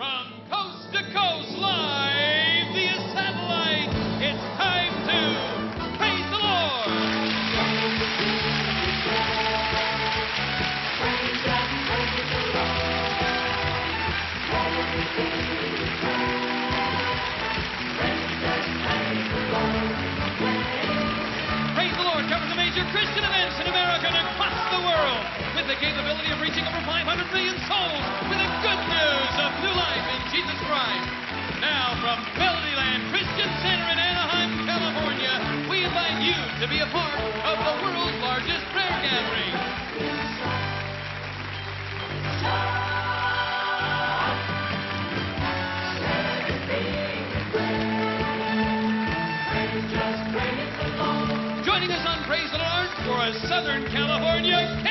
From the capability of reaching over 500 million souls with the good news of new life in Jesus Christ. Now, from Melodyland Christian Center in Anaheim, California, we invite you to be a part of the world's largest prayer gathering. Joining us on Praise the Lord for a Southern California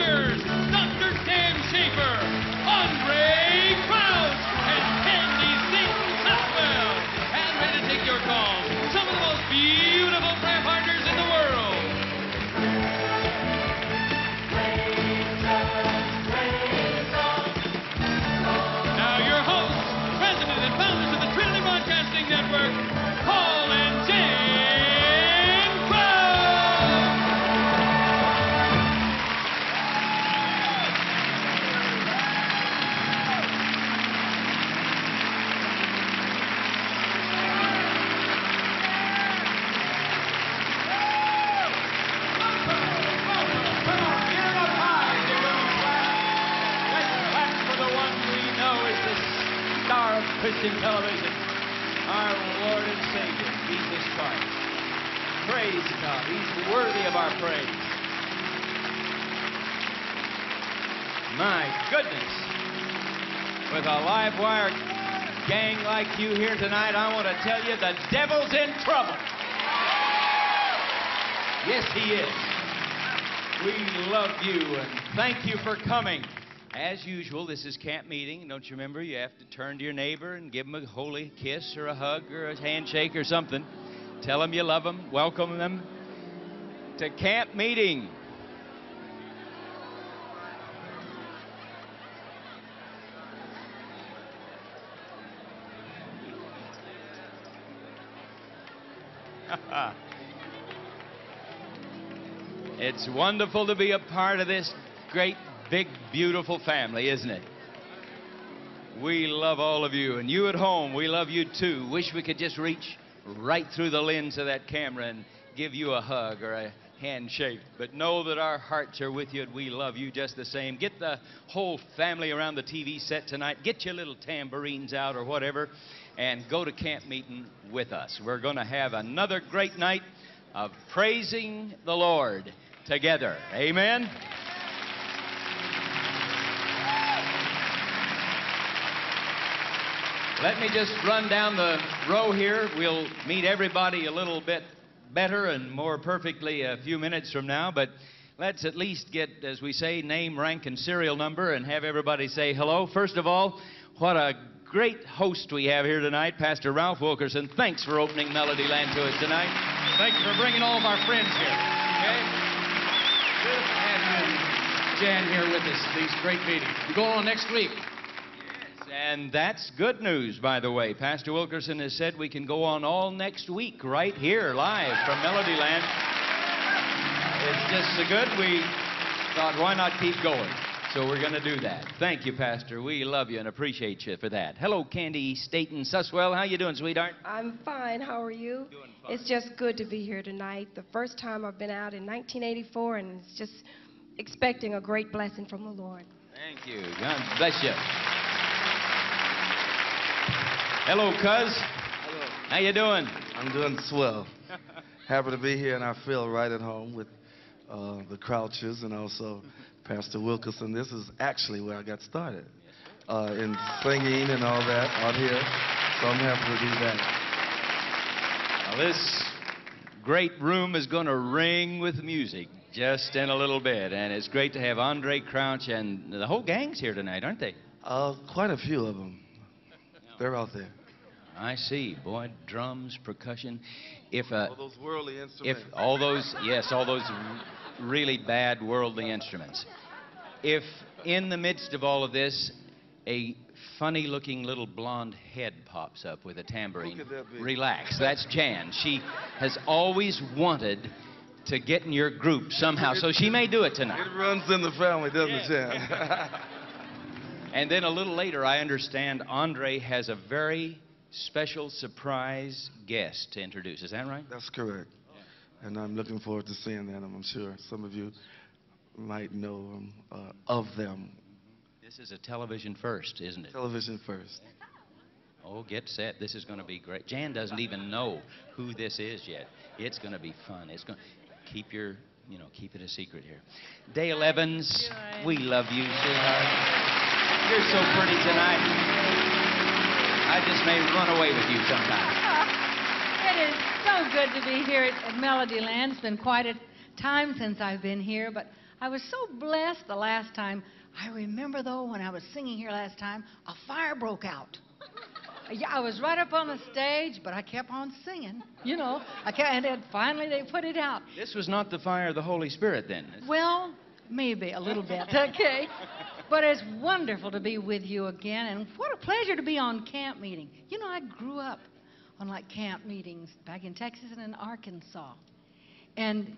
Evans live wire gang like you here tonight, I want to tell you the devil's in trouble. Yes, he is. We love you and thank you for coming. As usual, this is camp meeting. Don't you remember? You have to turn to your neighbor and give him a holy kiss or a hug or a handshake or something. Tell them you love them, welcome them to camp meeting. It's wonderful to be a part of this great, big, beautiful family, isn't it? We love all of you, and you at home, we love you too. Wish we could just reach right through the lens of that camera and give you a hug or a handshake. But know that our hearts are with you, and we love you just the same. Get the whole family around the TV set tonight. Get your little tambourines out or whatever, and go to camp meeting with us. We're going to have another great night of praising the Lord together. Amen. Let me just run down the row here. We'll meet everybody a little bit better and more perfectly a few minutes from now, but let's at least get, as we say, name, rank, and serial number and have everybody say hello. First of all, what a great host we have here tonight, Pastor Ralph Wilkerson. Thanks for opening Melody Land to us tonight. Thank you for bringing all of our friends here. Okay? Good to have and Jan here with us these great meetings. You go on next week. Yes, And that's good news, by the way. Pastor Wilkerson has said we can go on all next week right here live from Melody Land. It's just so good, we thought, why not keep going? So we're going to do that. Thank you, Pastor. We love you and appreciate you for that. Hello, Candi Staton Sussewell. How you doing, sweetheart? I'm fine. How are you? Doing fine. It's just good to be here tonight. The first time I've been out in 1984, and it's just expecting a great blessing from the Lord. Thank you. God bless you. Hello, Cuz. Hello. How you doing? I'm doing swell. Happy to be here, and I feel right at home with uh, the Crouches and also Pastor Wilkerson. This is actually where I got started uh, in singing and all that out here, so I'm happy to be back. Now, this great room is going to ring with music just in a little bit, and it's great to have Andrae Crouch and the whole gang's here tonight, aren't they? Uh, quite a few of them. They're out there. I see. Boy, drums, percussion. If uh, All those worldly instruments. if all those yes, all those really bad worldly instruments. if in the midst of all of this, a funny looking little blonde head pops up with a tambourine, that relax. That's Jan. She has always wanted to get in your group somehow, so she may do it tonight. It runs in the family, doesn't it, Jan? And then a little later, I understand Andrae has a very special surprise guest to introduce. Is that right? That's correct. And I'm looking forward to seeing them. I'm sure some of you might know um, uh, of them. This is a television first, isn't it? Television first. Oh, get set. This is going to be great. Jan doesn't even know who this is yet. It's going to be fun. It's going to keep your, you know, keep it a secret here. Dale Evans, we love you, sweetheart. You're so pretty tonight. I just may run away with you sometime. It is so good to be here at, at Melody Land. It's been quite a time since I've been here, but I was so blessed the last time. I remember, though, when I was singing here last time, a fire broke out. Yeah, I was right up on the stage, but I kept on singing. You know, I kept, and then finally they put it out. This was not the fire of the Holy Spirit then. Well, maybe a little bit, okay? But it's wonderful to be with you again, and what a pleasure to be on camp meeting. You know, I grew up on like camp meetings back in Texas and in Arkansas. And,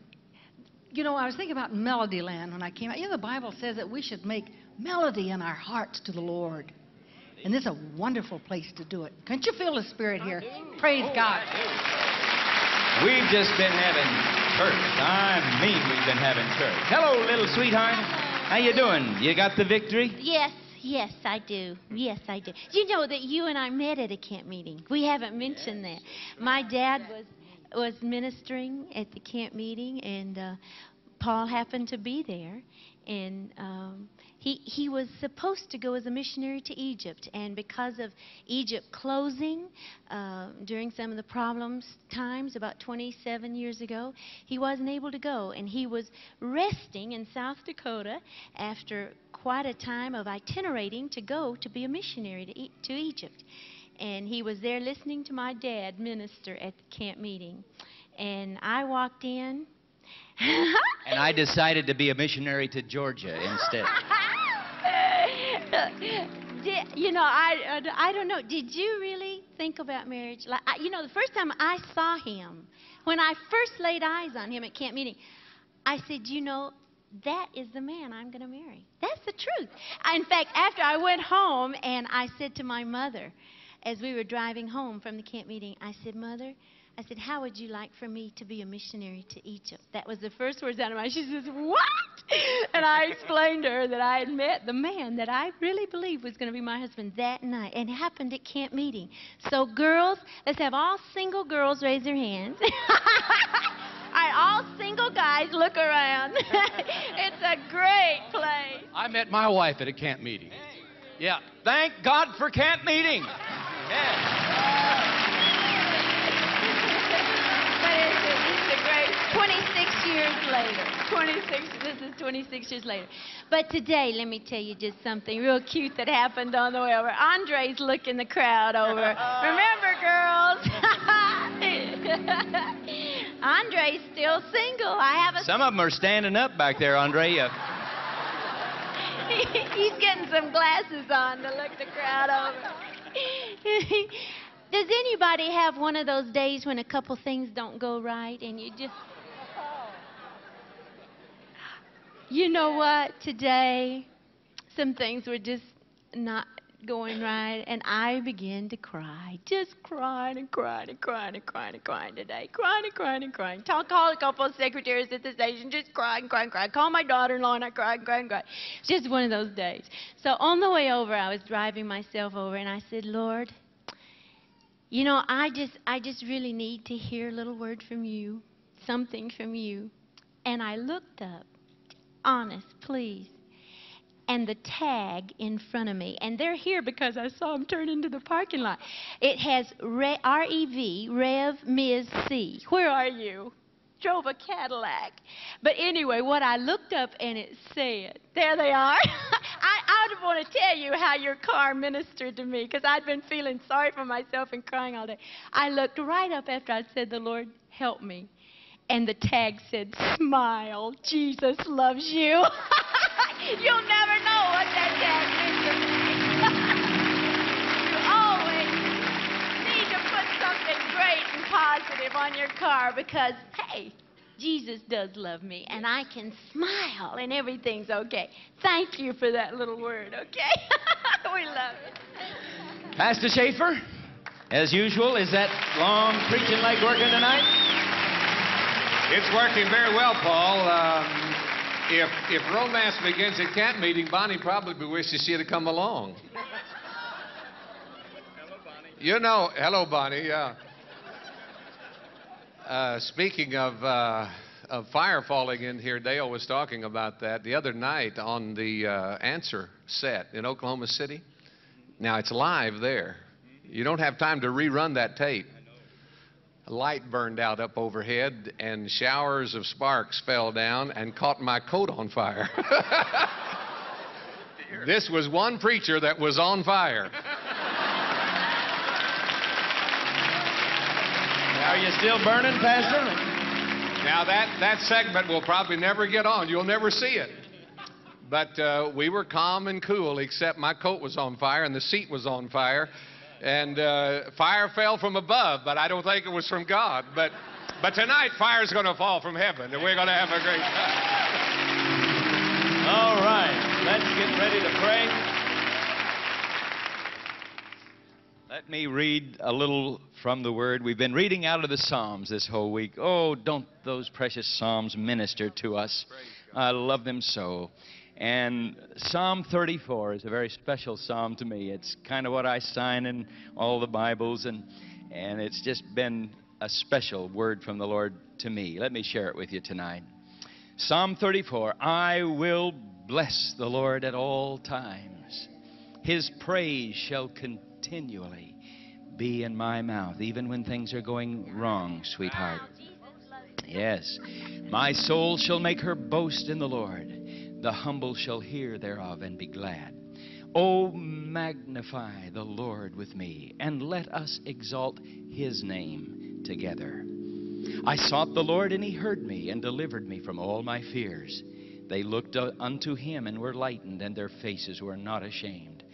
you know, I was thinking about Melody Land when I came out. You know, the Bible says that we should make melody in our hearts to the Lord. And this is a wonderful place to do it. Can't you feel the Spirit here? Praise oh, God. We've just been having church. I mean, we've been having church. Hello, little sweetheart. How you doing? You got the victory? Yes, yes, I do. Yes, I do. You know that you and I met at a camp meeting. We haven't mentioned that. My dad was was ministering at the camp meeting, and uh, Paul happened to be there, and um, he he was supposed to go as a missionary to Egypt, and because of Egypt closing uh, during some of the problems times about 27 years ago, he wasn't able to go, and he was resting in South Dakota after quite a time of itinerating to go to be a missionary to, e- to Egypt. And he was there listening to my dad minister at the camp meeting. And I walked in. And I decided to be a missionary to Georgia instead. Did, you know, I, I don't know. Did you really think about marriage? Like, I, you know, the first time I saw him, when I first laid eyes on him at camp meeting, I said, you know, that is the man I'm going to marry. That's the truth. In fact, after I went home and I said to my mother, as we were driving home from the camp meeting, I said, Mother, I said, How would you like for me to be a missionary to Egypt? That was the first words out of my mouth. She says, What? And I explained to her that I had met the man that I really believed was going to be my husband that night. And it happened at camp meeting. So, girls, let's have all single girls raise their hands. all right, all single guys look around. it's a great place. I met my wife at a camp meeting. Yeah. Thank God for camp meeting. But it's a, it's a great 26 years later. 26, this is 26 years later. But today, let me tell you just something real cute that happened on the way over. Andrae's looking the crowd over. Remember, girls? Andrae's still single. I have a Some of them are standing up back there, Andrae. Uh, He's getting some glasses on to look the crowd over. Does anybody have one of those days when a couple things don't go right and you just. You know what? Today, some things were just not going right, and I began to cry. Just crying and crying and crying and crying and crying today. Crying and crying and crying. Talk, call a couple of secretaries at the station, just crying, crying, crying. Call my daughter in law, and I cried and cried. It's just one of those days. So on the way over, I was driving myself over, and I said, Lord, you know, I just, I just really need to hear a little word from you, something from you. And I looked up, honest, please and the tag in front of me. And they're here because I saw them turn into the parking lot. It has Re- R-E-V, Rev Ms. C. Where are you? Drove a Cadillac. But anyway, what I looked up and it said, there they are. I, I want to tell you how your car ministered to me because I'd been feeling sorry for myself and crying all day. I looked right up after I said, the Lord, help me. And the tag said, smile, Jesus loves you. You'll never know what that tag means you always need to put something great and positive on your car because, hey, Jesus does love me, and I can smile, and everything's okay. Thank you for that little word, okay? we love it. Pastor Schaeffer, as usual, is that long preaching leg working tonight? It's working very well, Paul. Um, if, if romance begins at camp meeting, Bonnie probably wishes she'd have come along. Hello, Bonnie. You know, hello, Bonnie. Yeah. Uh, speaking of, uh, of fire falling in here, Dale was talking about that the other night on the uh, answer set in Oklahoma City. Now, it's live there. You don't have time to rerun that tape. Light burned out up overhead, and showers of sparks fell down and caught my coat on fire. this was one preacher that was on fire. Are you still burning, Pastor? Now, that, that segment will probably never get on. You'll never see it. But uh, we were calm and cool, except my coat was on fire and the seat was on fire. And uh, fire fell from above, but I don't think it was from God. But, but tonight, fire's going to fall from heaven, and we're going to have a great time. All right, let's get ready to pray. Let me read a little from the Word. We've been reading out of the Psalms this whole week. Oh, don't those precious Psalms minister to us? I love them so. And Psalm 34 is a very special psalm to me. It's kind of what I sign in all the Bibles, and, and it's just been a special word from the Lord to me. Let me share it with you tonight. Psalm 34 I will bless the Lord at all times, His praise shall continually be in my mouth, even when things are going wrong, sweetheart. Yes, my soul shall make her boast in the Lord the humble shall hear thereof and be glad. Oh, magnify the Lord with me, and let us exalt his name together. I sought the Lord, and he heard me, and delivered me from all my fears. They looked unto him, and were lightened, and their faces were not ashamed.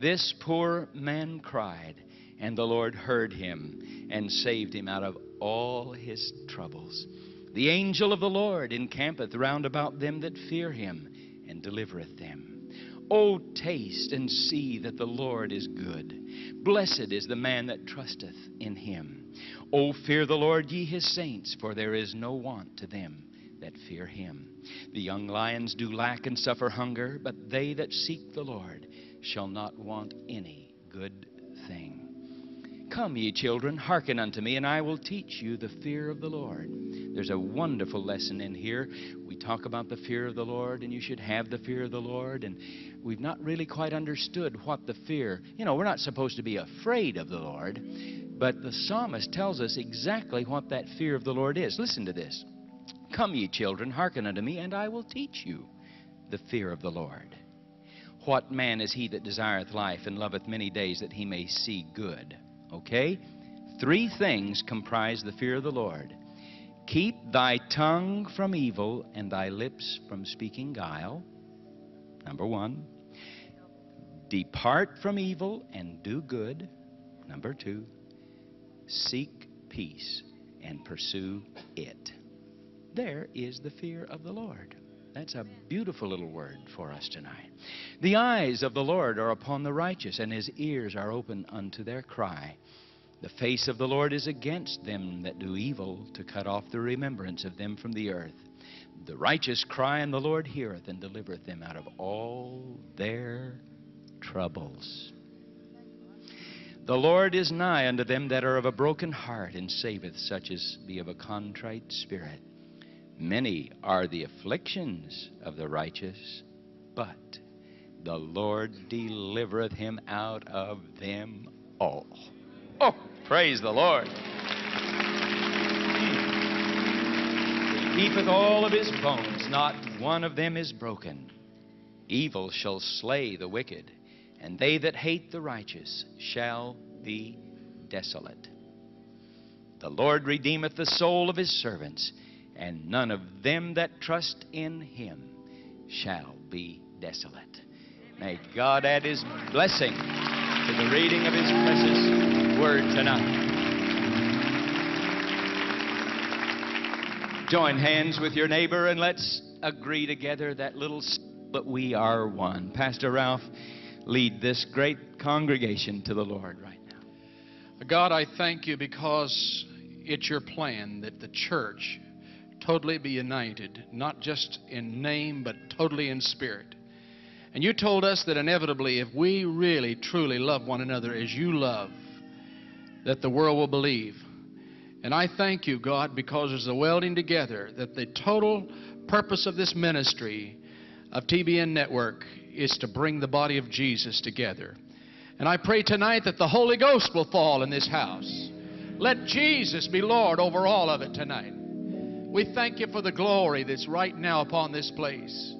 This poor man cried, and the Lord heard him, and saved him out of all his troubles. The angel of the Lord encampeth round about them that fear him, and delivereth them. O taste and see that the Lord is good. Blessed is the man that trusteth in him. O fear the Lord, ye his saints, for there is no want to them that fear him. The young lions do lack and suffer hunger, but they that seek the Lord shall not want any good thing. Come, ye children, hearken unto me, and I will teach you the fear of the Lord. There's a wonderful lesson in here. We talk about the fear of the Lord, and you should have the fear of the Lord, and we've not really quite understood what the fear. You know, we're not supposed to be afraid of the Lord, but the psalmist tells us exactly what that fear of the Lord is. Listen to this. Come, ye children, hearken unto me, and I will teach you the fear of the Lord. What man is he that desireth life and loveth many days that he may see good? Okay? Three things comprise the fear of the Lord keep thy tongue from evil and thy lips from speaking guile. Number one. Depart from evil and do good. Number two. Seek peace and pursue it. There is the fear of the Lord. That's a beautiful little word for us tonight. The eyes of the Lord are upon the righteous, and his ears are open unto their cry. The face of the Lord is against them that do evil, to cut off the remembrance of them from the earth. The righteous cry, and the Lord heareth and delivereth them out of all their troubles. The Lord is nigh unto them that are of a broken heart, and saveth such as be of a contrite spirit. Many are the afflictions of the righteous, but the Lord delivereth him out of them all. Oh, praise the Lord. He keepeth all of his bones, not one of them is broken. Evil shall slay the wicked, and they that hate the righteous shall be desolate. The Lord redeemeth the soul of his servants and none of them that trust in him shall be desolate. May God add his blessing to the reading of his precious word tonight. Join hands with your neighbor and let's agree together that little but we are one. Pastor Ralph, lead this great congregation to the Lord right now. God, I thank you because it's your plan that the church totally be united, not just in name, but totally in spirit. And you told us that inevitably, if we really, truly love one another as you love, that the world will believe. And I thank you, God, because there's a welding together that the total purpose of this ministry of TBN Network is to bring the body of Jesus together. And I pray tonight that the Holy Ghost will fall in this house. Let Jesus be Lord over all of it tonight. We thank you for the glory that's right now upon this place.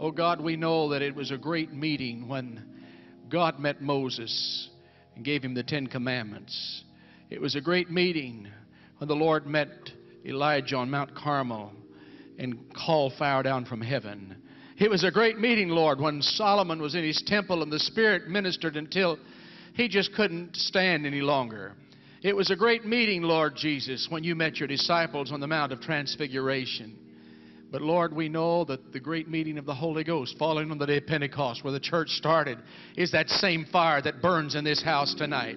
Oh God, we know that it was a great meeting when God met Moses and gave him the Ten Commandments. It was a great meeting when the Lord met Elijah on Mount Carmel and called fire down from heaven. It was a great meeting, Lord, when Solomon was in his temple and the Spirit ministered until he just couldn't stand any longer. It was a great meeting, Lord Jesus, when you met your disciples on the Mount of Transfiguration. But Lord, we know that the great meeting of the Holy Ghost following on the day of Pentecost, where the church started, is that same fire that burns in this house tonight.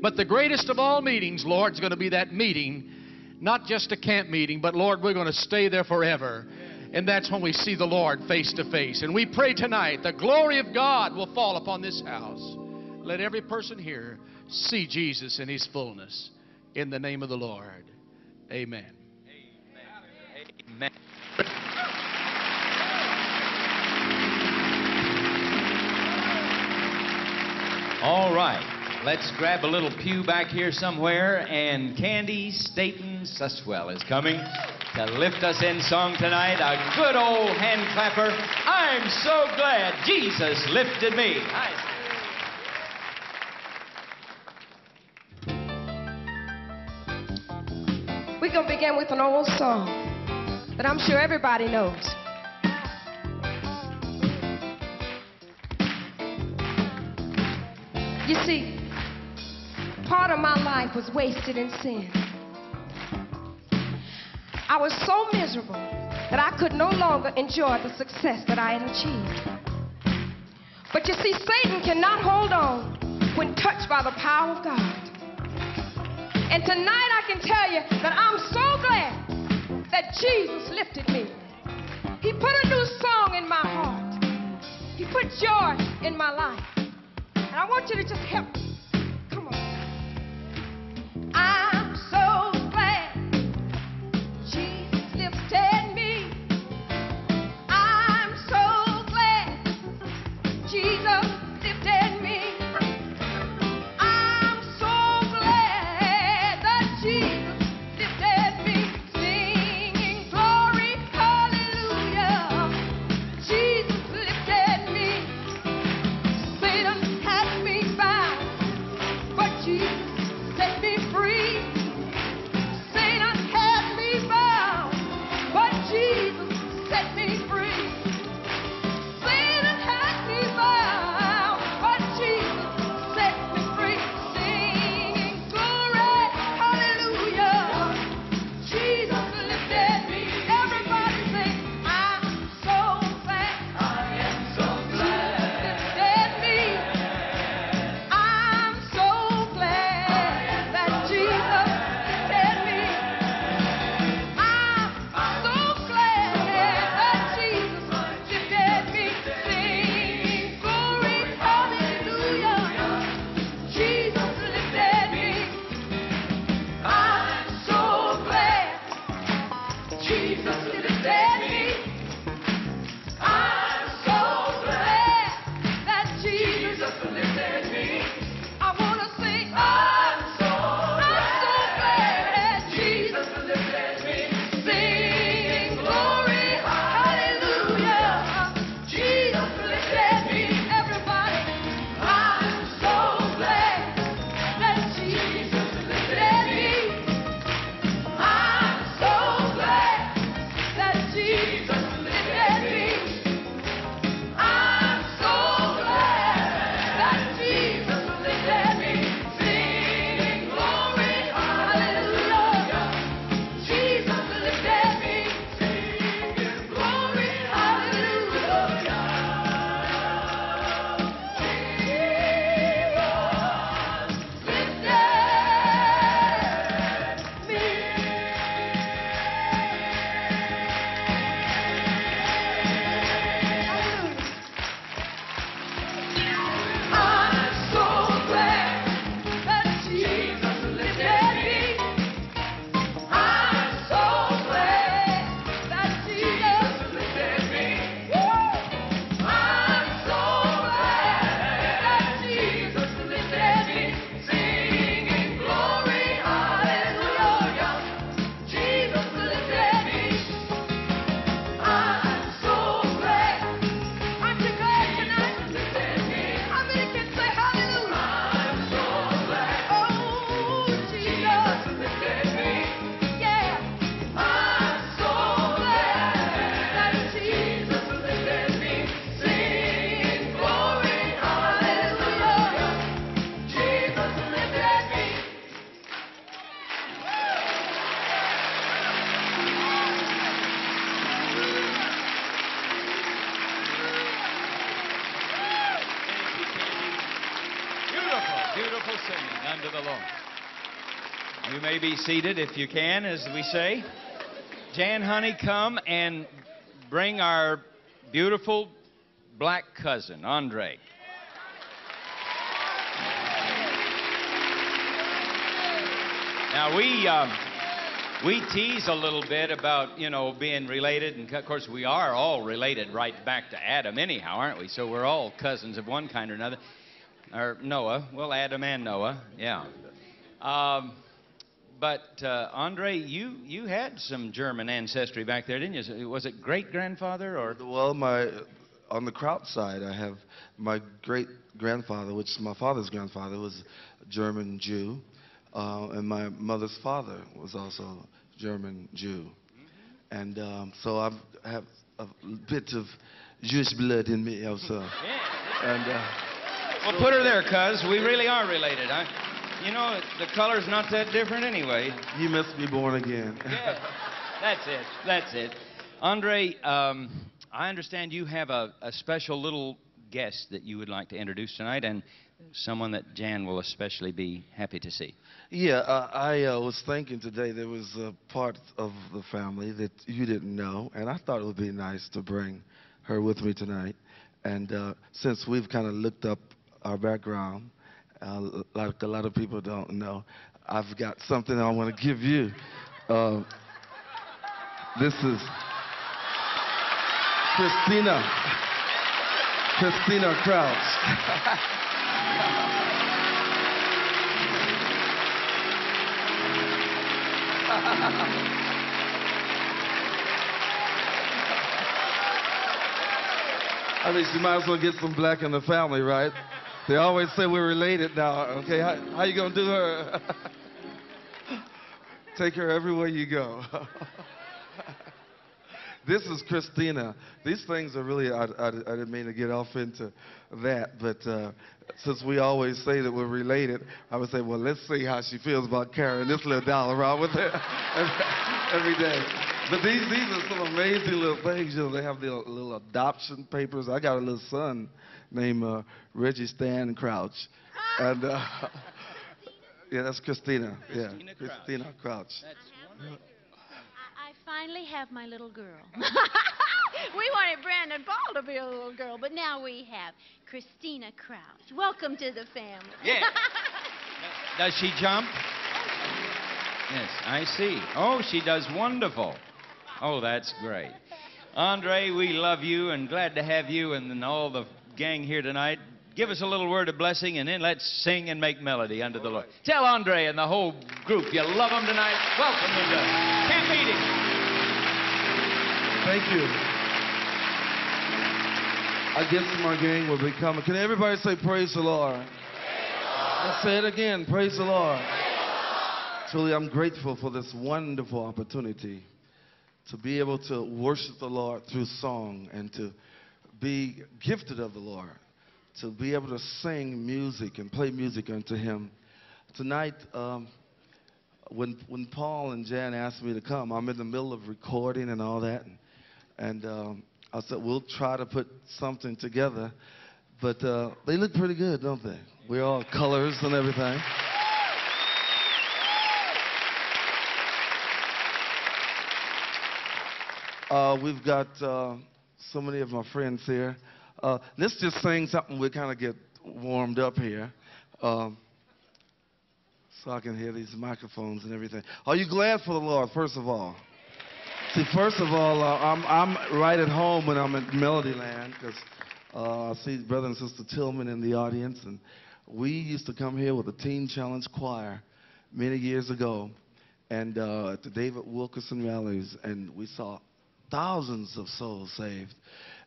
But the greatest of all meetings, Lord, is going to be that meeting, not just a camp meeting, but Lord, we're going to stay there forever. And that's when we see the Lord face to face. And we pray tonight the glory of God will fall upon this house. Let every person here see Jesus in his fullness. In the name of the Lord. Amen. Amen. All right. Let's grab a little pew back here somewhere. And Candi Staton Sussewell is coming to lift us in song tonight. A good old hand clapper. I'm so glad Jesus lifted me. Hi. We're going to begin with an old song that I'm sure everybody knows. You see, part of my life was wasted in sin. I was so miserable that I could no longer enjoy the success that I had achieved. But you see, Satan cannot hold on when touched by the power of God. And tonight I can tell you that I'm so glad that Jesus lifted me. He put a new song in my heart. He put joy in my life. And I want you to just help me. Come on. I'm be seated if you can, as we say. Jan Honey, come and bring our beautiful black cousin, Andrae. Now we um, we tease a little bit about you know being related, and of course we are all related right back to Adam, anyhow, aren't we? So we're all cousins of one kind or another. Or Noah, well, Adam and Noah, yeah. Um, but uh, Andrae, you you had some German ancestry back there, didn't you? Was it great grandfather or? Well, my on the Kraut side, I have my great grandfather, which is my father's grandfather, was a German Jew, uh, and my mother's father was also German Jew, and um, so I've, a bit of Jewish blood in me also. Yeah. And uh, Well, put her there, cuz. We really are related. I, you know, the color's not that different anyway. you must be born again. Yeah. That's it. That's it. Andrae, um, I understand you have a, a special little guest that you would like to introduce tonight, and someone that Jan will especially be happy to see. Yeah, uh, I uh, was thinking today there was a part of the family that you didn't know, and I thought it would be nice to bring her with me tonight. And uh, since we've kind of looked up our background, uh, like a lot of people don't know, I've got something I want to give you. Uh, this is Christina. Christina Crouch. I mean, she might as well get some black in the family, right? They always say we're related now. Okay, how, how you gonna do her? Take her everywhere you go. this is Christina. These things are really, I, I, I didn't mean to get off into that, but uh, since we always say that we're related, I would say, well, let's see how she feels about carrying this little doll around with her every day. But these, these are some amazing little things. You know, they have the little adoption papers. I got a little son named uh, Reggie Stan Crouch. And, uh, yeah, that's Christina. yeah, Christina Crouch. Christina Crouch. I, I finally have my little girl. we wanted Brandon Paul to be a little girl, but now we have Christina Crouch. Welcome to the family. Yeah. Does she jump? Yes, I see. Oh, she does wonderful. Oh, that's great. Andrae, we love you and glad to have you and all the gang here tonight. Give us a little word of blessing and then let's sing and make melody unto the Lord. Tell Andrae and the whole group you love them tonight. Welcome them to camp meeting. Thank you. I guess my gang will be coming. Can everybody say praise the Lord? Say it again. Praise the Lord. Truly, I'm grateful for this wonderful opportunity to be able to worship the Lord through song and to be gifted of the Lord, to be able to sing music and play music unto Him. Tonight, um, when when Paul and Jan asked me to come, I'm in the middle of recording and all that, and, and um, I said we'll try to put something together. But uh, they look pretty good, don't they? We're all colors and everything. Uh, we've got uh, so many of my friends here. Uh, let's just sing something. We kind of get warmed up here. Um, so I can hear these microphones and everything. Are you glad for the Lord, first of all? See, first of all, uh, I'm, I'm right at home when I'm in Melodyland because uh, I see Brother and Sister Tillman in the audience. And we used to come here with the Teen Challenge Choir many years ago and uh, at the David Wilkerson rallies, and we saw thousands of souls saved.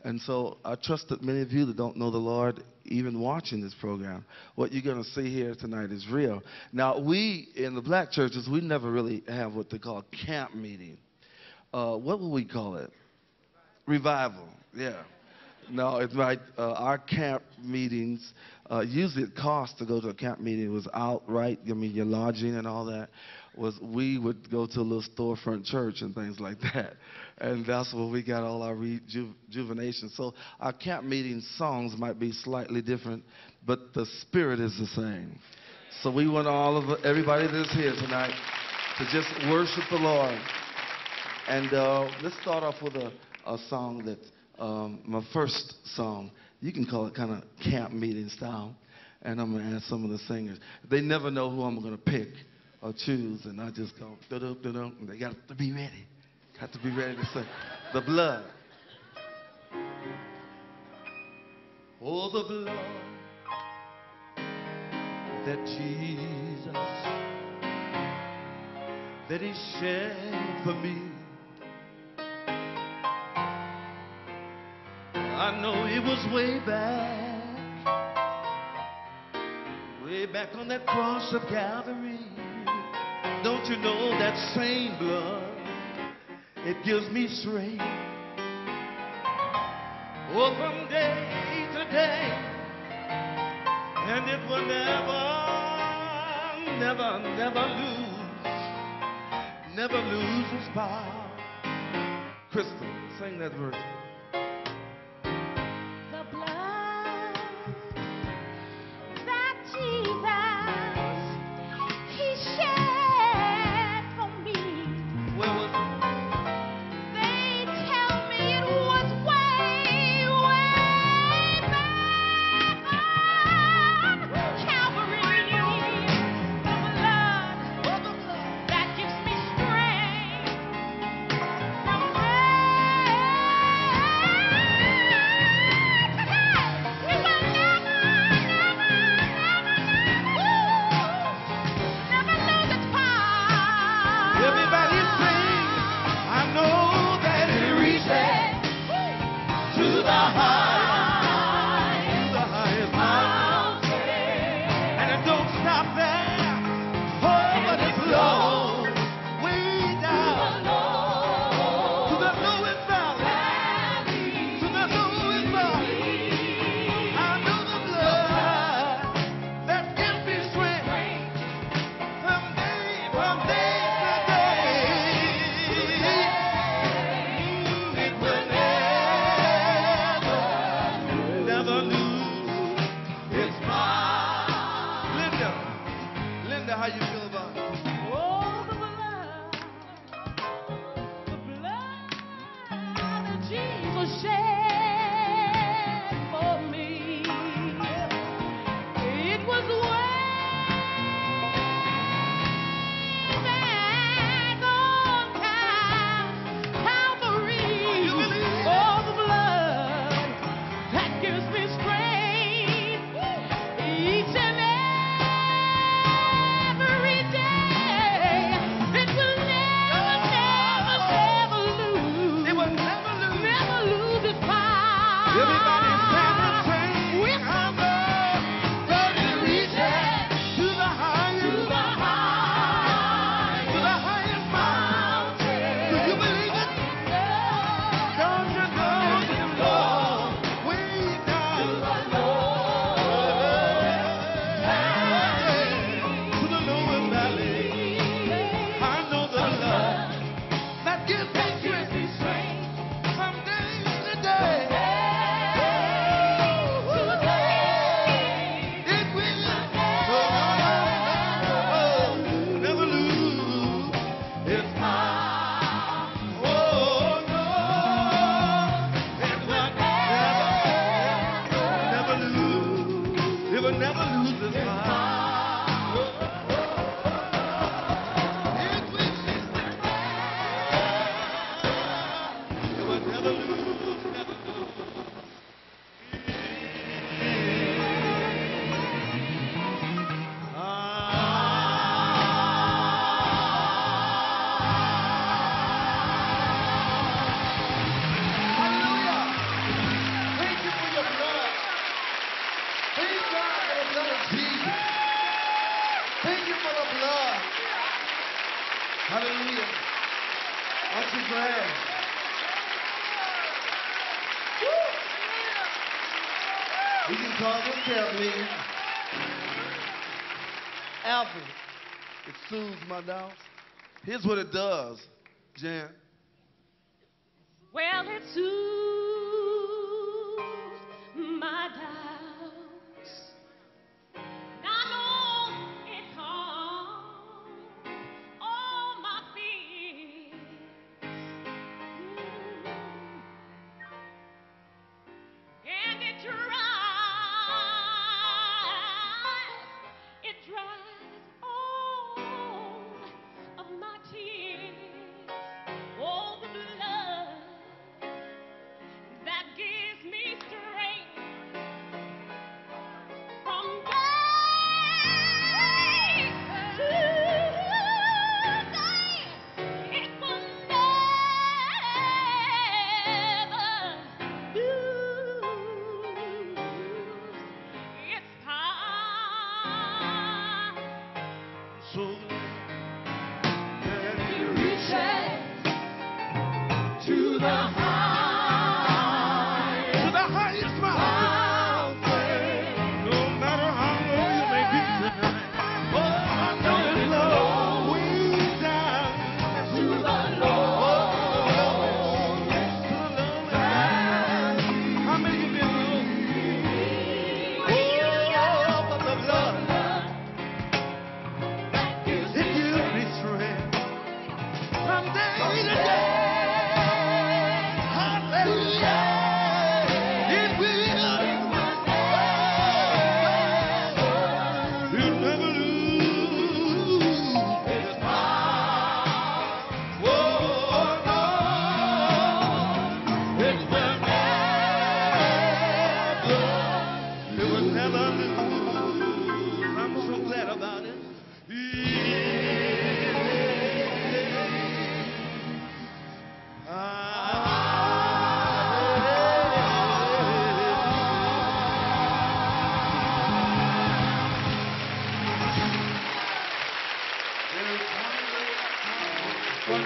And so I trust that many of you that don't know the Lord, even watching this program, what you're going to see here tonight is real. Now, we in the black churches, we never really have what they call camp meeting. Uh, what would we call it? Revival. Yeah. No, it's right. Uh, our camp meetings, uh, usually it costs to go to a camp meeting. Was outright, I mean, your lodging and all that. Was we would go to a little storefront church and things like that. And that's where we got all our rejuvenation. So our camp meeting songs might be slightly different, but the spirit is the same. So we want all of everybody that's here tonight to just worship the Lord. And uh, let's start off with a, a song that um, my first song. You can call it kind of camp meeting style. And I'm to ask some of the singers. They never know who I'm going to pick or choose, and I just go and they got to be ready. Got to be ready to sing. The blood. Oh, the blood that Jesus that He shed for me. I know it was way back, way back on that cross of Calvary. Don't you know that same blood? It gives me strength. Oh, from day to day, and it will never, never, never lose, never lose its power. Crystal, sing that verse. Here's what it does, Jan.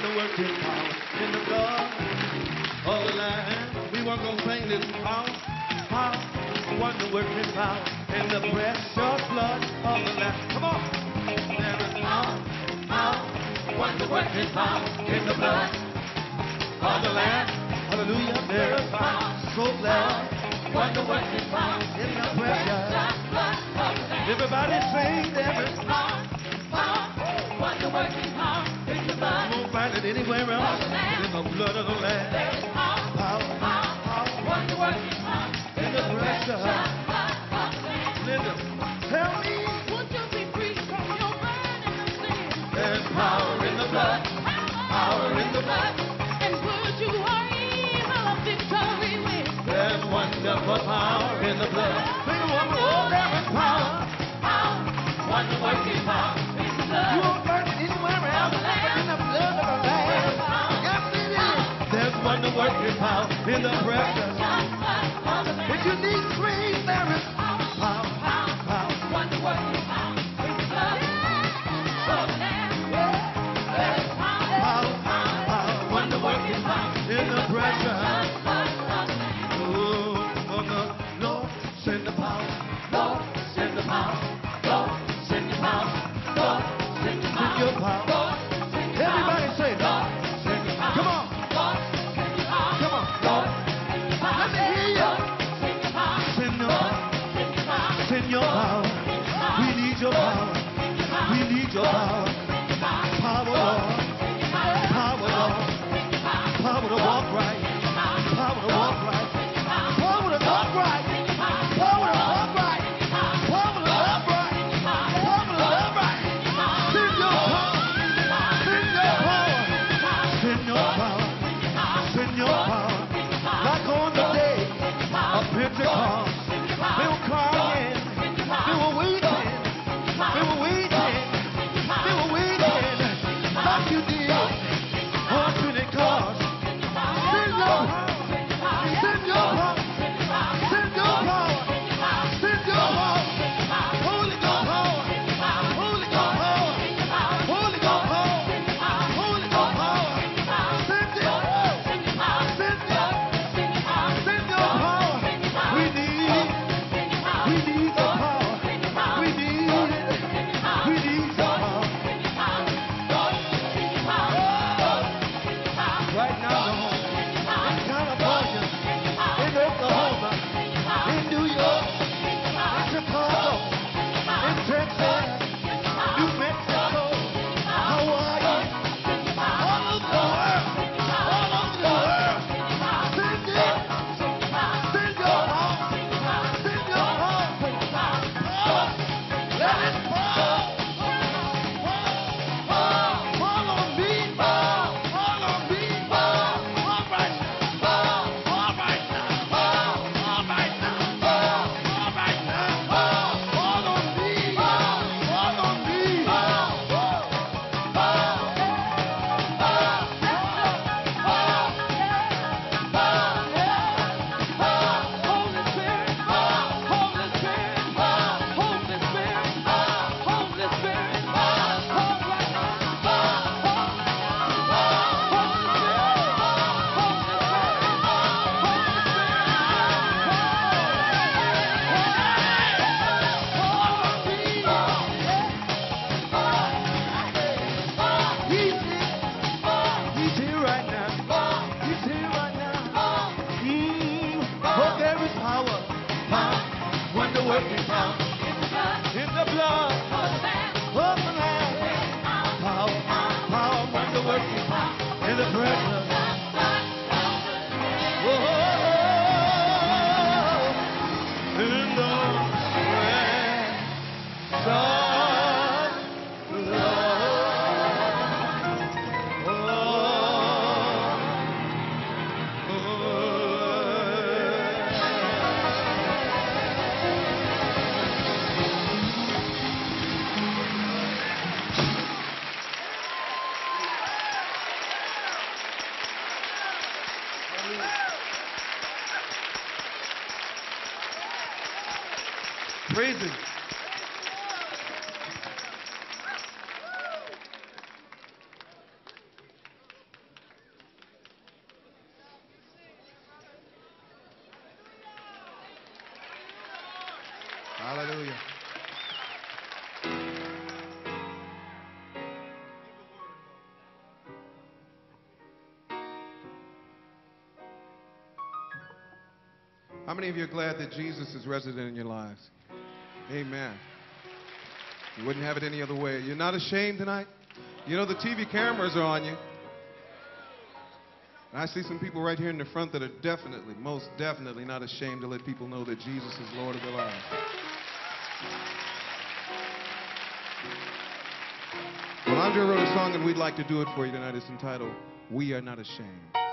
Wonder working power in the blood of the Lamb. We weren't gonna sing this power, power, wonder working power in the precious blood of the Lamb. Come on. Power, power, wonder working power in the blood of the Lamb. Hallelujah. There is power, so glad, wonder working power in the precious blood of the Lamb. Everybody sing, there is power, power, wonder working power blood. You won't find it anywhere else. In the blood of the Lamb. There is power, power, power, wonder working power in the blood of the. Linda, tell me. Would you be free from your burden sin? There's power in the blood, power in the blood. And would you are evil of victory with? There's wonderful power in the blood. Sing one more. Oh, there is power, Power, wonder power in the blood. There's wonder working power in the precious. If you need praise, there is power, power, power in the the. Power, power, in the of the. Oh, oh, Lord, send the power. Lord, send the power. Lord, send the power. Lord, send the power. Send your power. Send your power. We need your power. We need your power. Power, Lord. Power, Lord. Power to walk right. Send your power. Many of you are glad that Jesus is resident in your lives? Amen. You wouldn't have it any other way. You're not ashamed tonight? You know, the TV cameras are on you. And I see some people right here in the front that are definitely, most definitely not ashamed to let people know that Jesus is Lord of their lives. Well, Andrae wrote a song and we'd like to do it for you tonight. It's entitled, We Are Not Ashamed.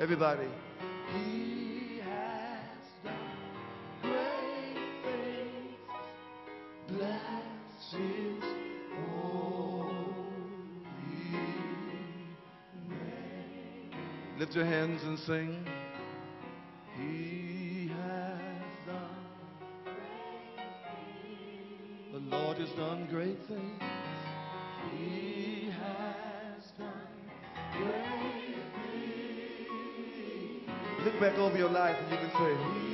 Everybody. He has done great things. Bless his holy name. Lift your hands and sing. Back over your life and you can say,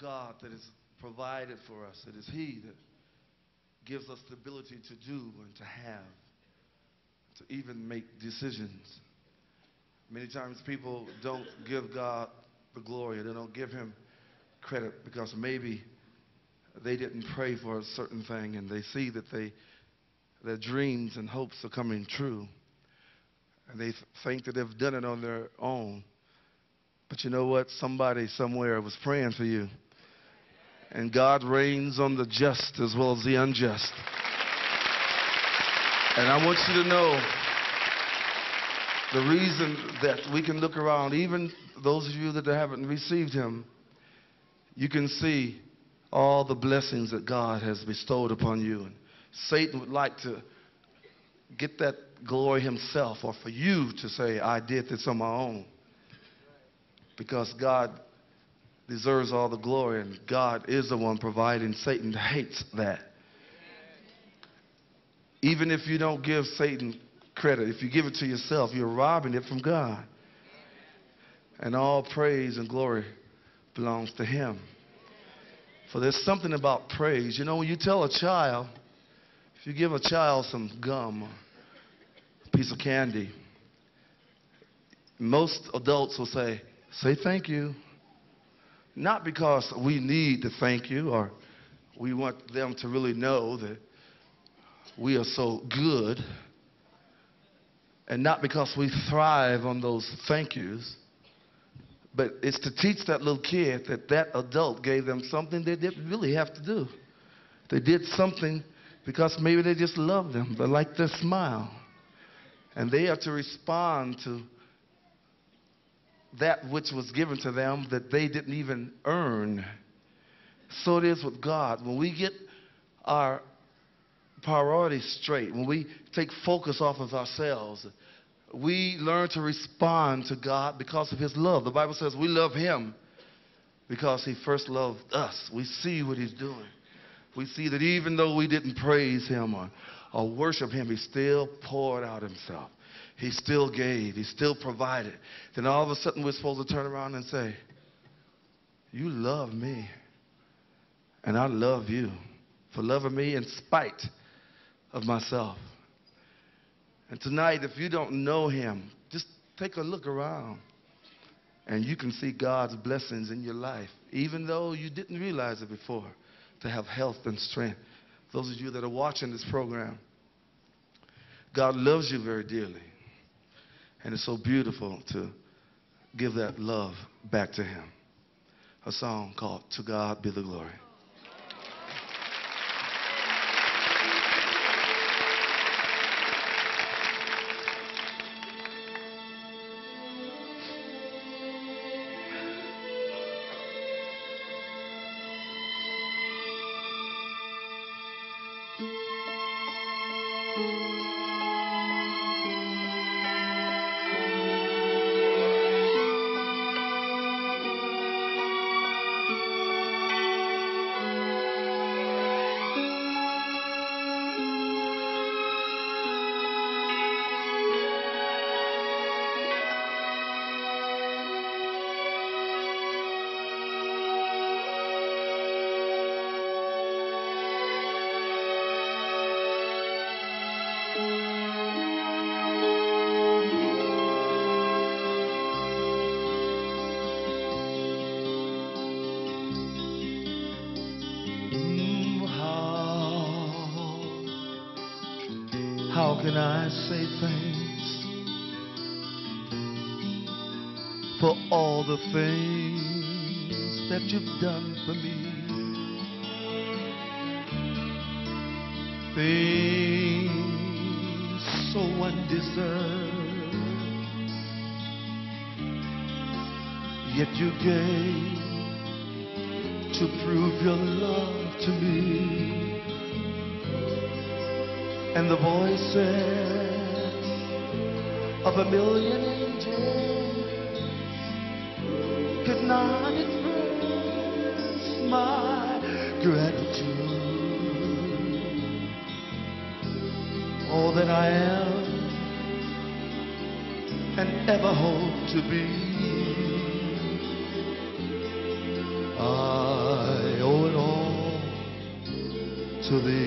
God that has provided for us, it is He that gives us the ability to do and to have, to even make decisions. Many times people don't give God the glory, they don't give Him credit because maybe they didn't pray for a certain thing and they see that they, their dreams and hopes are coming true. And they think that they've done it on their own. But you know what? Somebody somewhere was praying for you. And God reigns on the just as well as the unjust. And I want you to know the reason that we can look around, even those of you that haven't received Him, you can see all the blessings that God has bestowed upon you. And Satan would like to get that glory himself or for you to say, I did this on my own. Because God deserves all the glory and God is the one providing. Satan hates that. Even if you don't give Satan credit, if you give it to yourself, you're robbing it from God. And all praise and glory belongs to him. For there's something about praise. You know, when you tell a child, if you give a child some gum a piece of candy, most adults will say, say thank you. Not because we need to thank you or we want them to really know that we are so good, and not because we thrive on those thank yous, but it's to teach that little kid that that adult gave them something they didn't really have to do. They did something because maybe they just loved them. They liked their smile. And they are to respond to that which was given to them that they didn't even earn. So it is with God. When we get our priorities straight, when we take focus off of ourselves, we learn to respond to God because of His love. The Bible says we love Him because He first loved us. We see what He's doing. We see that even though we didn't praise Him or, or worship Him, He still poured out Himself. He still gave. He still provided. Then all of a sudden we're supposed to turn around and say, You love me. And I love you for loving me in spite of myself. And tonight, if you don't know him, just take a look around and you can see God's blessings in your life, even though you didn't realize it before, to have health and strength. Those of you that are watching this program, God loves you very dearly. And it's so beautiful to give that love back to him. A song called To God Be the Glory. How can I say thanks for all the things that you've done for me? Things so undeserved, yet you gave to prove your love to me. And the voices of a million angels could not express my gratitude. All that I am and ever hope to be. I owe it all to the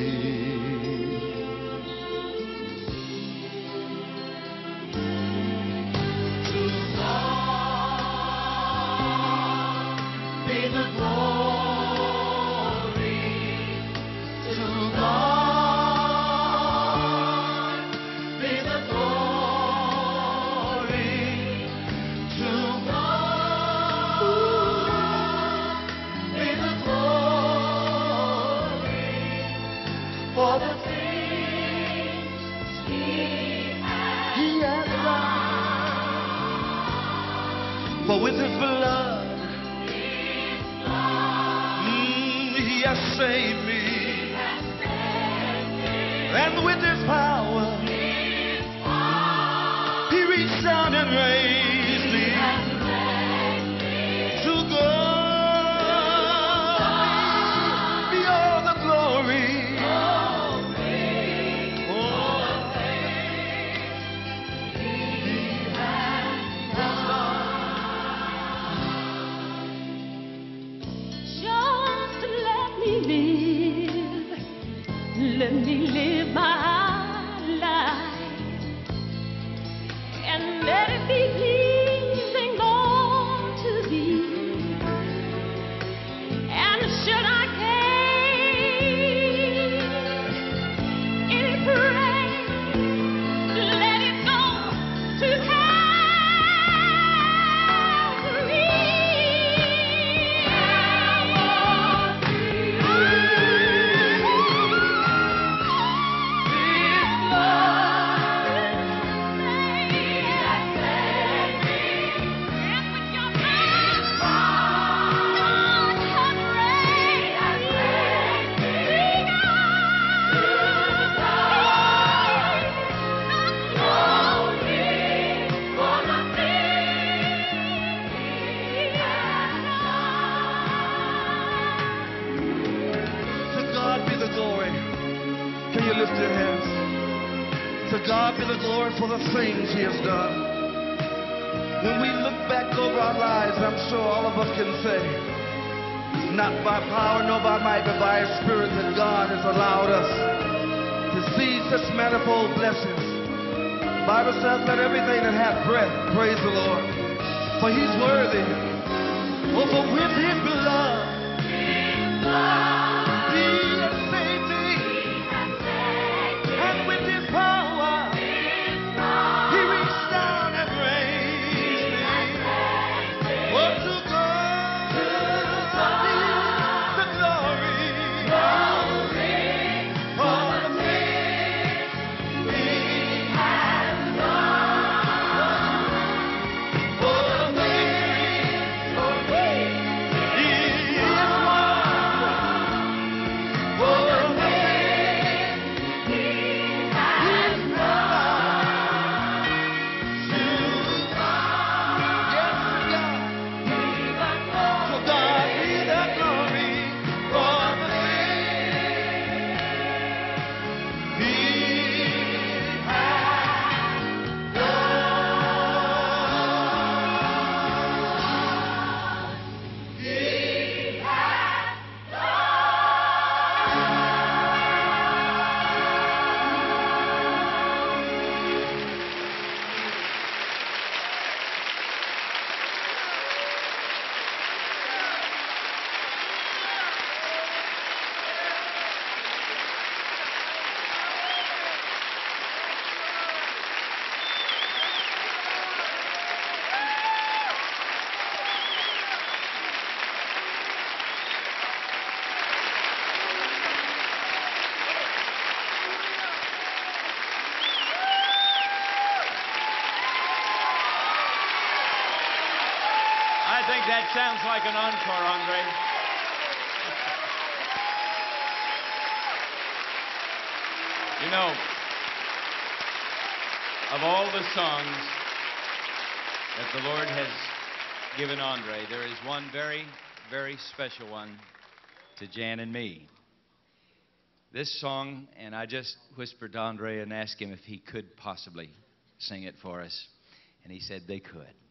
sounds like an encore, Andrae. You know, of all the songs that the Lord has given Andrae, there is one very, very special one to Jan and me. This song, and I just whispered to Andrae and asked him if he could possibly sing it for us, and he said they could.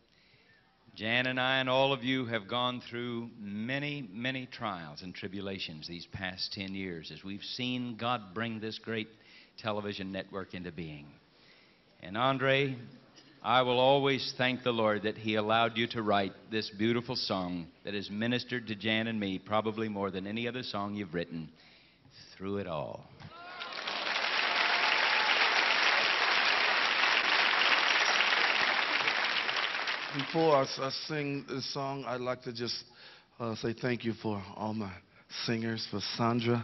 Jan and I and all of you have gone through many, many trials and tribulations these past 10 years as we've seen God bring this great television network into being. And Andrae, I will always thank the Lord that He allowed you to write this beautiful song that has ministered to Jan and me probably more than any other song you've written through it all. Before I, I sing this song, I'd like to just uh, say thank you for all my singers, for Sandra,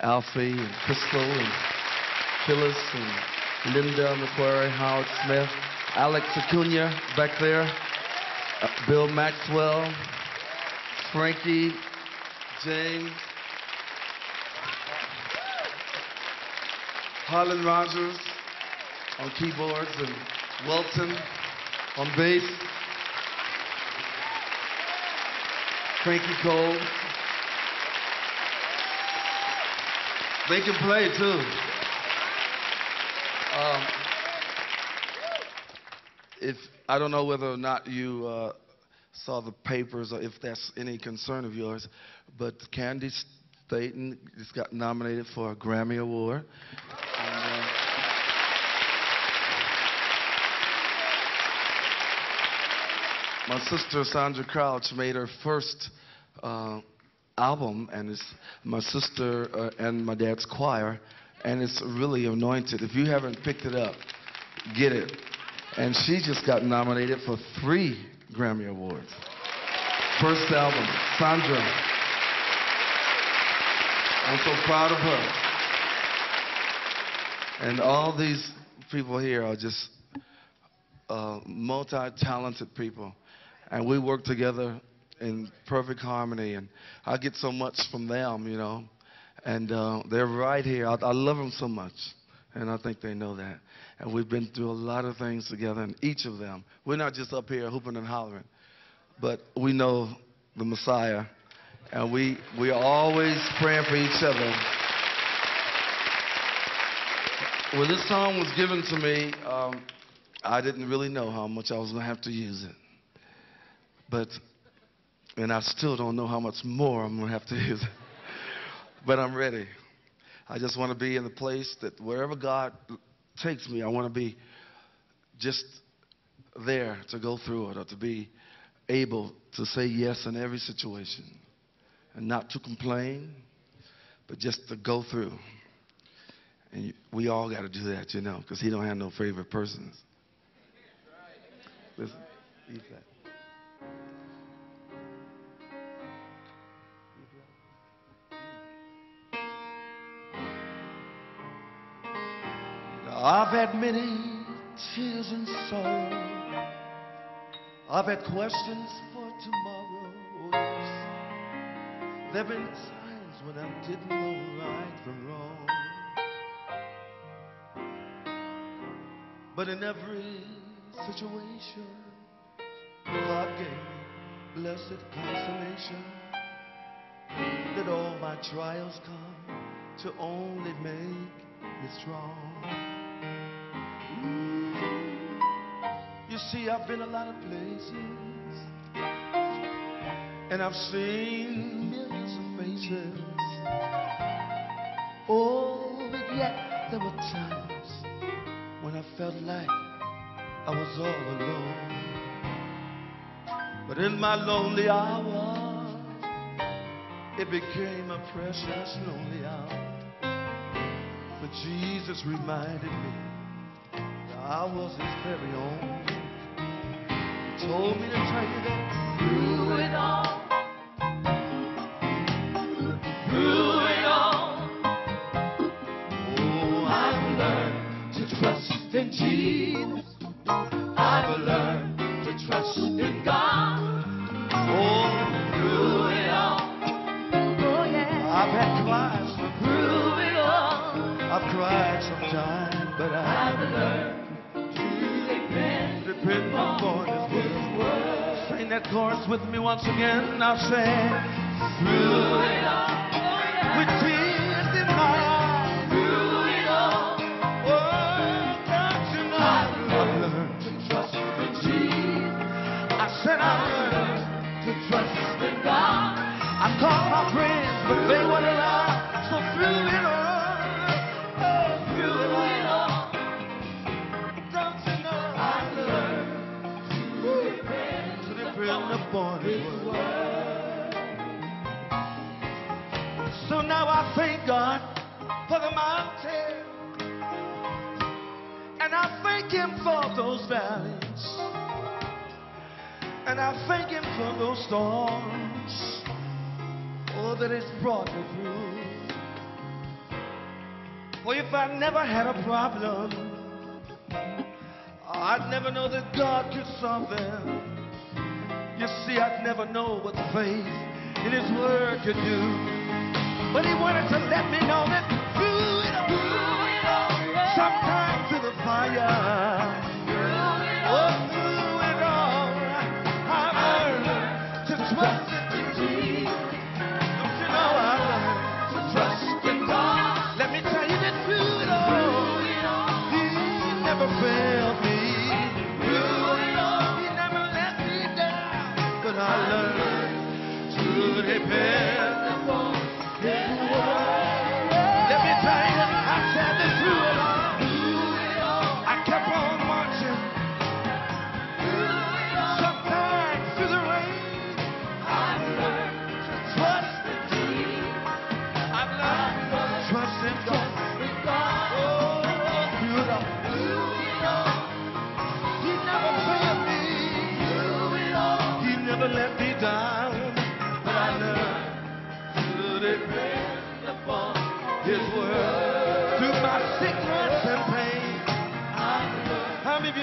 Alfie, and Crystal, and Phyllis, and Linda McCrary, Howard Smith, Alex Acuna back there, uh, Bill Maxwell, Frankie, James, Harlan Rogers on keyboards, and Welton on bass. Frankie Cole. They can play too. Um, if I don't know whether or not you uh, saw the papers or if that's any concern of yours, but Candi Staton just got nominated for a Grammy Award. And, uh, my sister Sandra Crouch made her first uh, album, and it's my sister uh, and my dad's choir, and it's really anointed. If you haven't picked it up, get it. And she just got nominated for three Grammy Awards. First album, Sandra. I'm so proud of her. And all these people here are just uh, multi-talented people, and we work together in perfect harmony. And I get so much from them, you know, and uh, they're right here. I, I love them so much, and I think they know that. And we've been through a lot of things together, and each of them. We're not just up here hooping and hollering, but we know the Messiah, and we we are always praying for each other. When this song was given to me, um, I didn't really know how much I was going to have to use it. But, and I still don't know how much more I'm going to have to use. But I'm ready. I just want to be in the place that wherever God takes me, I want to be just there to go through it or to be able to say yes in every situation and not to complain, but just to go through. And we all got to do that, you know, because he don't have no favorite persons. Listen, eat that. I've had many tears and sorrow. I've had questions for tomorrow. Yes. There've been times when I didn't know right from wrong. But in every situation, God gave me blessed consolation that all my trials come to only make me strong. You see, I've been a lot of places, and I've seen millions of faces. Oh, but yet there were times when I felt like I was all alone. But in my lonely hour, it became a precious lonely hour. But Jesus reminded me that I was his very own. He told me to tell you that through it all, once again, I say, through it all. So now I thank God for the mountain, and I thank Him for those valleys, and I thank Him for those storms, all oh, that He's brought me through. For if I never had a problem, I'd never know that God could solve them. You see, I'd never know what faith in His Word could do. But He wanted to let me know that through it all, sometimes in the fire.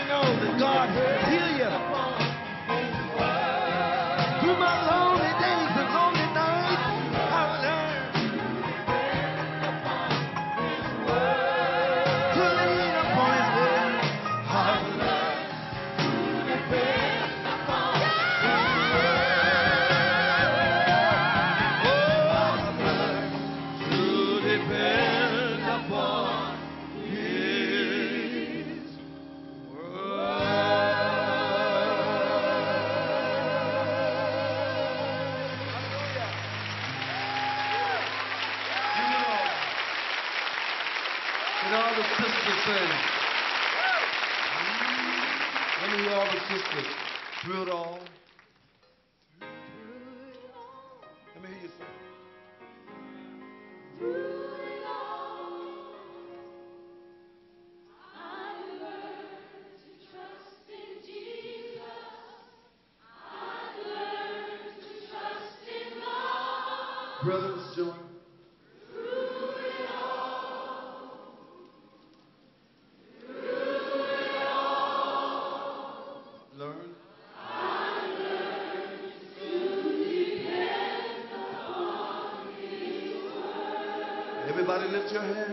know that God will heal you. this was brutal, your head.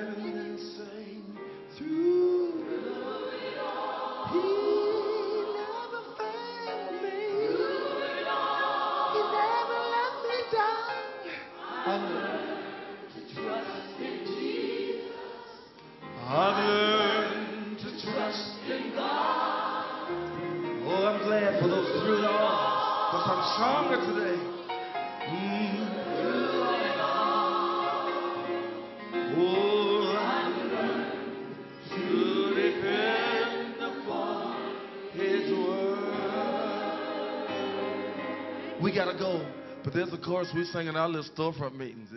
gotta go. But there's a chorus we sing in our little storefront meetings.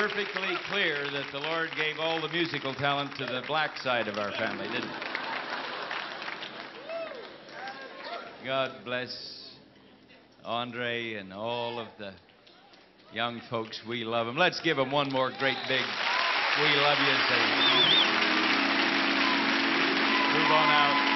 Perfectly clear that the Lord gave all the musical talent to the black side of our family, didn't he? God bless Andrae and all of the young folks. We love them. Let's give them one more great big We love you move on out.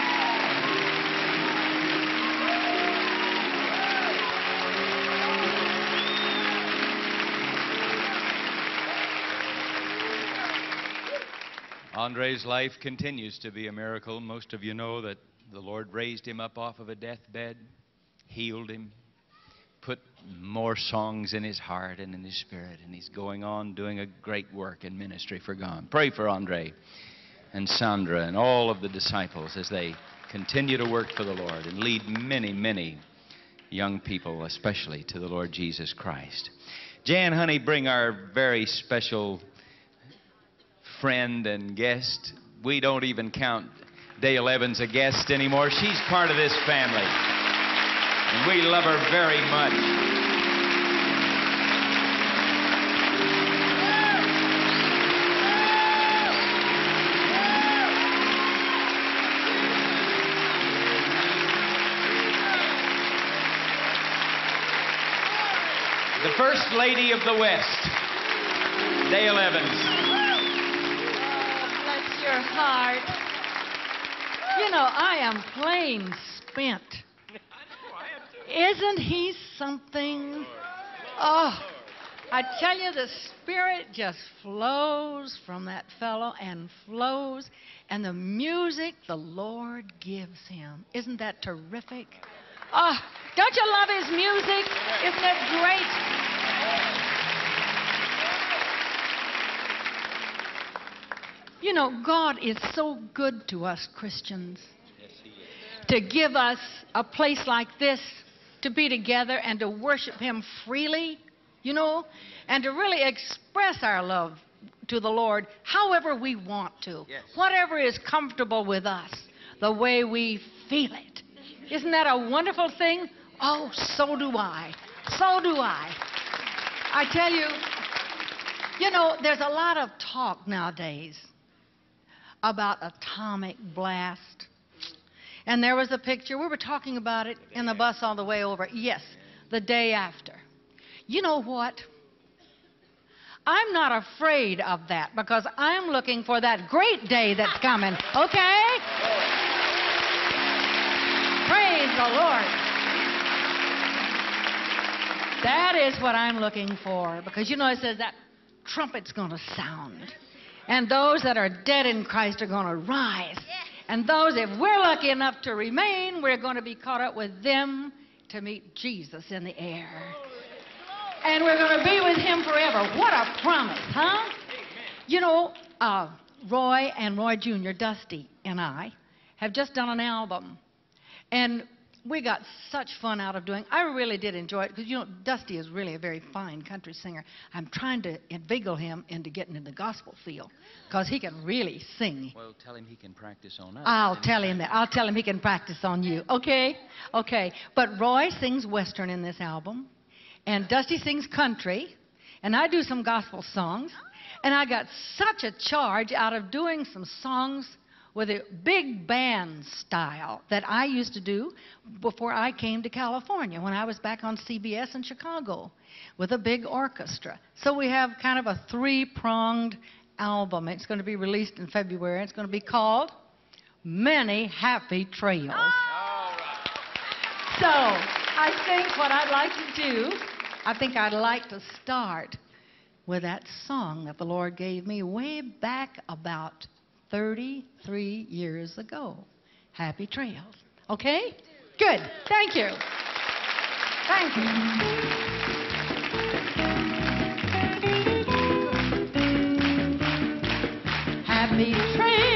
Andrae's life continues to be a miracle. Most of you know that the Lord raised him up off of a deathbed, healed him, put more songs in his heart and in his spirit, and he's going on doing a great work in ministry for God. Pray for Andrae and Sandra and all of the disciples as they continue to work for the Lord and lead many, many young people, especially to the Lord Jesus Christ. Jan, honey, bring our very special friend and guest. We don't even count Dale Evans a guest anymore. She's part of this family. And we love her very much. The First Lady of the West, Dale Evans your heart. You know, I am plain spent. Isn't he something? Oh, I tell you, the Spirit just flows from that fellow and flows, and the music the Lord gives him. Isn't that terrific? Oh, don't you love his music? Isn't it great? You know, God is so good to us Christians to give us a place like this to be together and to worship Him freely, you know, and to really express our love to the Lord however we want to, whatever is comfortable with us, the way we feel it. Isn't that a wonderful thing? Oh, so do I. So do I. I tell you, you know, there's a lot of talk nowadays about atomic blast. And there was a picture, we were talking about it in the bus on the way over. Yes, the day after. You know what? I'm not afraid of that because I'm looking for that great day that's coming, okay? Praise the Lord. That is what I'm looking for because you know it says that trumpet's going to sound. And those that are dead in Christ are going to rise. And those, if we're lucky enough to remain, we're going to be caught up with them to meet Jesus in the air. And we're going to be with him forever. What a promise, huh? You know, uh, Roy and Roy Jr., Dusty, and I have just done an album. And we got such fun out of doing I really did enjoy it because, you know, Dusty is really a very fine country singer. I'm trying to inveigle him into getting in the gospel field because he can really sing. Well, tell him he can practice on us. I'll tell him that. I'll tell him he can practice on you. Okay? Okay. But Roy sings Western in this album, and Dusty sings country, and I do some gospel songs. And I got such a charge out of doing some songs with a big band style that I used to do before I came to California when I was back on CBS in Chicago with a big orchestra. So we have kind of a three pronged album. It's going to be released in February. It's going to be called Many Happy Trails. So I think what I'd like to do, I think I'd like to start with that song that the Lord gave me way back about 33 years ago. Happy Trails. Okay? Good. Thank you. Thank you. Happy trails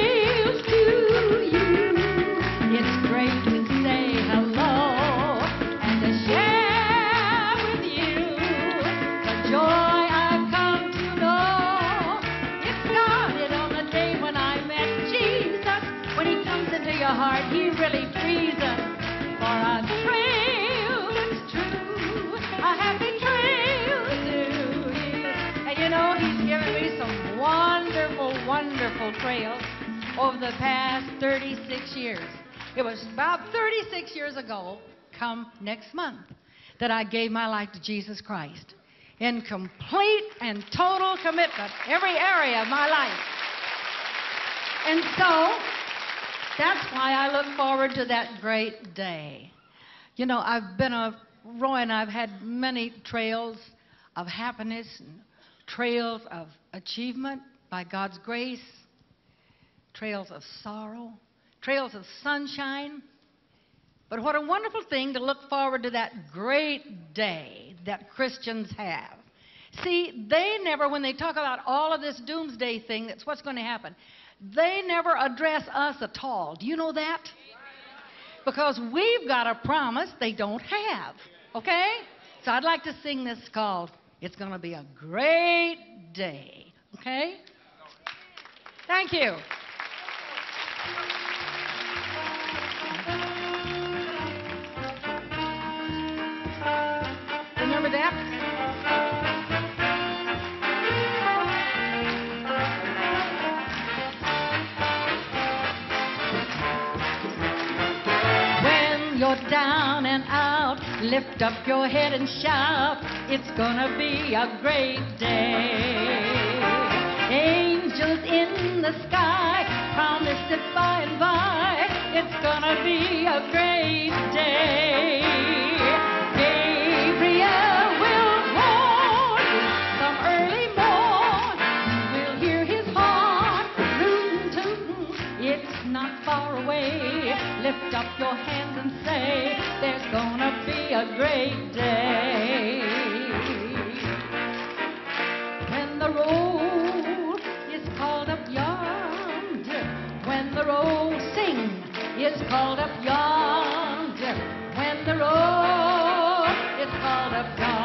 trails over the past 36 years. It was about 36 years ago, come next month, that I gave my life to Jesus Christ in complete and total commitment, every area of my life. And so, that's why I look forward to that great day. You know, I've been a, Roy and I've had many trails of happiness and trails of achievement by God's grace, trails of sorrow, trails of sunshine. But what a wonderful thing to look forward to that great day that Christians have. See, they never, when they talk about all of this doomsday thing, that's what's going to happen, they never address us at all. Do you know that? Because we've got a promise they don't have. Okay? So I'd like to sing this called It's Going to Be a Great Day. Okay? Thank you. Remember that? When you're down and out, lift up your head and shout. It's gonna be a great day. Angels in the sky promise it by and by. It's gonna be a great day. Gabriel will some early morn. Will hear his. It's not far away. Lift up your hands and say, There's gonna be a great day. When the roll is called up yonder, when the road is called up yonder,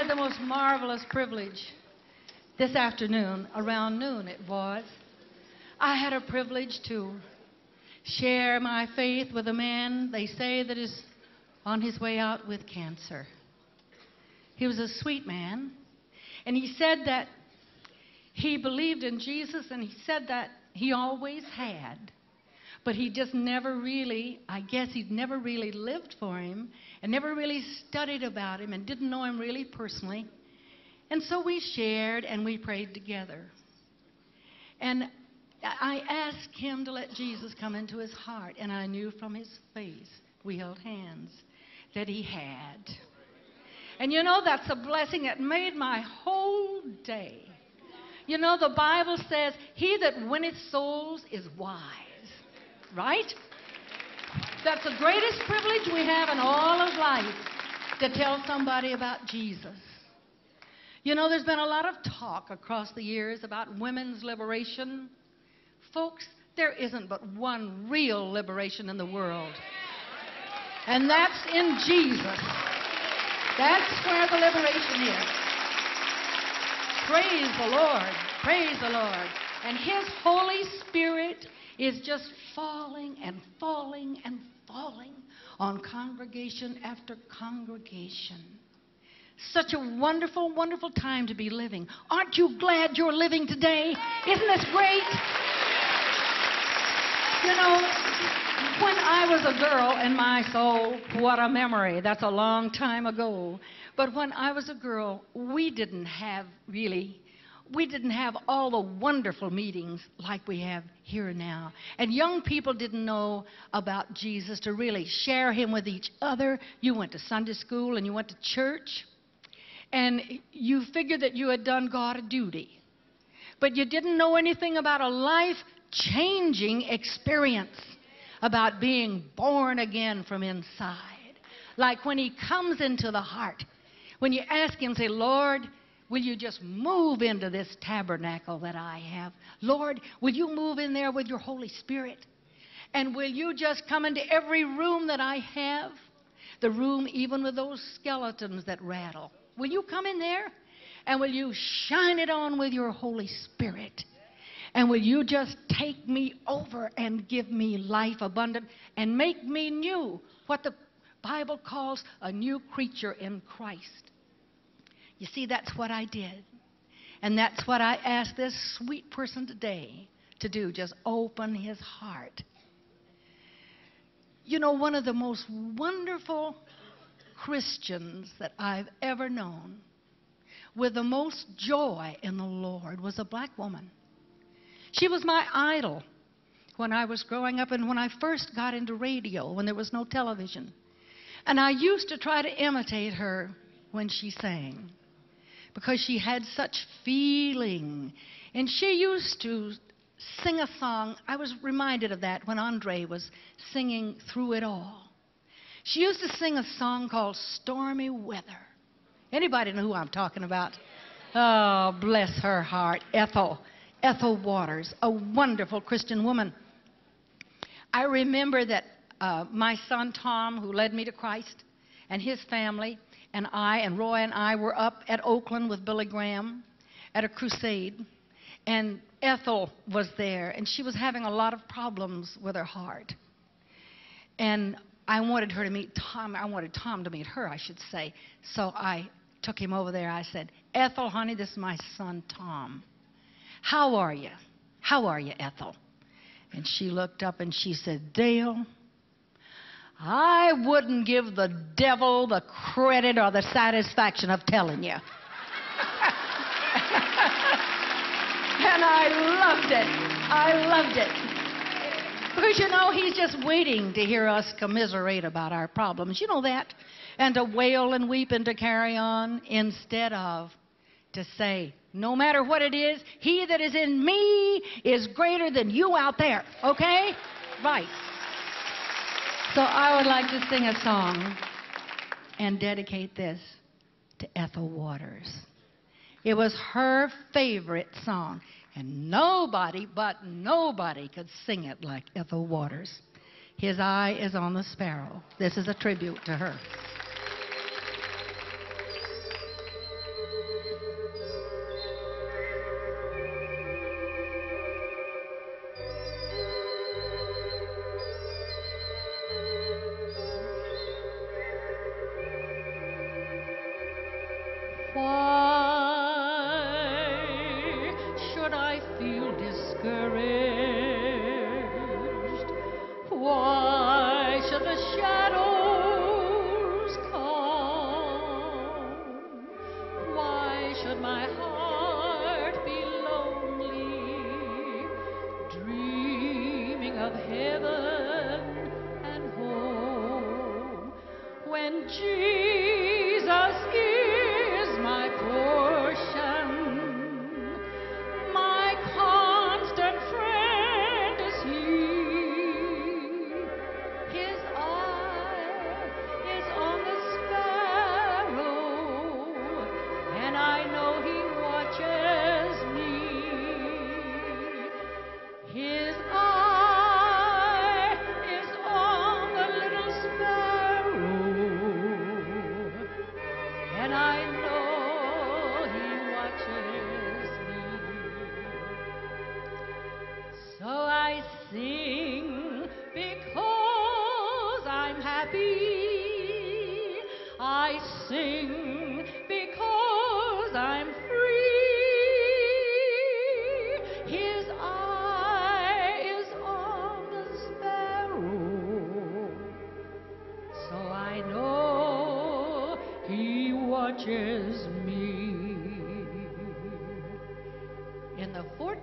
had the most marvelous privilege this afternoon, around noon it was. I had a privilege to share my faith with a man they say that is on his way out with cancer. He was a sweet man, and he said that he believed in Jesus, and he said that he always had, but he just never really, I guess he'd never really lived for him and never really studied about him and didn't know him really personally. And so we shared and we prayed together. And I asked him to let Jesus come into his heart, and I knew from his face, we held hands, that he had. And you know, that's a blessing that made my whole day. You know, the Bible says, He that winneth souls is wise. Right? That's the greatest privilege we have in all of life to tell somebody about Jesus. You know, there's been a lot of talk across the years about women's liberation. Folks, there isn't but one real liberation in the world, and that's in Jesus. That's where the liberation is. Praise the Lord. Praise the Lord. And His Holy Spirit is just falling and falling and falling on congregation after congregation. Such a wonderful, wonderful time to be living. Aren't you glad you're living today? Isn't this great? You know, when I was a girl in my soul, what a memory. That's a long time ago. But when I was a girl, we didn't have really we didn't have all the wonderful meetings like we have here now. And young people didn't know about Jesus to really share him with each other. You went to Sunday school and you went to church, and you figured that you had done God a duty. But you didn't know anything about a life changing experience, about being born again from inside. Like when he comes into the heart, when you ask him, say, Lord, Will you just move into this tabernacle that I have? Lord, will you move in there with your Holy Spirit? And will you just come into every room that I have? The room even with those skeletons that rattle. Will you come in there? And will you shine it on with your Holy Spirit? And will you just take me over and give me life abundant and make me new? What the Bible calls a new creature in Christ. You see, that's what I did. And that's what I asked this sweet person today to do just open his heart. You know, one of the most wonderful Christians that I've ever known, with the most joy in the Lord, was a black woman. She was my idol when I was growing up and when I first got into radio, when there was no television. And I used to try to imitate her when she sang because she had such feeling. And she used to sing a song. I was reminded of that when Andrae was singing through it all. She used to sing a song called Stormy Weather. Anybody know who I'm talking about? Oh, bless her heart. Ethel. Ethel Waters, a wonderful Christian woman. I remember that uh, my son Tom, who led me to Christ, and his family, and I and Roy and I were up at Oakland with Billy Graham at a crusade. And Ethel was there, and she was having a lot of problems with her heart. And I wanted her to meet Tom. I wanted Tom to meet her, I should say. So I took him over there. I said, Ethel, honey, this is my son, Tom. How are you? How are you, Ethel? And she looked up and she said, Dale, I wouldn't give the devil the credit or the satisfaction of telling you. and I loved it. I loved it. Because you know, he's just waiting to hear us commiserate about our problems. You know that? And to wail and weep and to carry on instead of to say, no matter what it is, he that is in me is greater than you out there. Okay? Right. So I would like to sing a song and dedicate this to Ethel Waters. It was her favorite song, and nobody but nobody could sing it like Ethel Waters. His eye is on the sparrow. This is a tribute to her.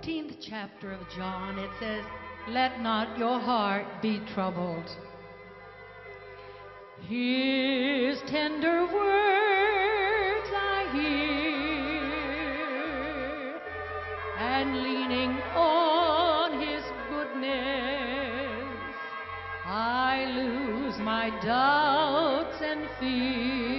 14th chapter of John, it says, Let not your heart be troubled. His tender words I hear, and leaning on his goodness, I lose my doubts and fears.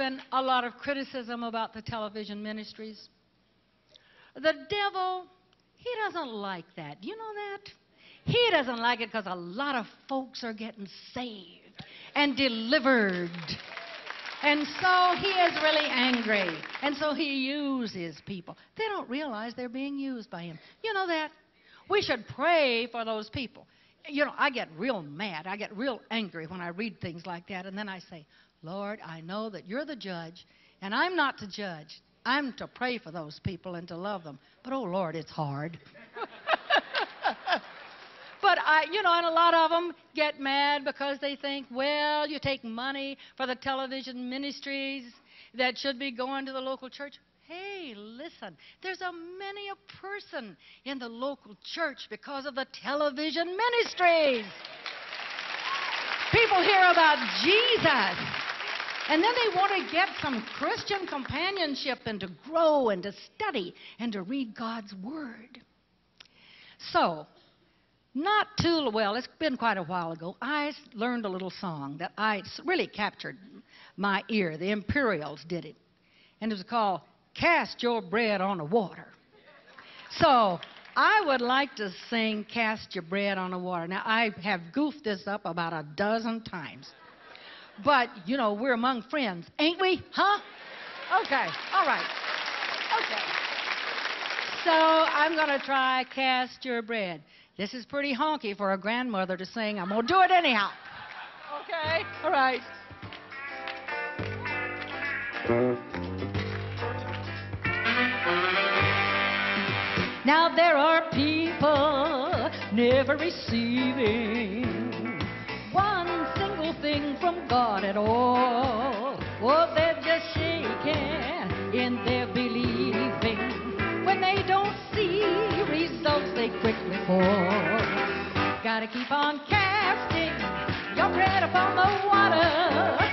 Been a lot of criticism about the television ministries. The devil, he doesn't like that. You know that? He doesn't like it because a lot of folks are getting saved and delivered. And so he is really angry. And so he uses people. They don't realize they're being used by him. You know that? We should pray for those people. You know, I get real mad. I get real angry when I read things like that. And then I say, Lord, I know that you're the judge, and I'm not to judge. I'm to pray for those people and to love them. But oh, Lord, it's hard. But I, you know, and a lot of them get mad because they think, well, you take money for the television ministries that should be going to the local church. Hey, listen, there's a many a person in the local church because of the television ministries. People hear about Jesus. And then they want to get some Christian companionship and to grow and to study and to read God's Word. So, not too well, it's been quite a while ago, I learned a little song that I really captured my ear. The Imperials did it. And it was called Cast Your Bread on the Water. So I would like to sing Cast Your Bread on the Water. Now, I have goofed this up about a dozen times. But, you know, we're among friends, ain't we? Huh? Okay, all right. Okay. So I'm going to try Cast Your Bread. This is pretty honky for a grandmother to sing. I'm going to do it anyhow. Okay? All right. Now there are people never receiving from God at all. Oh, they're just shaking in their believing. When they don't see results, they quickly fall. Gotta keep on casting your bread upon the water.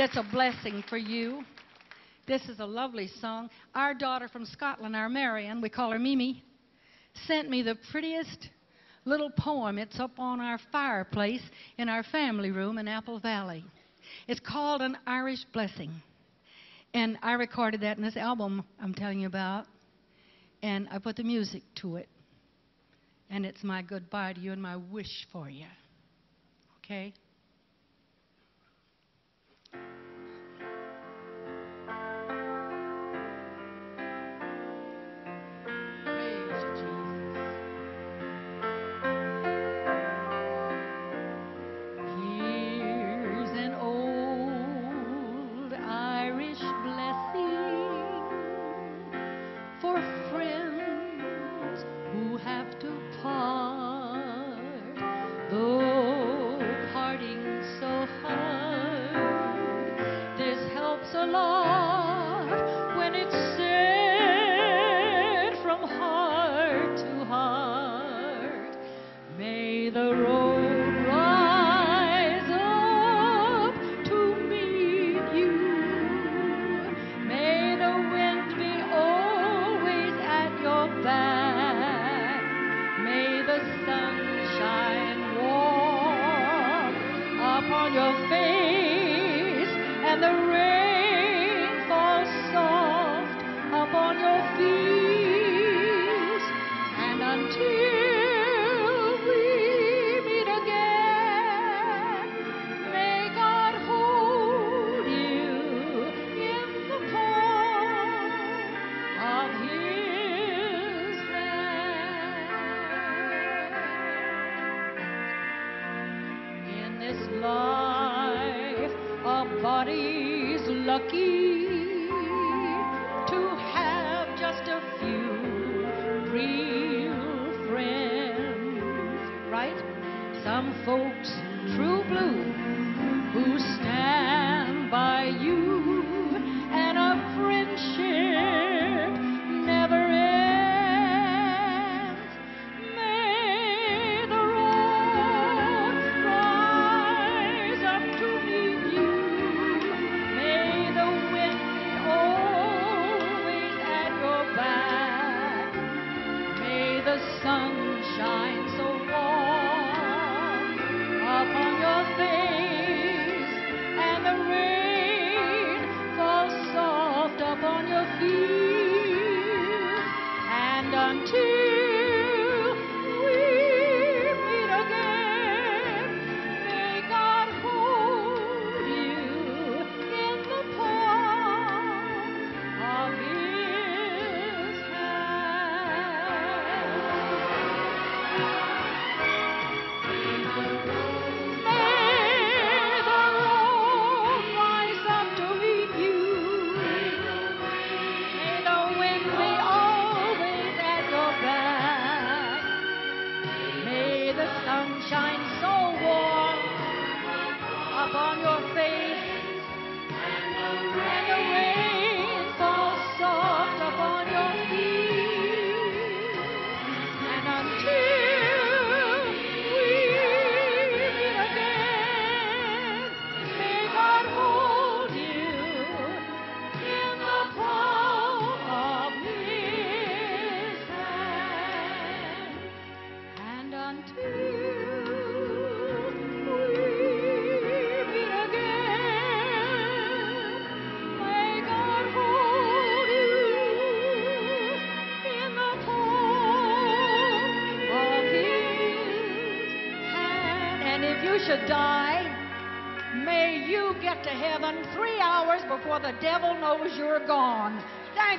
That's a blessing for you. This is a lovely song. Our daughter from Scotland, our Marion, we call her Mimi, sent me the prettiest little poem. It's up on our fireplace in our family room in Apple Valley. It's called An Irish Blessing. And I recorded that in this album I'm telling you about. And I put the music to it. And it's my goodbye to you and my wish for you. Okay?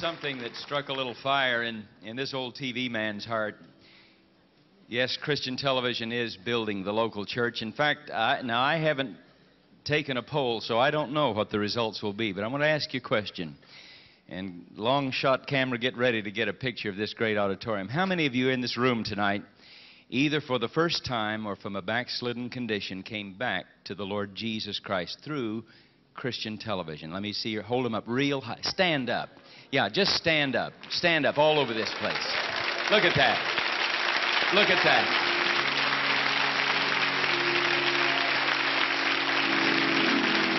something that struck a little fire in, in this old TV man's heart. Yes, Christian television is building the local church. In fact, I, now I haven't taken a poll, so I don't know what the results will be. But I'm going to ask you a question. And long shot camera, get ready to get a picture of this great auditorium. How many of you in this room tonight, either for the first time or from a backslidden condition, came back to the Lord Jesus Christ through Christian television? Let me see you. Hold them up real high. Stand up. Yeah, just stand up. Stand up all over this place. Look at that. Look at that.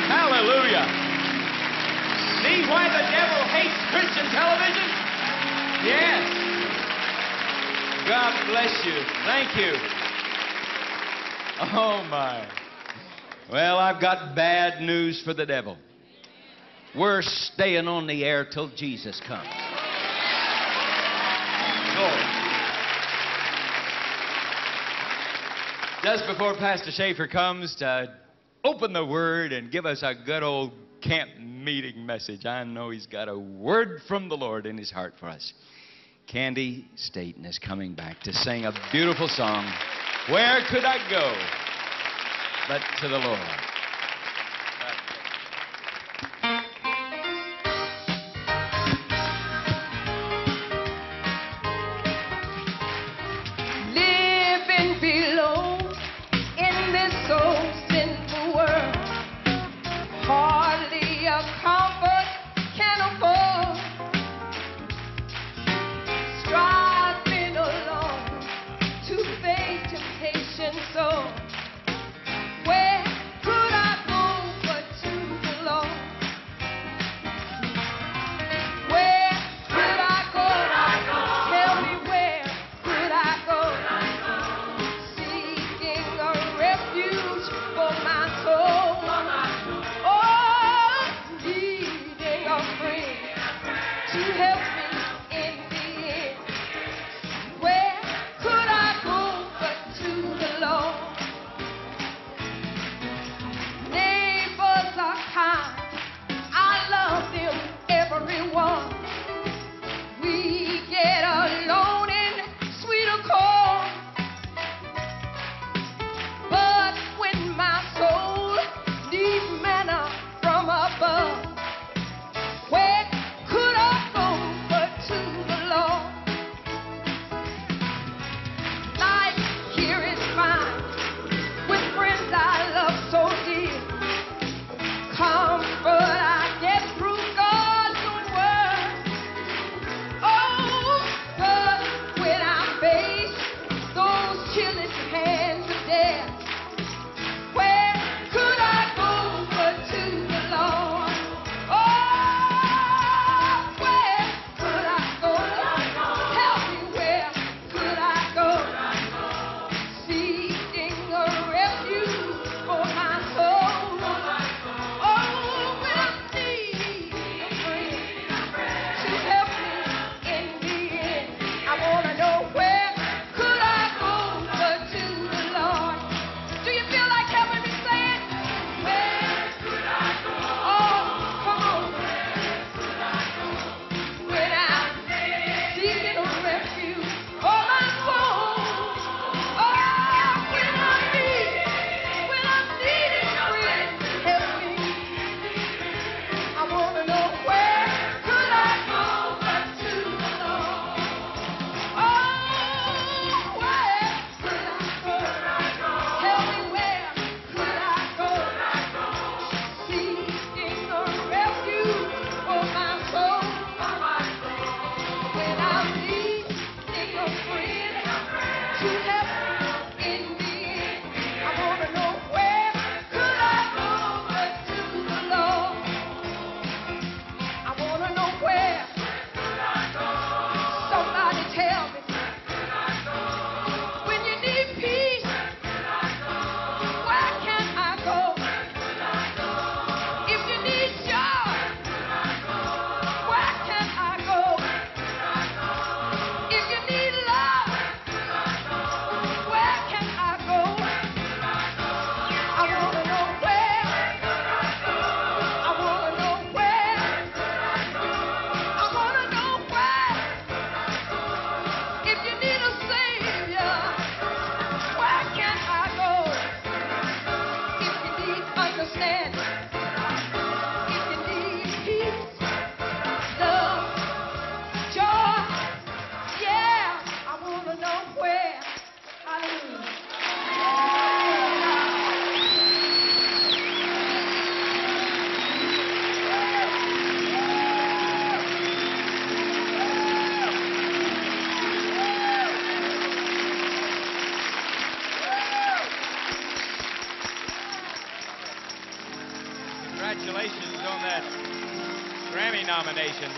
Hallelujah. See why the devil hates Christian television? Yes. God bless you. Thank you. Oh, my. Well, I've got bad news for the devil. We're staying on the air till Jesus comes. Just before Pastor Schaeffer comes to open the Word and give us a good old camp meeting message, I know he's got a word from the Lord in his heart for us. Candi Staton is coming back to sing a beautiful song. Where could I go but to the Lord?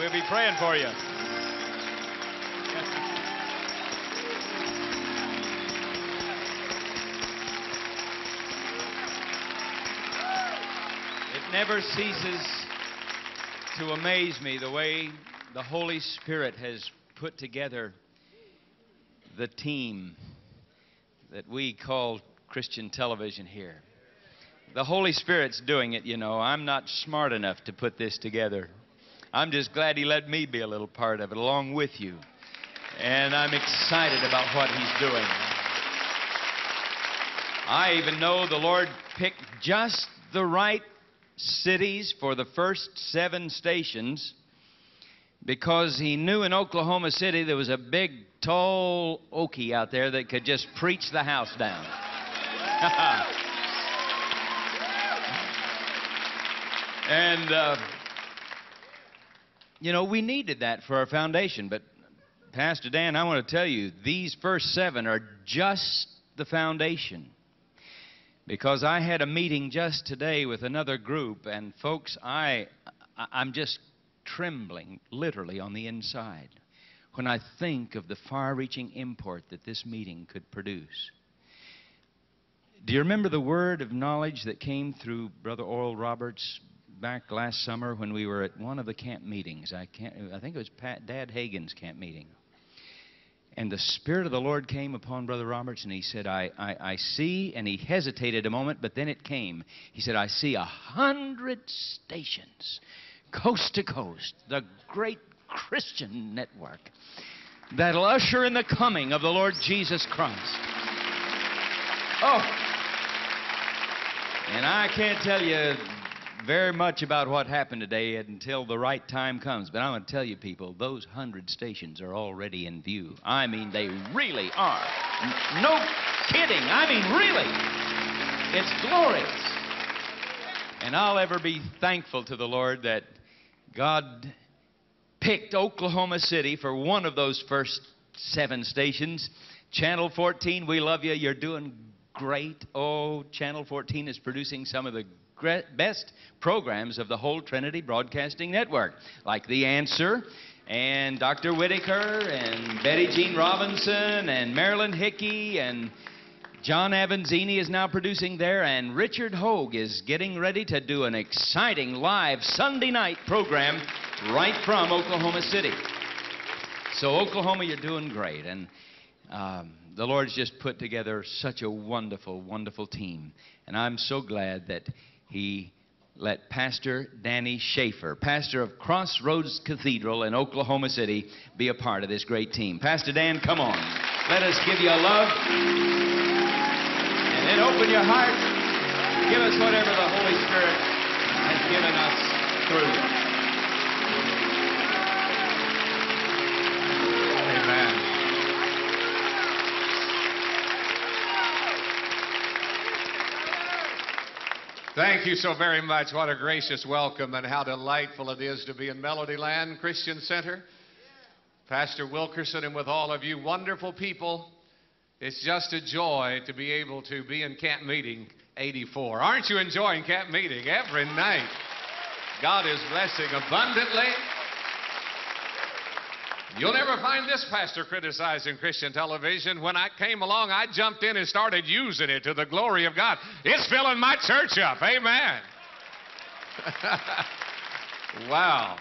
We'll be praying for you. It never ceases to amaze me the way the Holy Spirit has put together the team that we call Christian television here. The Holy Spirit's doing it, you know. I'm not smart enough to put this together. I'm just glad He let me be a little part of it along with you. And I'm excited about what He's doing. I even know the Lord picked just the right cities for the first seven stations because He knew in Oklahoma City there was a big, tall Okie out there that could just preach the house down. and, uh, you know, we needed that for our foundation. But, Pastor Dan, I want to tell you, these first seven are just the foundation. Because I had a meeting just today with another group, and folks, I, I'm just trembling literally on the inside when I think of the far reaching import that this meeting could produce. Do you remember the word of knowledge that came through Brother Oral Roberts back last summer when we were at one of the camp meetings? I can't I think it was Pat Dad Hagin's camp meeting. And the Spirit of the Lord came upon Brother Roberts, and he said, I, I, I see, and he hesitated a moment, but then it came. He said, I see a hundred stations, coast to coast, the great Christian network that'll usher in the coming of the Lord Jesus Christ. Oh, and I can't tell you very much about what happened today until the right time comes. But I'm going to tell you, people, those hundred stations are already in view. I mean, they really are. No kidding. I mean, really. It's glorious. And I'll ever be thankful to the Lord that God picked Oklahoma City for one of those first seven stations. Channel 14, we love you. You're doing great. Oh, Channel 14 is producing some of the best programs of the whole Trinity Broadcasting Network, like The Answer and Dr. Whitaker and Betty Jean Robinson and Marilyn Hickey and John Avanzini is now producing there, and Richard Hogue is getting ready to do an exciting live Sunday night program right from Oklahoma City. So, Oklahoma, you're doing great. And um, the Lord's just put together such a wonderful, wonderful team. And I'm so glad that He let Pastor Danny Schaeffer, pastor of Crossroads Cathedral in Oklahoma City, be a part of this great team. Pastor Dan, come on. Let us give you a love. And then open your heart. Give us whatever the Holy Spirit has given us through you. Thank you so very much. What a gracious welcome, and how delightful it is to be in Melody Land Christian Center. Pastor Wilkerson, and with all of you wonderful people, it's just a joy to be able to be in camp meeting 84. Aren't you enjoying camp meeting every night? God is blessing abundantly. You'll never find this pastor criticizing Christian television. When I came along, I jumped in and started using it to the glory of God. It's filling my church up. Amen. wow.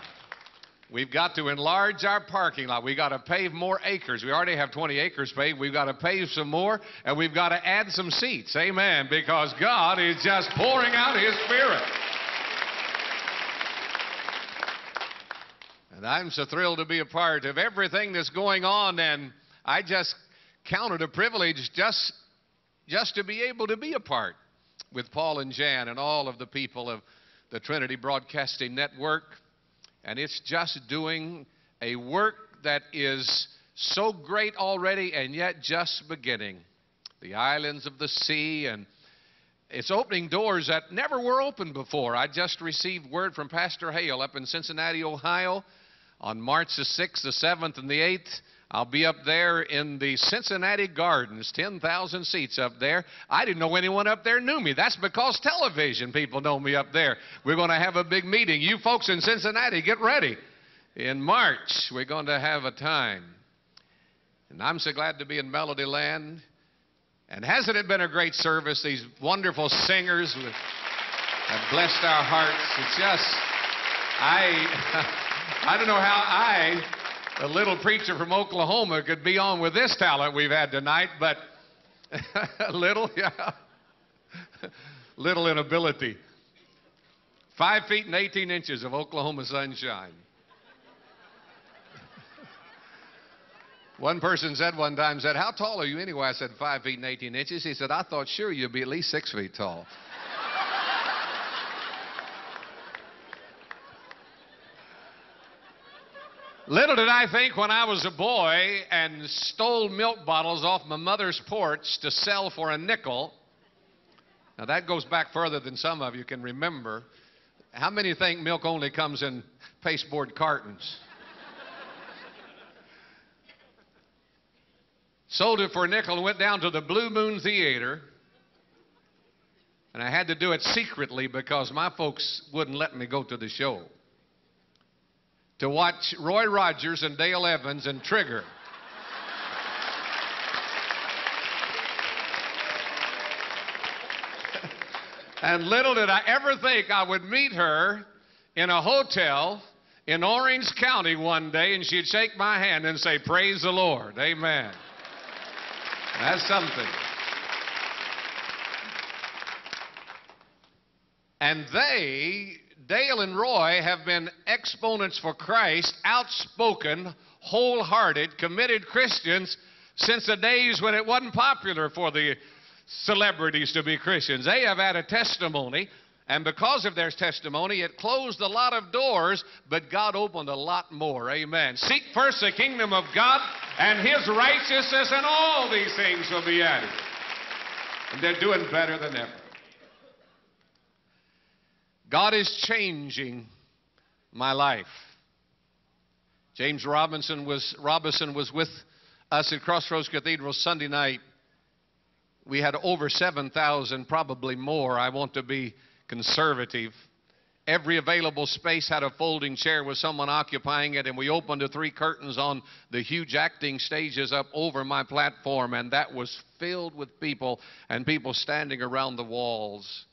We've got to enlarge our parking lot. We've got to pave more acres. We already have 20 acres paved. We've got to pave some more, and we've got to add some seats. Amen. Because God is just pouring out His Spirit. And I'm so thrilled to be a part of everything that's going on, and I just count it a privilege just, just to be able to be a part with Paul and Jan and all of the people of the Trinity Broadcasting Network. And it's just doing a work that is so great already and yet just beginning. The islands of the sea and it's opening doors that never were opened before. I just received word from Pastor Hale up in Cincinnati, Ohio on March the 6th, the 7th, and the 8th. I'll be up there in the Cincinnati Gardens, 10,000 seats up there. I didn't know anyone up there knew me. That's because television people know me up there. We're going to have a big meeting. You folks in Cincinnati, get ready. In March, we're going to have a time. And I'm so glad to be in Melody Land. And hasn't it been a great service? These wonderful singers have blessed our hearts. It's just, I, I don't know how I a little preacher from Oklahoma could be on with this talent we've had tonight, but a little, yeah, little inability. Five feet and 18 inches of Oklahoma sunshine. One person said one time, said, How tall are you anyway? I said, Five feet and 18 inches. He said, I thought sure you'd be at least six feet tall. Little did I think when I was a boy and stole milk bottles off my mother's porch to sell for a nickel. Now, that goes back further than some of you can remember. How many think milk only comes in pasteboard cartons? Sold it for a nickel and went down to the Blue Moon Theater. And I had to do it secretly because my folks wouldn't let me go to the show to watch Roy Rogers and Dale Evans and Trigger. and little did I ever think I would meet her in a hotel in Orange County one day and she'd shake my hand and say, Praise the Lord. Amen. That's something. And they Dale and Roy have been exponents for Christ, outspoken, wholehearted, committed Christians since the days when it wasn't popular for the celebrities to be Christians. They have had a testimony, and because of their testimony, it closed a lot of doors, but God opened a lot more. Amen. Seek first the kingdom of God and His righteousness, and all these things will be added. And they're doing better than ever. God is changing my life. James Robison was, Robison was with us at Crossroads Cathedral Sunday night. We had over 7,000, probably more. I want to be conservative. Every available space had a folding chair with someone occupying it, and we opened the three curtains on the huge acting stages up over my platform, and that was filled with people and people standing around the walls.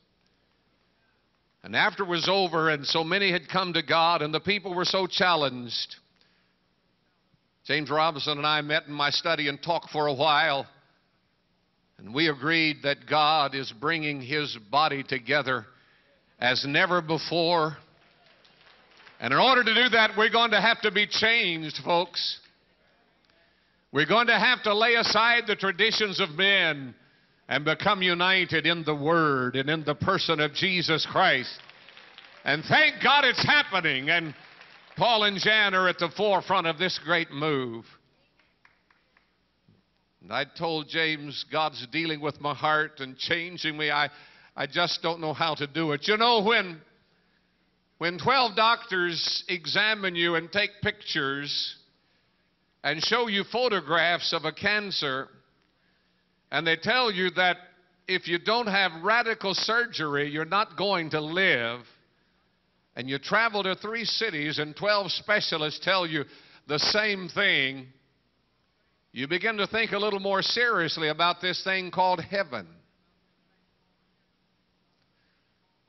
And after it was over, and so many had come to God, and the people were so challenged, James Robison and I met in my study and talked for a while. And we agreed that God is bringing his body together as never before. And in order to do that, we're going to have to be changed, folks. We're going to have to lay aside the traditions of men and become united in the Word and in the person of Jesus Christ. And thank God it's happening. And Paul and Jan are at the forefront of this great move. And I told James, God's dealing with my heart and changing me. I, I just don't know how to do it. You know, when, when 12 doctors examine you and take pictures and show you photographs of a cancer, and they tell you that if you don't have radical surgery, you're not going to live. And you travel to three cities and 12 specialists tell you the same thing. You begin to think a little more seriously about this thing called heaven.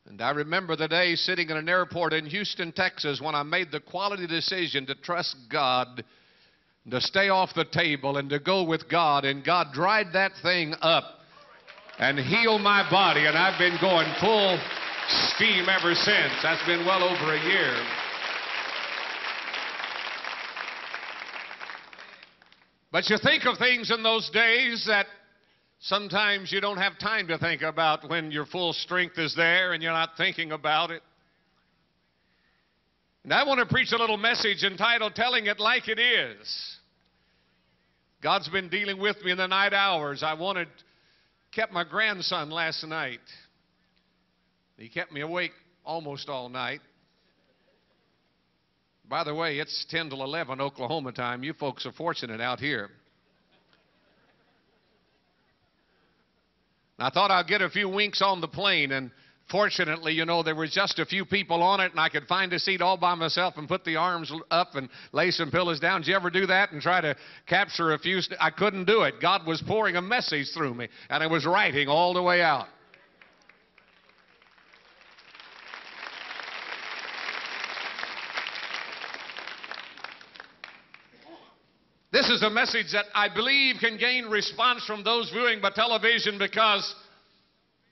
And I remember the day sitting in an airport in Houston, Texas, when I made the quality decision to trust God to stay off the table and to go with God. And God dried that thing up and healed my body. And I've been going full steam ever since. That's been well over a year. But you think of things in those days that sometimes you don't have time to think about when your full strength is there and you're not thinking about it. And I want to preach a little message entitled Telling It Like It Is. God's been dealing with me in the night hours. I wanted, kept my grandson last night. He kept me awake almost all night. By the way, it's 10 till 11 Oklahoma time. You folks are fortunate out here. I thought I'd get a few winks on the plane, and fortunately, you know, there was just a few people on it, and I could find a seat all by myself and put the arms up and lay some pillows down. Did you ever do that and try to capture a few? St- I couldn't do it. God was pouring a message through me, and I was writing all the way out. This is a message that I believe can gain response from those viewing by television because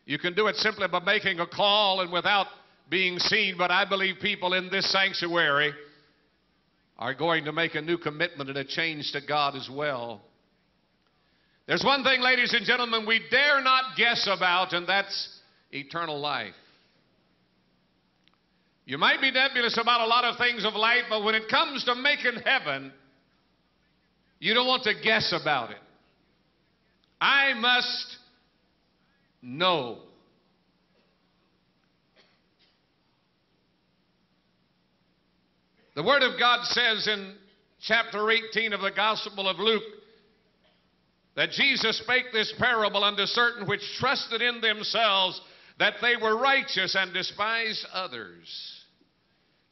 you can do it simply by making a call and without being seen. But I believe people in this sanctuary are going to make a new commitment and a change to God as well. There's one thing, ladies and gentlemen, we dare not guess about, and that's eternal life. You might be nebulous about a lot of things of life, but when it comes to making heaven, you don't want to guess about it. I must know. The Word of God says in chapter 18 of the Gospel of Luke that Jesus spake this parable unto certain which trusted in themselves that they were righteous and despised others.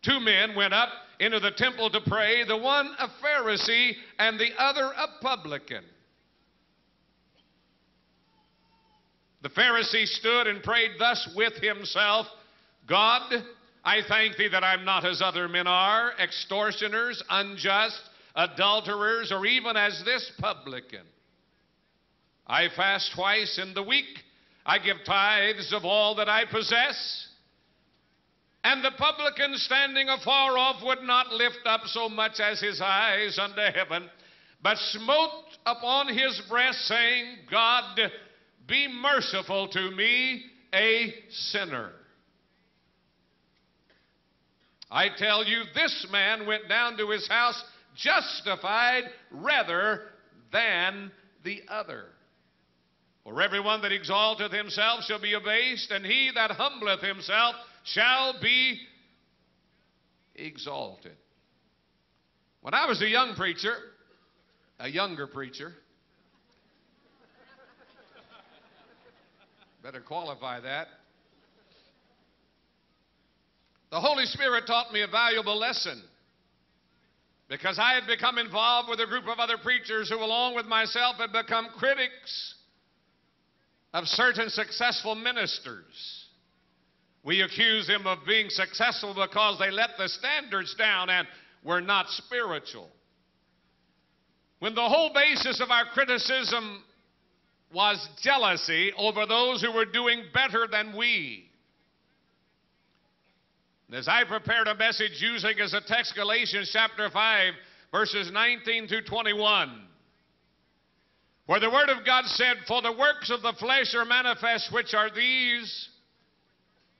Two men went up into the temple to pray, the one a Pharisee and the other a publican. The Pharisee stood and prayed thus with himself God, I thank thee that I'm not as other men are, extortioners, unjust, adulterers, or even as this publican. I fast twice in the week. I give tithes of all that I possess. And the publican standing afar off would not lift up so much as his eyes unto heaven, but smote upon his breast, saying, God, be merciful to me, a sinner. I tell you, this man went down to his house justified rather than the other. For everyone that exalteth himself shall be abased, and he that humbleth himself shall be exalted. When I was a young preacher, a younger preacher, better qualify that. The Holy Spirit taught me a valuable lesson because I had become involved with a group of other preachers who, along with myself, had become critics of certain successful ministers. We accuse them of being successful because they let the standards down and were not spiritual. When the whole basis of our criticism was jealousy over those who were doing better than we. As I prepared a message using as a text Galatians chapter 5, verses 19 through 21, where the Word of God said, For the works of the flesh are manifest, which are these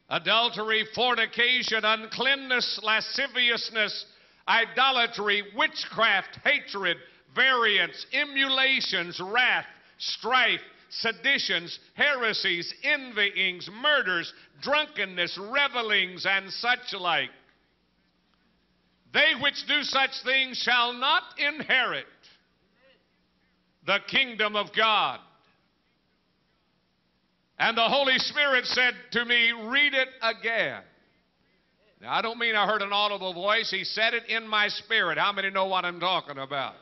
adultery, fornication, uncleanness, lasciviousness, idolatry, witchcraft, hatred, variance, emulations, wrath, strife, seditions, heresies, envyings, murders, drunkenness, revelings, and such like. They which do such things shall not inherit the kingdom of God. And the Holy Spirit said to me, Read it again. Now, I don't mean I heard an audible voice. He said it in my spirit. How many know what I'm talking about?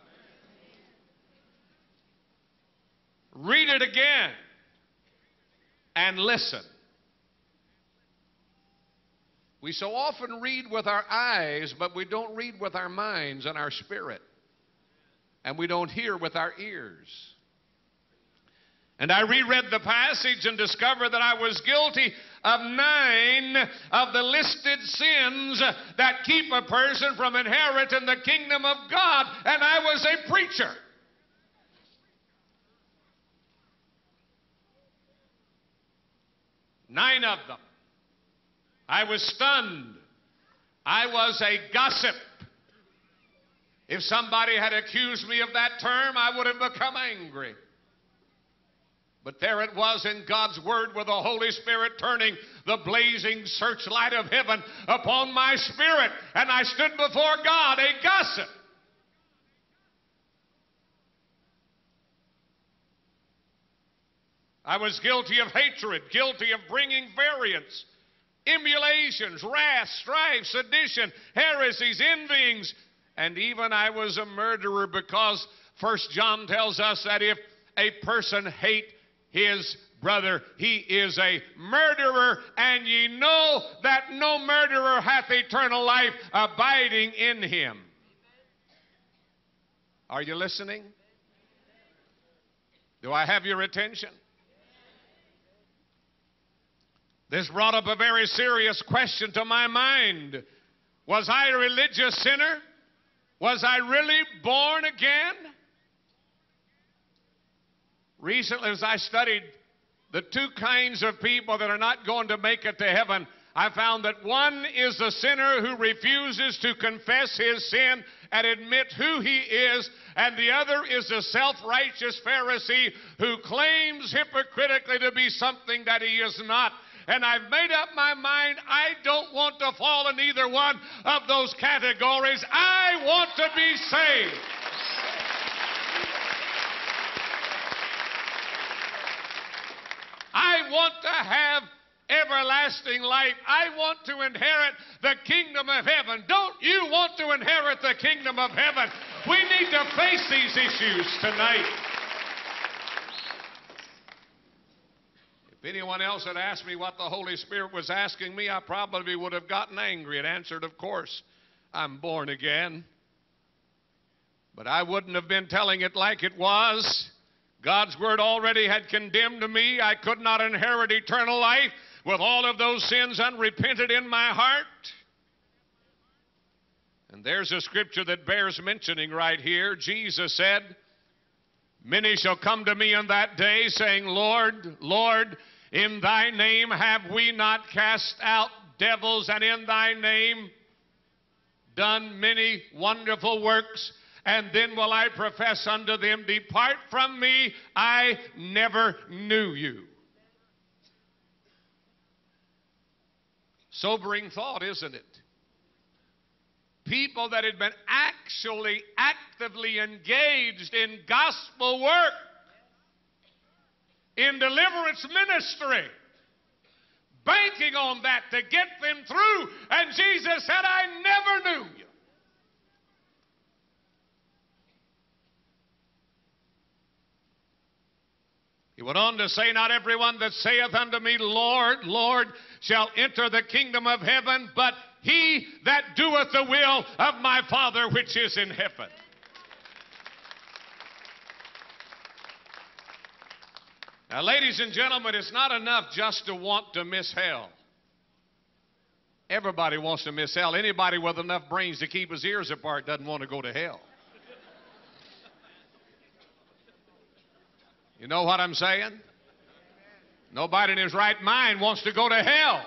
Read it again and listen. We so often read with our eyes, but we don't read with our minds and our spirit. And we don't hear with our ears. And I reread the passage and discovered that I was guilty of nine of the listed sins that keep a person from inheriting the kingdom of God. And I was a preacher. Nine of them. I was stunned. I was a gossip. If somebody had accused me of that term, I would have become angry. But there it was in God's Word with the Holy Spirit turning the blazing searchlight of heaven upon my spirit. And I stood before God, a gossip. I was guilty of hatred, guilty of bringing variance, emulations, wrath, strife, sedition, heresies, envyings, and even I was a murderer because First John tells us that if a person hate his brother, he is a murderer, and ye know that no murderer hath eternal life abiding in him. Are you listening? Do I have your attention? This brought up a very serious question to my mind. Was I a religious sinner? Was I really born again? Recently, as I studied the two kinds of people that are not going to make it to heaven, I found that one is the sinner who refuses to confess his sin and admit who he is, and the other is the self righteous Pharisee who claims hypocritically to be something that he is not. And I've made up my mind I don't want to fall in either one of those categories. I want to be saved. I want to have everlasting life. I want to inherit the kingdom of heaven. Don't you want to inherit the kingdom of heaven? We need to face these issues tonight. If anyone else had asked me what the Holy Spirit was asking me, I probably would have gotten angry and answered, Of course, I'm born again. But I wouldn't have been telling it like it was. God's word already had condemned me. I could not inherit eternal life with all of those sins unrepented in my heart. And there's a scripture that bears mentioning right here. Jesus said, Many shall come to me in that day, saying, Lord, Lord, in thy name have we not cast out devils, and in thy name done many wonderful works? And then will I profess unto them, Depart from me, I never knew you. Sobering thought, isn't it? People that had been actually actively engaged in gospel work, in deliverance ministry, banking on that to get them through. And Jesus said, I never knew you. He went on to say, Not everyone that saith unto me, Lord, Lord, shall enter the kingdom of heaven, but he that doeth the will of my Father which is in heaven. Now, ladies and gentlemen, it's not enough just to want to miss hell. Everybody wants to miss hell. Anybody with enough brains to keep his ears apart doesn't want to go to hell. You know what I'm saying? Nobody in his right mind wants to go to hell.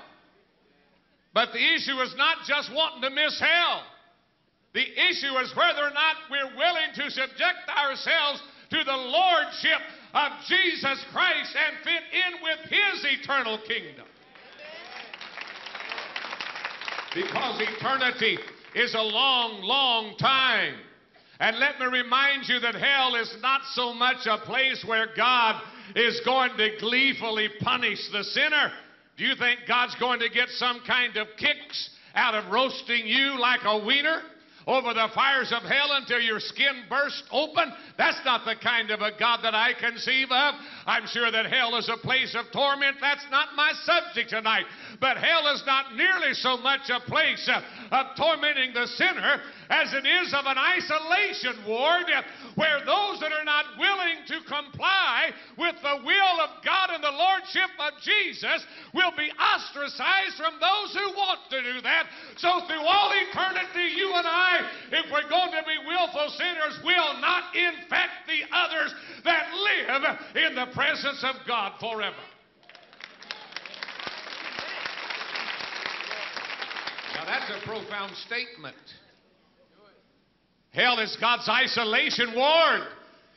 But the issue is not just wanting to miss hell. The issue is whether or not we're willing to subject ourselves to the lordship of Jesus Christ and fit in with his eternal kingdom. Because eternity is a long, long time. And let me remind you that hell is not so much a place where God is going to gleefully punish the sinner. Do you think God's going to get some kind of kicks out of roasting you like a wiener? Over the fires of hell until your skin bursts open. That's not the kind of a God that I conceive of. I'm sure that hell is a place of torment. That's not my subject tonight. But hell is not nearly so much a place uh, of tormenting the sinner as it is of an isolation ward uh, where those that are not willing to comply with the will of God and the Lordship of Jesus will be ostracized from those who want to do that. So, through all eternity, you and I, if we're going to be willful sinners, we'll not infect the others that live in the presence of God forever. Now, that's a profound statement. Hell is God's isolation ward.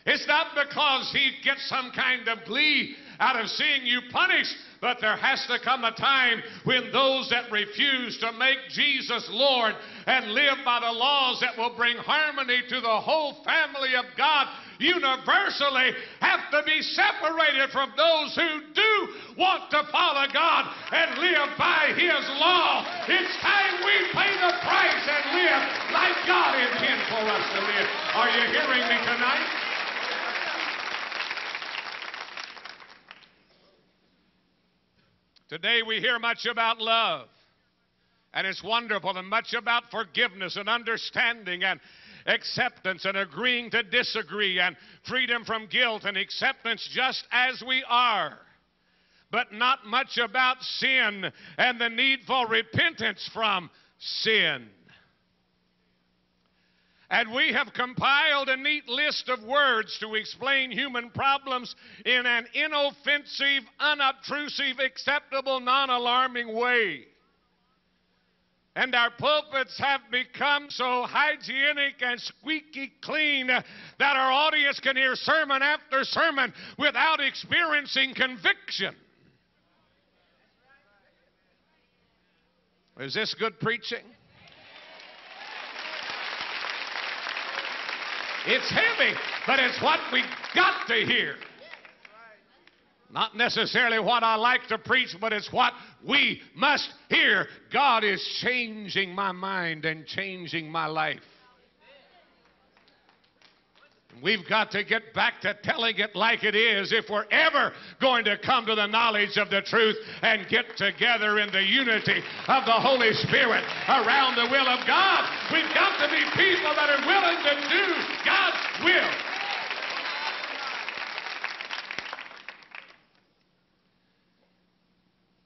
It's not because he gets some kind of glee out of seeing you punished. But there has to come a time when those that refuse to make Jesus Lord and live by the laws that will bring harmony to the whole family of God universally have to be separated from those who do want to follow God and live by His law. It's time we pay the price and live like God intends for us to live. Are you hearing me tonight? Today we hear much about love. And it's wonderful, and much about forgiveness and understanding and acceptance and agreeing to disagree and freedom from guilt and acceptance just as we are. But not much about sin and the need for repentance from sin. And we have compiled a neat list of words to explain human problems in an inoffensive, unobtrusive, acceptable, non alarming way. And our pulpits have become so hygienic and squeaky clean that our audience can hear sermon after sermon without experiencing conviction. Is this good preaching? It's heavy, but it's what we got to hear. Not necessarily what I like to preach, but it's what we must hear. God is changing my mind and changing my life. We've got to get back to telling it like it is if we're ever going to come to the knowledge of the truth and get together in the unity of the Holy Spirit around the will of God. We've got to be people that are willing to do God's will.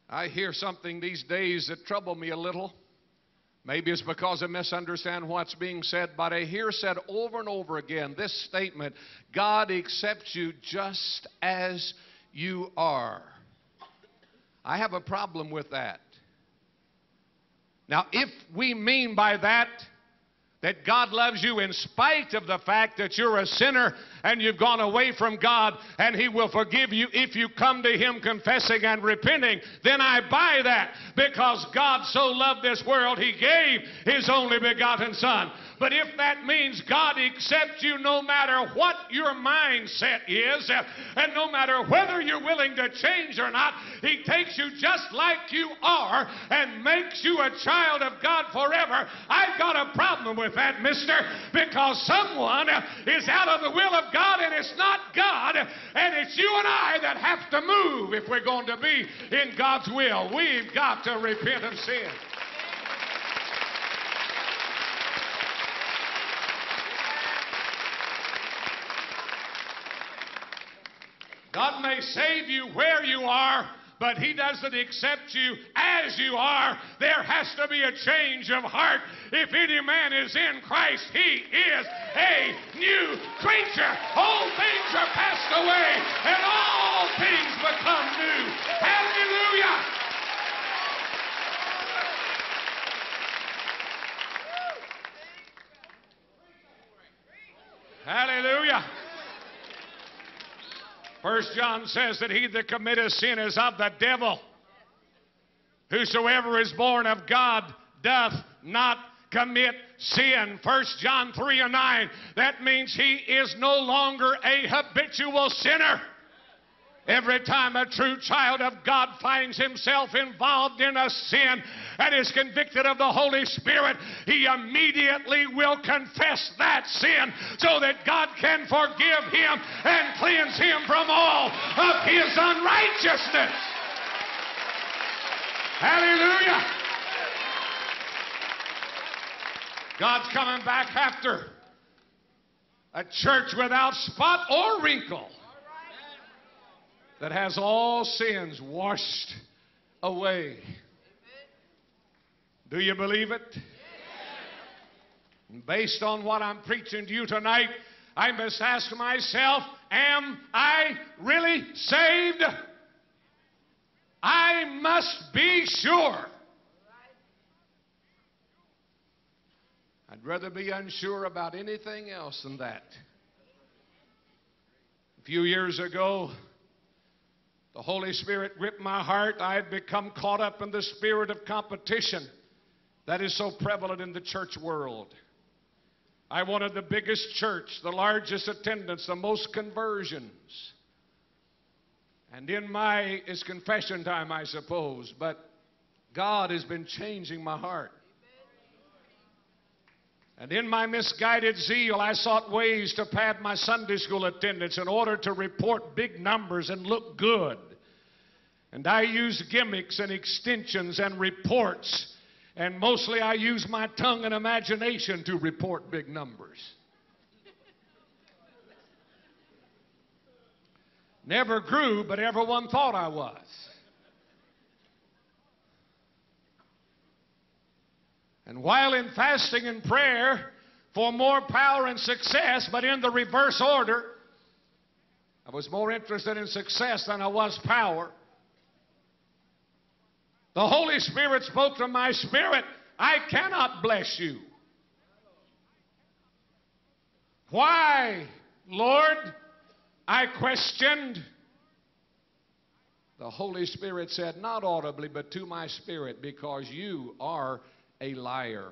I hear something these days that trouble me a little. Maybe it's because I misunderstand what's being said, but I hear said over and over again this statement God accepts you just as you are. I have a problem with that. Now, if we mean by that that God loves you in spite of the fact that you're a sinner and you've gone away from God and He will forgive you if you come to Him confessing and repenting, then I buy that because God so loved this world, He gave His only begotten Son. But if that means God accepts you no matter what your mindset is, uh, and no matter whether you're willing to change or not, He takes you just like you are and makes you a child of God forever. I've got a problem with that, mister, because someone uh, is out of the will of God and it's not God, and it's you and I that have to move if we're going to be in God's will. We've got to repent of sin. God may save you where you are, but He doesn't accept you as you are. There has to be a change of heart. If any man is in Christ, he is a new creature. All things are passed away, and all things become new. Hallelujah! Hallelujah. First John says that he that committeth sin is of the devil. Whosoever is born of God doth not commit sin. First John 3 and 9. That means he is no longer a habitual sinner. Every time a true child of God finds himself involved in a sin and is convicted of the Holy Spirit, he immediately will confess that sin so that God can forgive him and cleanse him from all of his unrighteousness. Hallelujah. God's coming back after a church without spot or wrinkle that has all sins washed away. Do you believe it? Based on what I'm preaching to you tonight, I must ask myself, am I really saved? I must be sure. I'd rather be unsure about anything else than that. A few years ago, The Holy Spirit gripped my heart. I had become caught up in the spirit of competition that is so prevalent in the church world. I wanted the biggest church, the largest attendance, the most conversions. And in my, it's confession time, I suppose, but God has been changing my heart. And in my misguided zeal, I sought ways to pad my Sunday school attendance in order to report big numbers and look good. And I used gimmicks and extensions and reports. And mostly I used my tongue and imagination to report big numbers. Never grew, but everyone thought I was. And while in fasting and prayer for more power and success, but in the reverse order, I was more interested in success than I was power. The Holy Spirit spoke to my spirit, I cannot bless you. Why, Lord? I questioned. The Holy Spirit said, not audibly, but to my spirit, because you are a liar.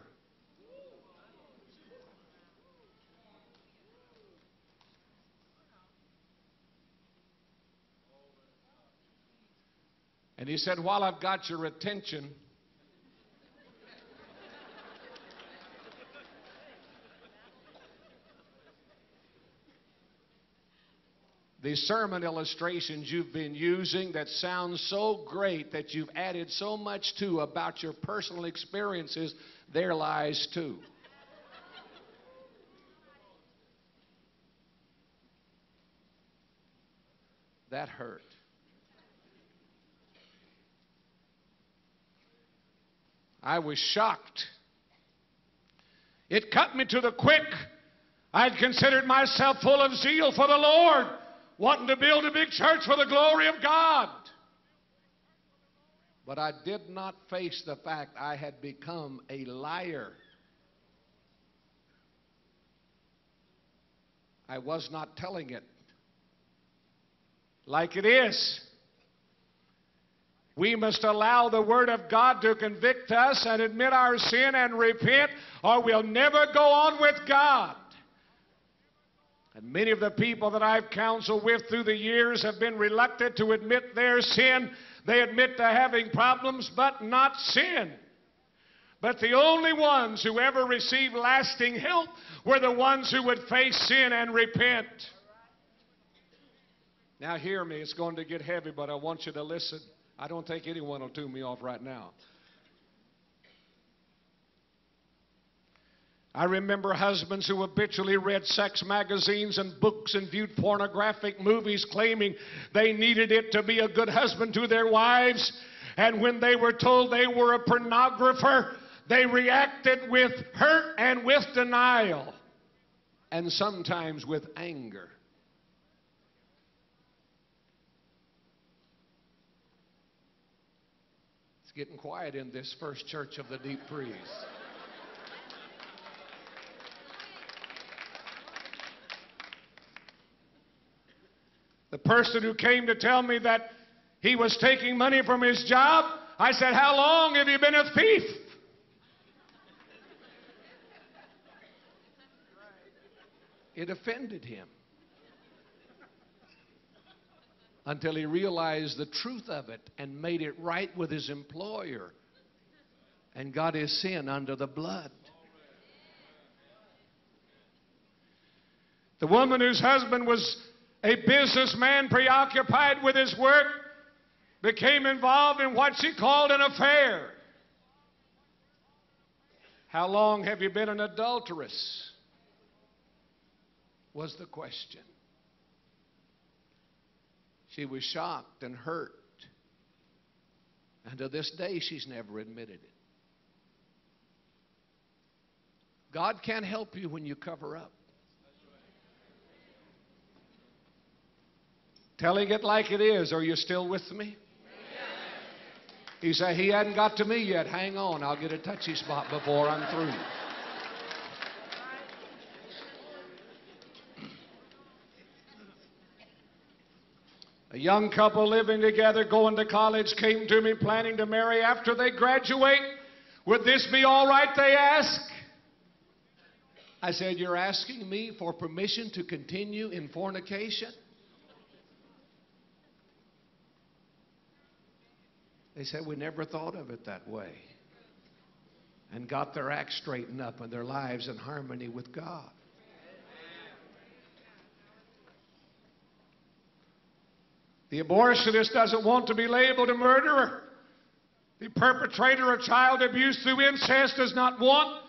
And he said, While I've got your attention, the sermon illustrations you've been using that sound so great that you've added so much to about your personal experiences, there lies too. That hurt. I was shocked. It cut me to the quick. I'd considered myself full of zeal for the Lord, wanting to build a big church for the glory of God. But I did not face the fact I had become a liar. I was not telling it like it is. We must allow the Word of God to convict us and admit our sin and repent, or we'll never go on with God. And many of the people that I've counseled with through the years have been reluctant to admit their sin. They admit to having problems, but not sin. But the only ones who ever received lasting help were the ones who would face sin and repent. Now, hear me, it's going to get heavy, but I want you to listen. I don't think anyone will tune me off right now. I remember husbands who habitually read sex magazines and books and viewed pornographic movies claiming they needed it to be a good husband to their wives. And when they were told they were a pornographer, they reacted with hurt and with denial, and sometimes with anger. It's getting quiet in this first church of the deep freeze. The person who came to tell me that he was taking money from his job, I said, How long have you been a thief? It offended him until he realized the truth of it and made it right with his employer and got his sin under the blood. The woman whose husband was a businessman preoccupied with his work became involved in what she called an affair. How long have you been an adulteress? Was the question. She was shocked and hurt. And to this day, she's never admitted it. God can't help you when you cover up. Telling it like it is. Are you still with me? He said, He hadn't got to me yet. Hang on, I'll get a touchy spot before I'm through. A young couple living together, going to college, came to me planning to marry after they graduate. Would this be all right, they ask? I said, You're asking me for permission to continue in fornication? They said, We never thought of it that way. And got their act straightened up and their lives in harmony with God. The abortionist doesn't want to be labeled a murderer. The perpetrator of child abuse through incest does not want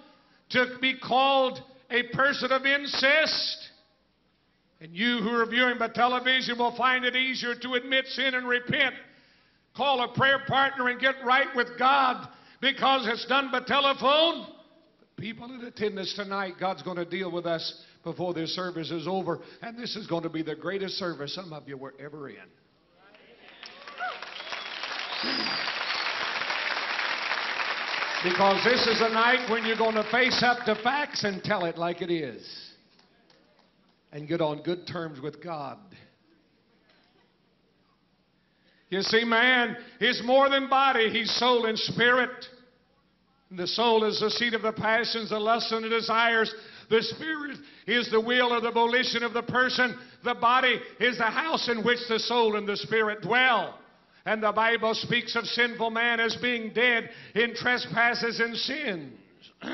to be called a person of incest. And you who are viewing by television will find it easier to admit sin and repent. Call a prayer partner and get right with God because it's done by telephone. But people in attendance tonight, God's going to deal with us before this service is over. And this is going to be the greatest service some of you were ever in. Because this is a night when you're going to face up to facts and tell it like it is. And get on good terms with God. You see, man is more than body, he's soul and spirit. The soul is the seat of the passions, the lusts, and the desires. The spirit is the will or the volition of the person. The body is the house in which the soul and the spirit dwell. And the Bible speaks of sinful man as being dead in trespasses and sins.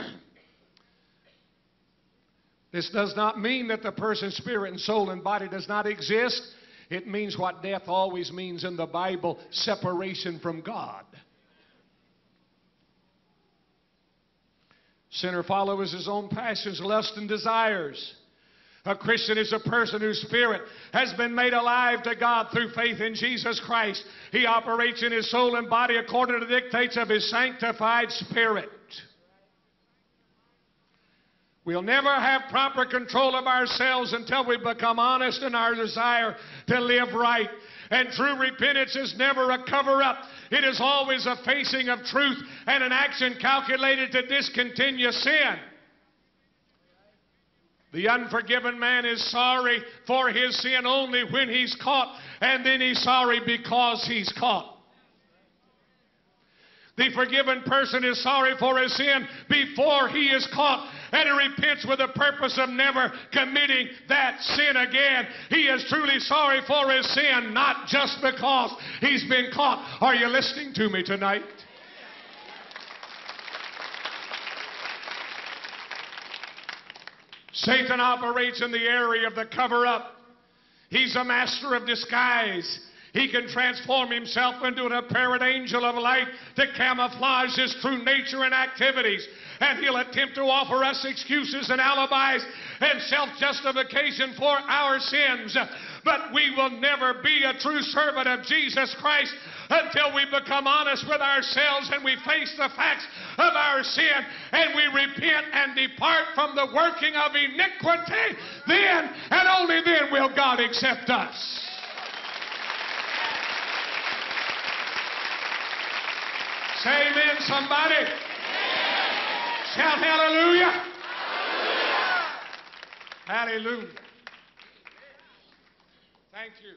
this does not mean that the person's spirit and soul and body does not exist. It means what death always means in the Bible separation from God. Sinner follows his own passions, lusts, and desires. A Christian is a person whose spirit has been made alive to God through faith in Jesus Christ. He operates in his soul and body according to the dictates of his sanctified spirit. We'll never have proper control of ourselves until we become honest in our desire to live right. And true repentance is never a cover up. It is always a facing of truth and an action calculated to discontinue sin. The unforgiven man is sorry for his sin only when he's caught, and then he's sorry because he's caught. The forgiven person is sorry for his sin before he is caught, and he repents with the purpose of never committing that sin again. He is truly sorry for his sin, not just because he's been caught. Are you listening to me tonight? Satan operates in the area of the cover up. He's a master of disguise. He can transform himself into an apparent angel of light to camouflage his true nature and activities. And he'll attempt to offer us excuses and alibis and self justification for our sins. But we will never be a true servant of Jesus Christ until we become honest with ourselves and we face the facts of our sin and we repent and depart from the working of iniquity. Then and only then will God accept us. Say amen, somebody. Shout hallelujah. Hallelujah. Thank you.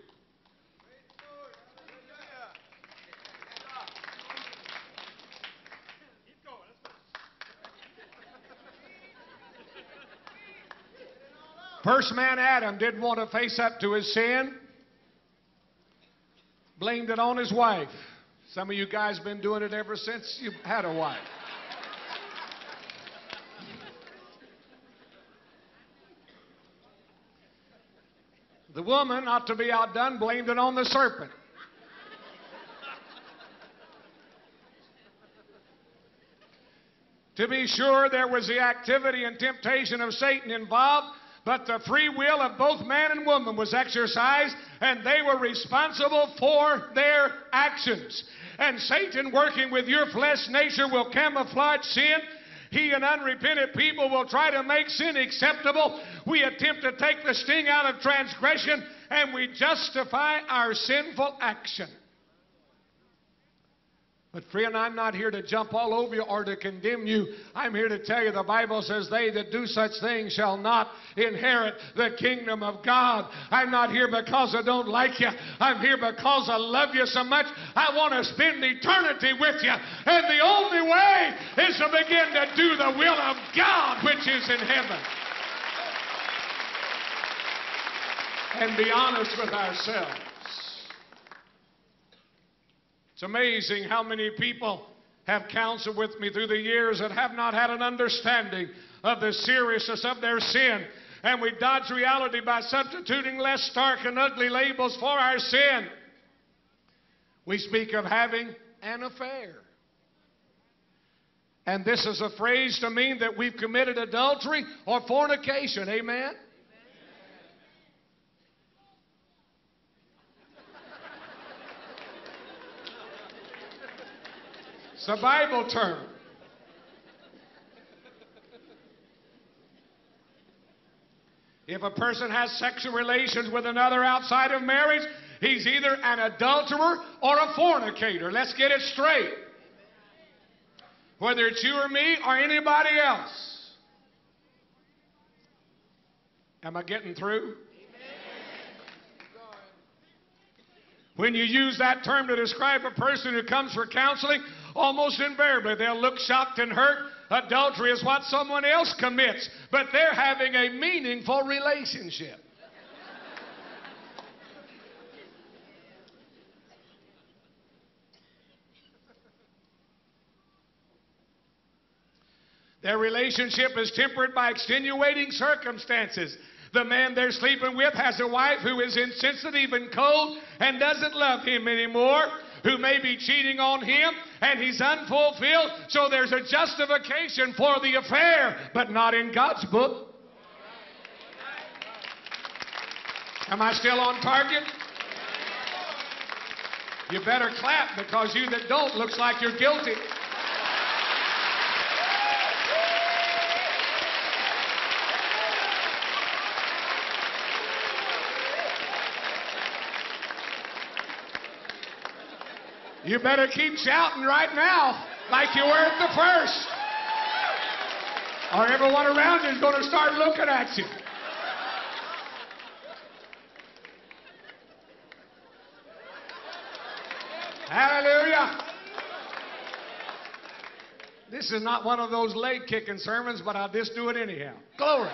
First man Adam didn't want to face up to his sin, blamed it on his wife. Some of you guys been doing it ever since you had a wife. The woman, not to be outdone, blamed it on the serpent. to be sure, there was the activity and temptation of Satan involved, but the free will of both man and woman was exercised, and they were responsible for their actions. And Satan, working with your flesh nature, will camouflage sin. He and unrepentant people will try to make sin acceptable. We attempt to take the sting out of transgression, and we justify our sinful action. But friend, I'm not here to jump all over you or to condemn you. I'm here to tell you the Bible says they that do such things shall not inherit the kingdom of God. I'm not here because I don't like you. I'm here because I love you so much. I want to spend eternity with you. And the only way is to begin to do the will of God which is in heaven. And be honest with ourselves. It's amazing how many people have counseled with me through the years that have not had an understanding of the seriousness of their sin. And we dodge reality by substituting less stark and ugly labels for our sin. We speak of having an affair. And this is a phrase to mean that we've committed adultery or fornication. Amen? It's a Bible term. If a person has sexual relations with another outside of marriage, he's either an adulterer or a fornicator. Let's get it straight. Whether it's you or me or anybody else. Am I getting through? When you use that term to describe a person who comes for counseling, almost invariably they'll look shocked and hurt. Adultery is what someone else commits, but they're having a meaningful relationship. Their relationship is tempered by extenuating circumstances. The man they're sleeping with has a wife who is insensitive and cold and doesn't love him anymore, who may be cheating on him, and he's unfulfilled. So there's a justification for the affair, but not in God's book. Am I still on target? You better clap because you that don't looks like you're guilty. You better keep shouting right now like you were at the first. Or everyone around you is going to start looking at you. Hallelujah. This is not one of those leg kicking sermons, but I'll just do it anyhow. Glory.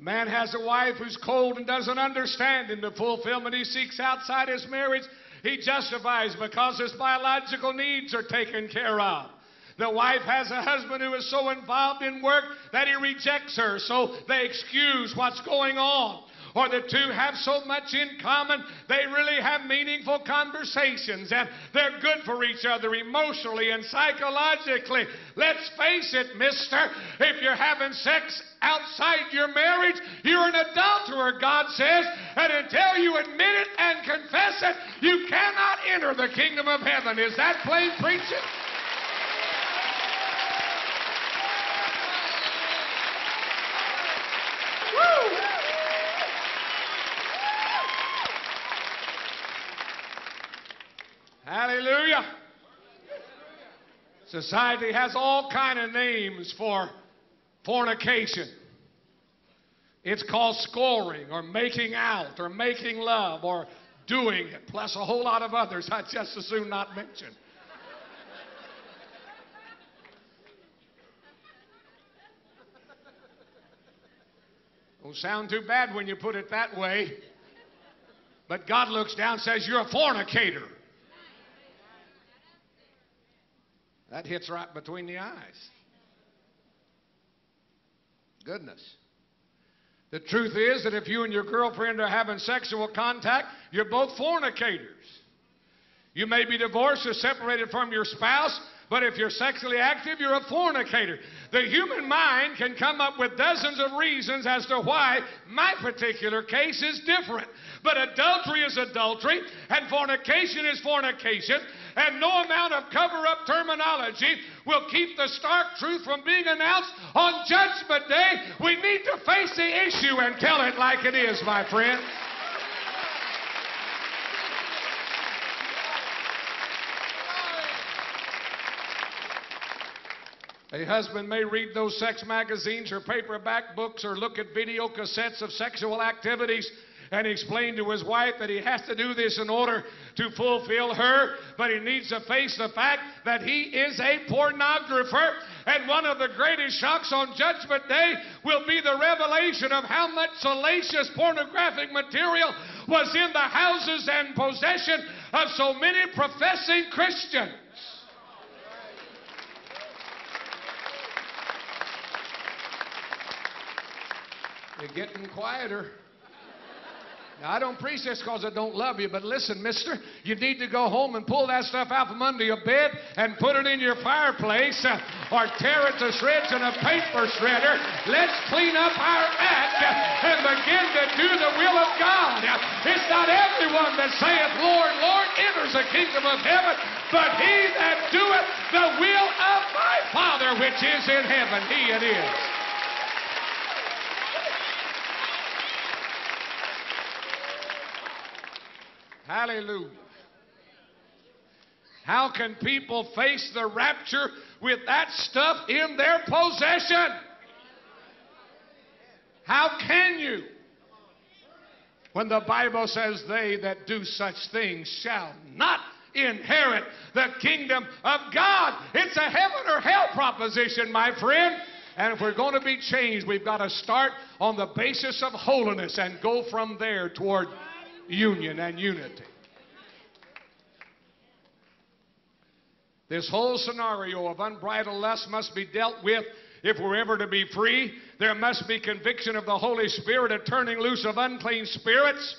The man has a wife who's cold and doesn't understand in the fulfillment he seeks outside his marriage. He justifies because his biological needs are taken care of. The wife has a husband who is so involved in work that he rejects her, so they excuse what's going on. Or the two have so much in common, they really have meaningful conversations and they're good for each other emotionally and psychologically. Let's face it, mister, if you're having sex outside your marriage, you're an adulterer, God says. And until you admit it and confess it, you cannot enter the kingdom of heaven. Is that plain preaching? Hallelujah. Society has all kind of names for fornication. It's called scoring or making out or making love or doing it, plus a whole lot of others I'd just as soon not mention. Don't sound too bad when you put it that way. But God looks down and says, You're a fornicator. That hits right between the eyes. Goodness. The truth is that if you and your girlfriend are having sexual contact, you're both fornicators. You may be divorced or separated from your spouse, but if you're sexually active, you're a fornicator. The human mind can come up with dozens of reasons as to why my particular case is different. But adultery is adultery, and fornication is fornication, and no amount of cover up terminology will keep the stark truth from being announced on Judgment Day. We need to face the issue and tell it like it is, my friend. A husband may read those sex magazines or paperback books or look at video cassettes of sexual activities and he explained to his wife that he has to do this in order to fulfill her, but he needs to face the fact that he is a pornographer. And one of the greatest shocks on Judgment Day will be the revelation of how much salacious pornographic material was in the houses and possession of so many professing Christians. You're getting quieter. Now, I don't preach this because I don't love you, but listen, mister, you need to go home and pull that stuff out from under your bed and put it in your fireplace uh, or tear it to shreds in a paper shredder. Let's clean up our act and begin to do the will of God. It's not everyone that saith, Lord, Lord, enters the kingdom of heaven, but he that doeth the will of my Father which is in heaven. He it is. Hallelujah. How can people face the rapture with that stuff in their possession? How can you? When the Bible says, They that do such things shall not inherit the kingdom of God. It's a heaven or hell proposition, my friend. And if we're going to be changed, we've got to start on the basis of holiness and go from there toward union and unity. This whole scenario of unbridled lust must be dealt with if we're ever to be free. There must be conviction of the Holy Spirit, a turning loose of unclean spirits.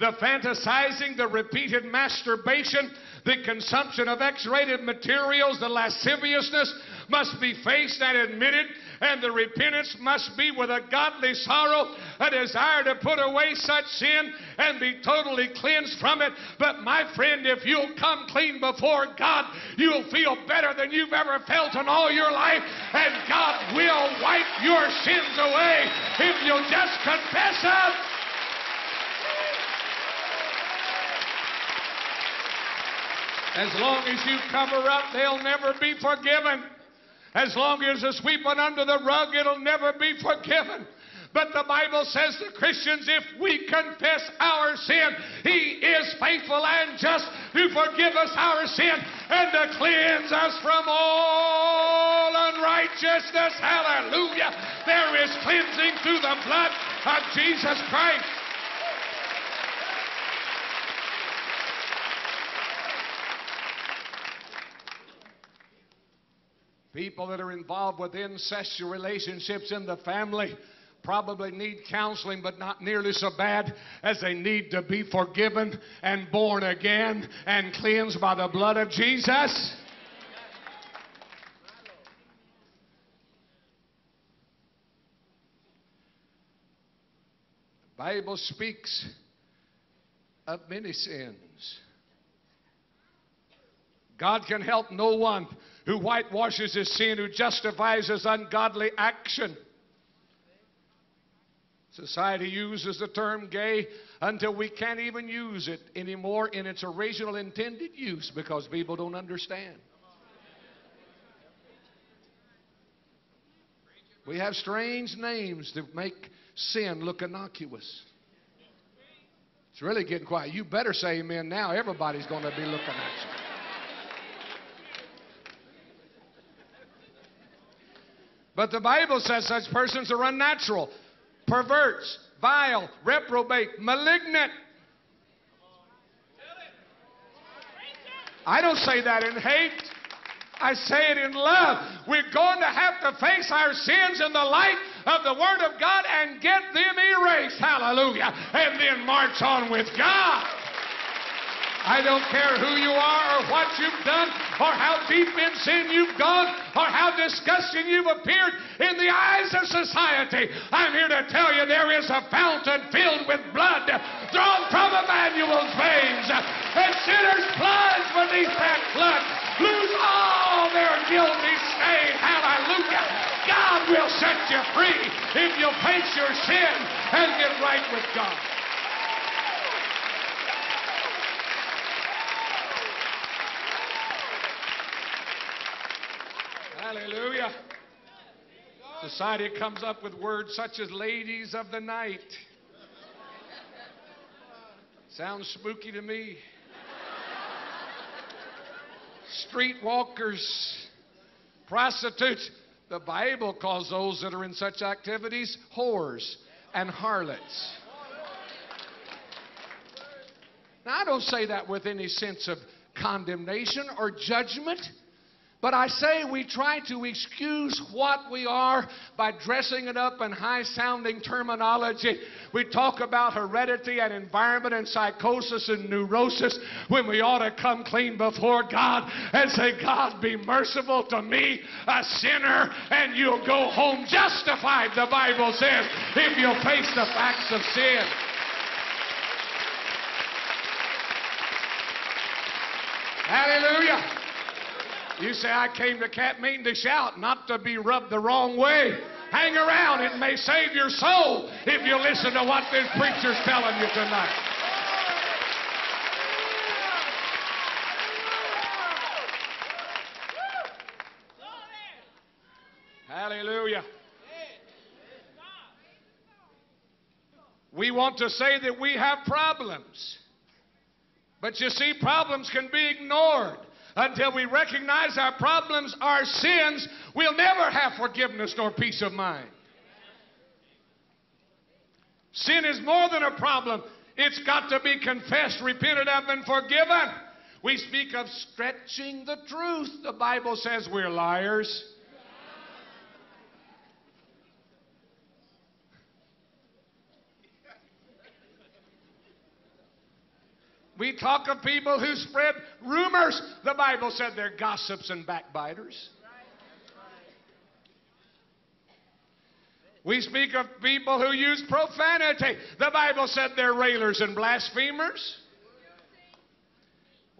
The fantasizing, the repeated masturbation, the consumption of X rated materials, the lasciviousness must be faced and admitted, and the repentance must be with a godly sorrow, a desire to put away such sin and be totally cleansed from it. But my friend, if you'll come clean before God, you'll feel better than you've ever felt in all your life, and God will wipe your sins away if you'll just confess them. As long as you cover up, they'll never be forgiven. As long as it's sweeping under the rug, it'll never be forgiven. But the Bible says to Christians, if we confess our sin, He is faithful and just to forgive us our sin and to cleanse us from all unrighteousness. Hallelujah. There is cleansing through the blood of Jesus Christ. People that are involved with incestual relationships in the family probably need counseling, but not nearly so bad as they need to be forgiven and born again and cleansed by the blood of Jesus. The Bible speaks of many sins. God can help no one who whitewashes his sin, who justifies his ungodly action. Society uses the term gay until we can't even use it anymore in its original intended use because people don't understand. We have strange names that make sin look innocuous. It's really getting quiet. You better say amen now. Everybody's going to be looking at you. But the Bible says such persons are unnatural, perverts, vile, reprobate, malignant. I don't say that in hate. I say it in love. We're going to have to face our sins in the light of the Word of God and get them erased. Hallelujah. And then march on with God. I don't care who you are or what you've done or how deep in sin you've gone or how disgusting you've appeared in the eyes of society. I'm here to tell you there is a fountain filled with blood drawn from Emmanuel's veins. And sinners plunge beneath that flood, lose all their guilty stain. Hallelujah. God will set you free if you face your sin and get right with God. Hallelujah. Society comes up with words such as ladies of the night. Sounds spooky to me. Streetwalkers, prostitutes. The Bible calls those that are in such activities whores and harlots. Now, I don't say that with any sense of condemnation or judgment. But I say we try to excuse what we are by dressing it up in high sounding terminology. We talk about heredity and environment and psychosis and neurosis when we ought to come clean before God and say, God, be merciful to me, a sinner, and you'll go home justified, the Bible says, if you'll face the facts of sin. Hallelujah. You say, I came to camp meeting to shout, not to be rubbed the wrong way. Hang around. It may save your soul if you listen to what this preacher's telling you tonight. Hallelujah. We want to say that we have problems. But you see, problems can be ignored until we recognize our problems, our sins. We'll never have forgiveness nor peace of mind. Sin is more than a problem, it's got to be confessed, repented of, and forgiven. We speak of stretching the truth. The Bible says we're liars. We talk of people who spread rumors. The Bible said they're gossips and backbiters. We speak of people who use profanity. The Bible said they're railers and blasphemers.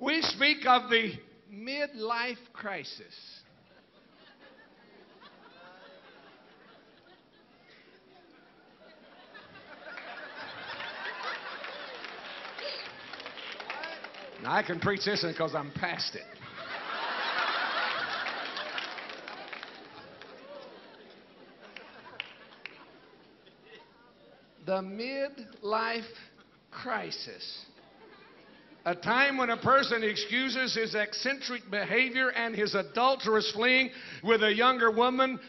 We speak of the midlife crisis. Now, I can preach this because I'm past it. the midlife crisis. A time when a person excuses his eccentric behavior and his adulterous fleeing with a younger woman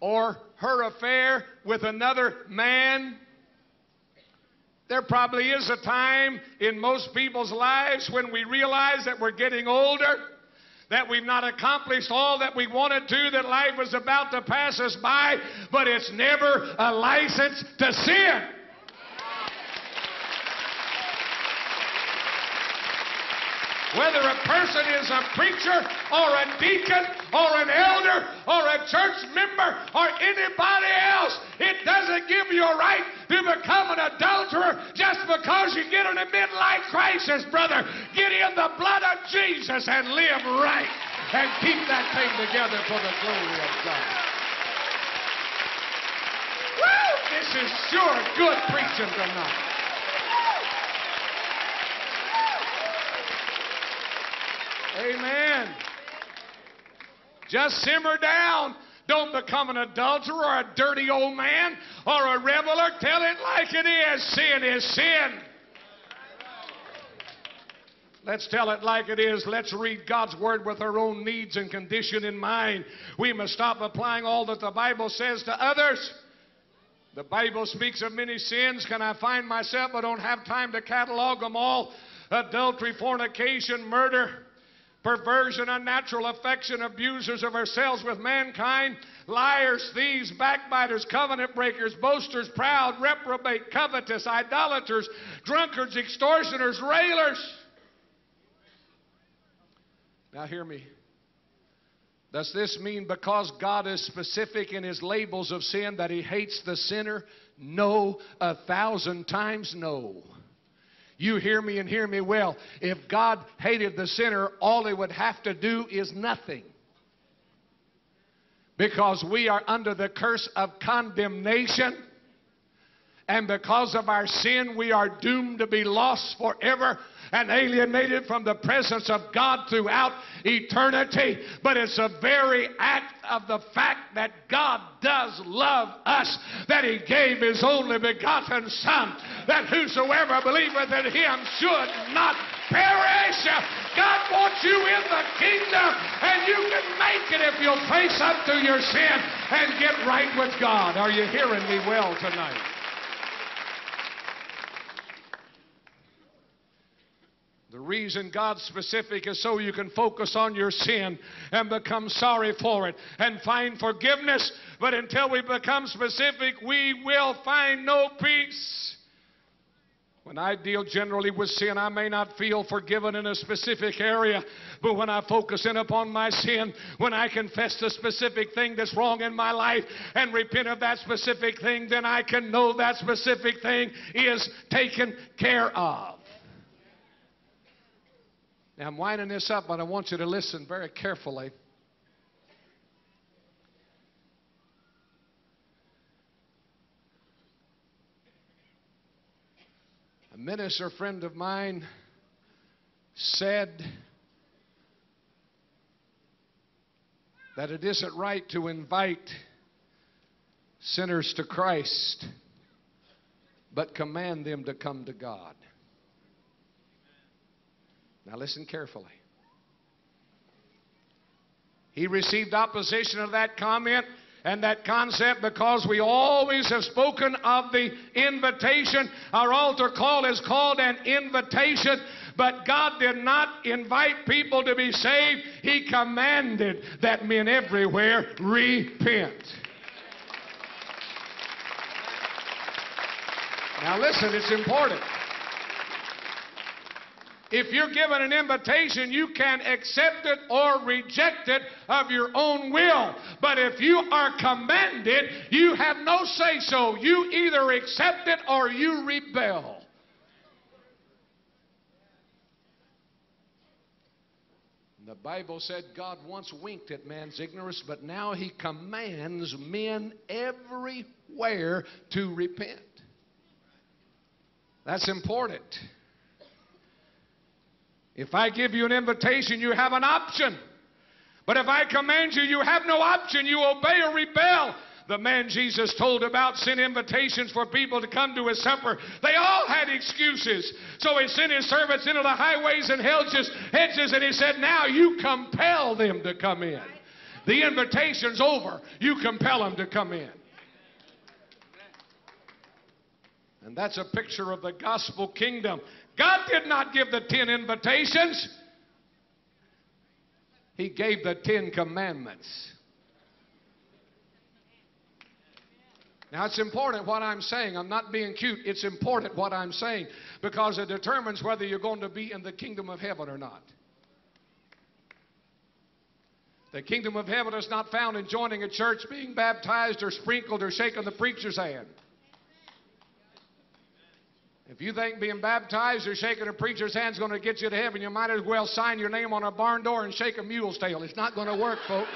or her affair with another man. There probably is a time in most people's lives when we realize that we're getting older, that we've not accomplished all that we wanted to, that life was about to pass us by, but it's never a license to sin. Whether a person is a preacher or a deacon or an elder or a church member or anybody else, it doesn't give you a right to become an adulterer just because you get in a midlife crisis, brother. Get in the blood of Jesus and live right and keep that thing together for the glory of God. Woo! This is sure good preaching tonight. Amen. Just simmer down. Don't become an adulterer or a dirty old man or a reveler. Tell it like it is. Sin is sin. Let's tell it like it is. Let's read God's Word with our own needs and condition in mind. We must stop applying all that the Bible says to others. The Bible speaks of many sins. Can I find myself? I don't have time to catalog them all. Adultery, fornication, murder, perversion, unnatural affection, abusers of ourselves with mankind, liars, thieves, backbiters, covenant breakers, boasters, proud, reprobate, covetous, idolaters, drunkards, extortioners, railers. Now, hear me. Does this mean because God is specific in his labels of sin that he hates the sinner? No, a thousand times no. You hear me and hear me well. If God hated the sinner, all he would have to do is nothing. Because we are under the curse of condemnation. And because of our sin, we are doomed to be lost forever and alienated from the presence of God throughout eternity. But it's a very act of the fact that God does love us, that He gave His only begotten Son, that whosoever believeth in Him should not perish. God wants you in the kingdom, and you can make it if you'll face up to your sin and get right with God. Are you hearing me well tonight? The reason God's specific is so you can focus on your sin and become sorry for it and find forgiveness. But until we become specific, we will find no peace. When I deal generally with sin, I may not feel forgiven in a specific area, but when I focus in upon my sin, when I confess the specific thing that's wrong in my life and repent of that specific thing, then I can know that specific thing is taken care of. Now, I'm winding this up, but I want you to listen very carefully. A minister friend of mine said that it isn't right to invite sinners to Christ, but command them to come to God. Now, listen carefully. He received opposition of that comment and that concept because we always have spoken of the invitation. Our altar call is called an invitation, but God did not invite people to be saved. He commanded that men everywhere repent. Now, listen, it's important. If you're given an invitation, you can accept it or reject it of your own will. But if you are commanded, you have no say so. You either accept it or you rebel. The Bible said God once winked at man's ignorance, but now he commands men everywhere to repent. That's important. If I give you an invitation, you have an option. But if I command you, you have no option. You obey or rebel. The man Jesus told about sent invitations for people to come to his supper. They all had excuses. So he sent his servants into the highways and hedges, hedges and he said, Now you compel them to come in. The invitation's over. You compel them to come in. And that's a picture of the gospel kingdom. God did not give the ten invitations, He gave the Ten Commandments. Now, it's important what I'm saying. I'm not being cute. It's important what I'm saying because it determines whether you're going to be in the kingdom of heaven or not. The kingdom of heaven is not found in joining a church, being baptized, or sprinkled, or shaking the preacher's hand. If you think being baptized or shaking a preacher's hand is going to get you to heaven, you might as well sign your name on a barn door and shake a mule's tail. It's not going to work, folks.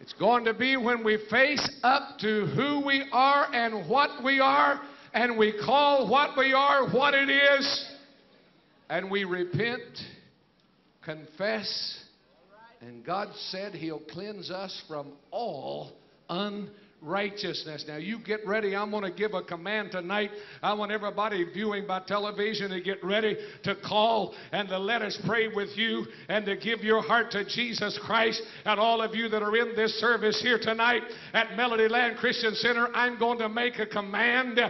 It's going to be when we face up to who we are and what we are and we call what we are what it is, and we repent, confess, and God said He'll cleanse us from all unrighteousness righteousness. Now, you get ready. I'm going to give a command tonight. I want everybody viewing by television to get ready to call and to let us pray with you and to give your heart to Jesus Christ. And all of you that are in this service here tonight at Melody Land Christian Center, I'm going to make a command.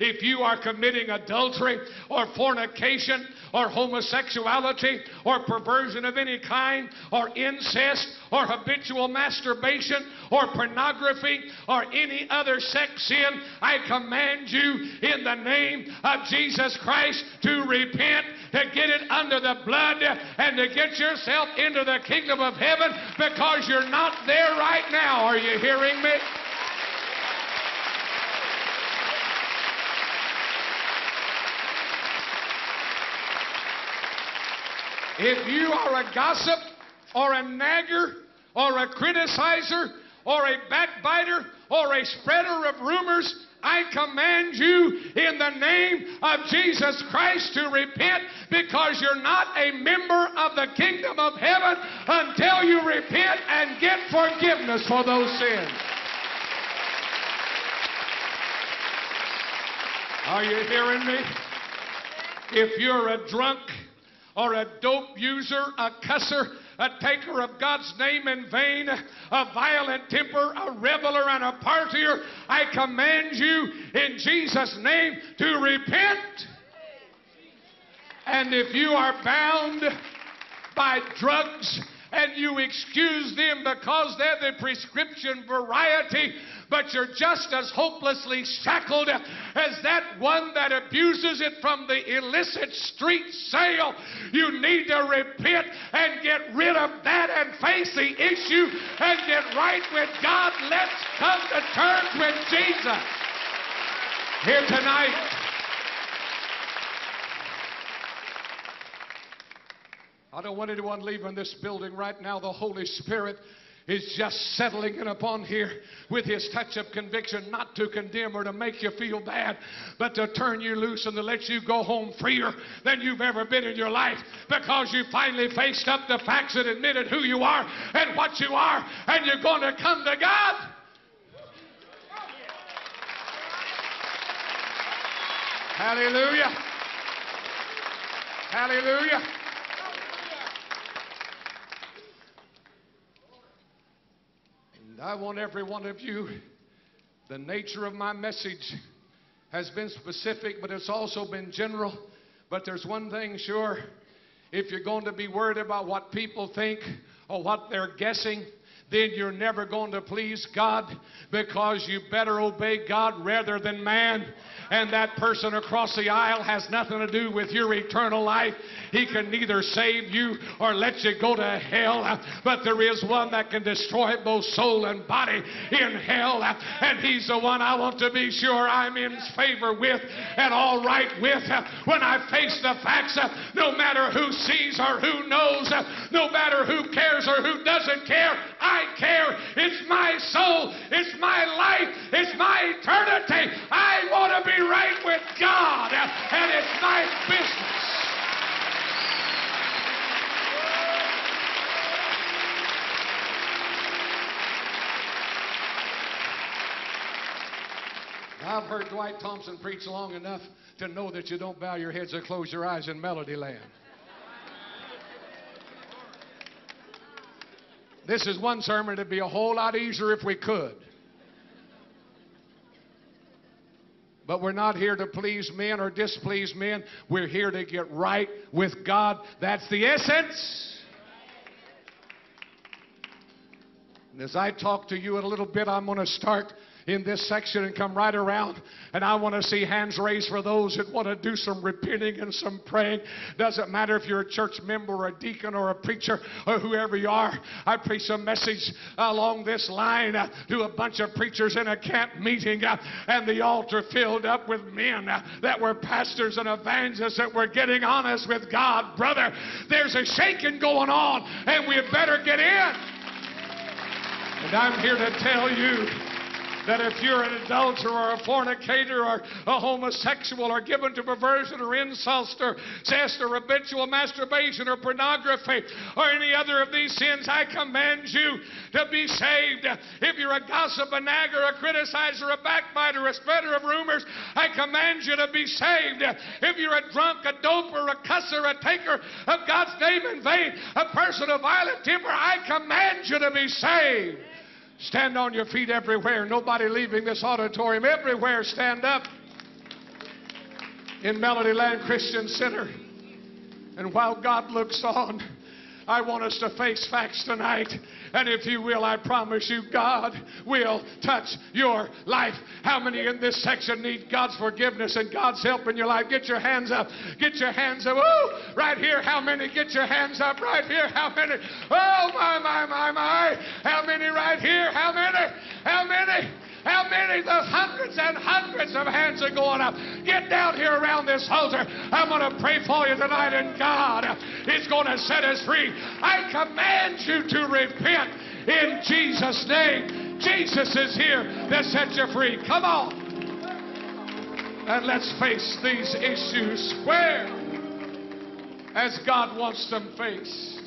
If you are committing adultery or fornication, or homosexuality or perversion of any kind or incest or habitual masturbation or pornography or any other sex sin, I command you in the name of Jesus Christ to repent, to get it under the blood, and to get yourself into the kingdom of heaven because you're not there right now. Are you hearing me? If you are a gossip or a nagger, or a criticizer or a backbiter or a spreader of rumors, I command you in the name of Jesus Christ to repent because you're not a member of the kingdom of heaven until you repent and get forgiveness for those sins. Are you hearing me? If you're a drunk or a dope user, a cusser, a taker of God's name in vain, a violent temper, a reveler, and a partier, I command you in Jesus' name to repent. And if you are bound by drugs and you excuse them because they're the prescription variety, but you're just as hopelessly shackled as that one that abuses it from the illicit street sale. You need to repent and get rid of that and face the issue and get right with God. Let's come to terms with Jesus. Here tonight, I don't want anyone leaving this building right now. The Holy Spirit is just settling in upon here with his touch of conviction, not to condemn or to make you feel bad, but to turn you loose and to let you go home freer than you've ever been in your life because you finally faced up the facts and admitted who you are and what you are, and you're going to come to God. Hallelujah. Hallelujah. And I want every one of you, the nature of my message has been specific, but it's also been general. But there's one thing sure if you're going to be worried about what people think or what they're guessing, then you're never going to please God because you better obey God rather than man. And that person across the aisle has nothing to do with your eternal life. He can neither save you or let you go to hell. But there is one that can destroy both soul and body in hell. And he's the one I want to be sure I'm in favor with and all right with when I face the facts, no matter who sees or who knows, no matter who cares or who doesn't care. I care. It's my soul. It's my life. It's my eternity. I want to be right with God, and it's my business. I've heard Dwight Thompson preach long enough to know that you don't bow your heads or close your eyes in Melody Land. This is one sermon. It'd be a whole lot easier if we could. But we're not here to please men or displease men. We're here to get right with God. That's the essence. And as I talk to you in a little bit, I'm going to start in this section and come right around. And I want to see hands raised for those that want to do some repenting and some praying. Doesn't matter if you're a church member or a deacon or a preacher or whoever you are. I preached a message along this line to a bunch of preachers in a camp meeting, uh, and the altar filled up with men uh, that were pastors and evangelists that were getting honest with God. Brother, there's a shaking going on, and we better get in. And I'm here to tell you that if you're an adulterer or a fornicator or a homosexual or given to perversion or insult or zest or habitual masturbation or pornography or any other of these sins, I command you to be saved. If you're a gossip, a nagger, a criticizer, a backbiter, a spreader of rumors, I command you to be saved. If you're a drunk, a doper, a cusser, a taker of God's name in vain, a person of violent temper, I command you to be saved. Stand on your feet everywhere. Nobody leaving this auditorium. Everywhere, stand up in Melody Land Christian Center. And while God looks on, I want us to face facts tonight. And if you will, I promise you, God will touch your life. How many in this section need God's forgiveness and God's help in your life? Get your hands up. Get your hands up. Woo! Right here. How many? Get your hands up right here. How many? Oh, my, my, my, my. How many right here? How many? How many? How many? The hundreds and hundreds of hands are going up. Get down here around this altar. I'm going to pray for you tonight, and God is going to set us free. I command you to repent in Jesus' name. Jesus is here to set you free. Come on. And let's face these issues square as God wants them faced.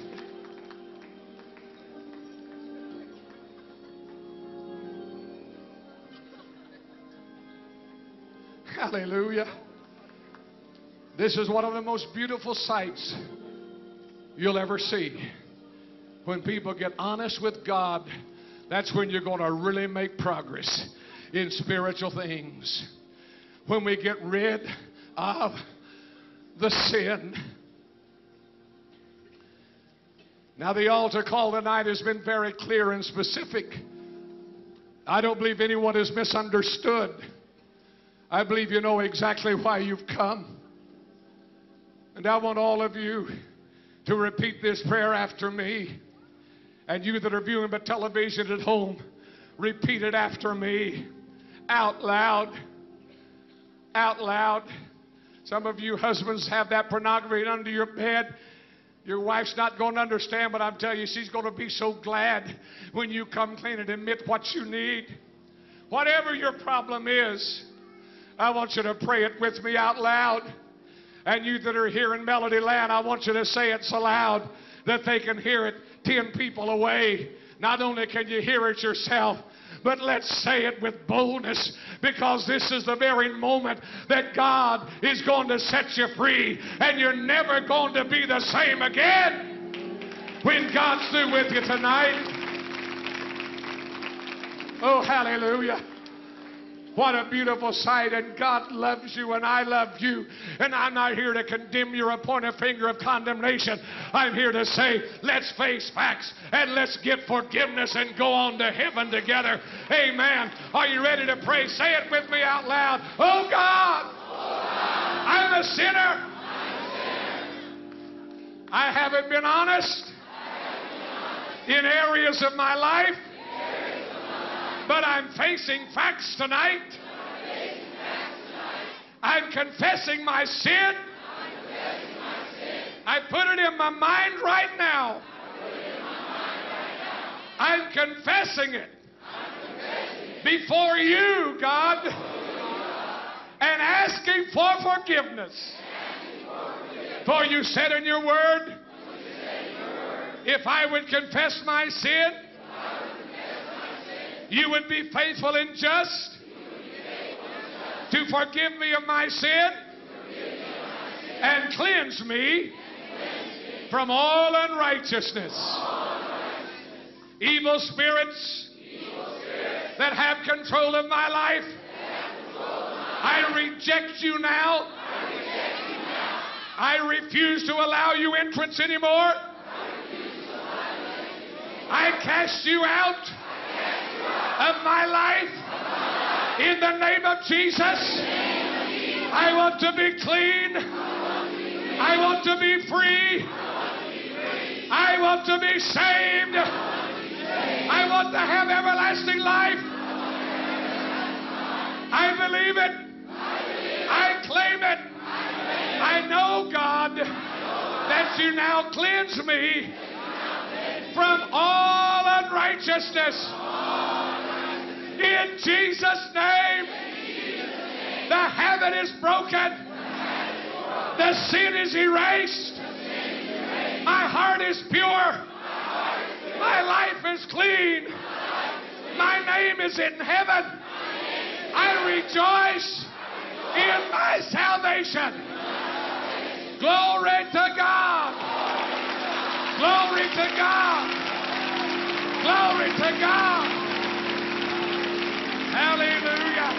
Hallelujah. This is one of the most beautiful sights you'll ever see. When people get honest with God, that's when you're going to really make progress in spiritual things. When we get rid of the sin. Now, the altar call tonight has been very clear and specific. I don't believe anyone is misunderstood. I believe you know exactly why you've come. And I want all of you to repeat this prayer after me. And you that are viewing the television at home, repeat it after me out loud. Out loud. Some of you husbands have that pornography under your bed. Your wife's not going to understand, but I'm telling you, she's going to be so glad when you come clean and admit what you need. Whatever your problem is, I want you to pray it with me out loud. And you that are here in Melody Land, I want you to say it so loud that they can hear it 10 people away. Not only can you hear it yourself, but let's say it with boldness because this is the very moment that God is going to set you free and you're never going to be the same again when God's through with you tonight. Oh, hallelujah. What a beautiful sight. And God loves you, and I love you. And I'm not here to condemn you or point a finger of condemnation. I'm here to say, let's face facts and let's get forgiveness and go on to heaven together. Amen. Are you ready to pray? Say it with me out loud. Oh God, I'm a sinner. I haven't been honest in areas of my life but I'm facing facts tonight. I'm confessing my sin. I put it in my mind right now. I'm confessing it before you, God, and asking for forgiveness. For you said in your word, if I would confess my sin, you would be faithful and just to forgive me of my sin and cleanse me from all unrighteousness. Evil spirits that have control of my life, I reject you now. I refuse to allow you entrance anymore. I cast you out of my life in the name of Jesus. I want to be clean. I want to be free. I want to be saved. I want to have everlasting life. I believe it. I claim it. I know, God, that you now cleanse me from all unrighteousness. In Jesus' name, the habit is broken. The sin is erased. My heart is pure. My life is clean. My name is in heaven. I rejoice in my salvation. Glory to God. Glory to God. Glory to God. Hallelujah.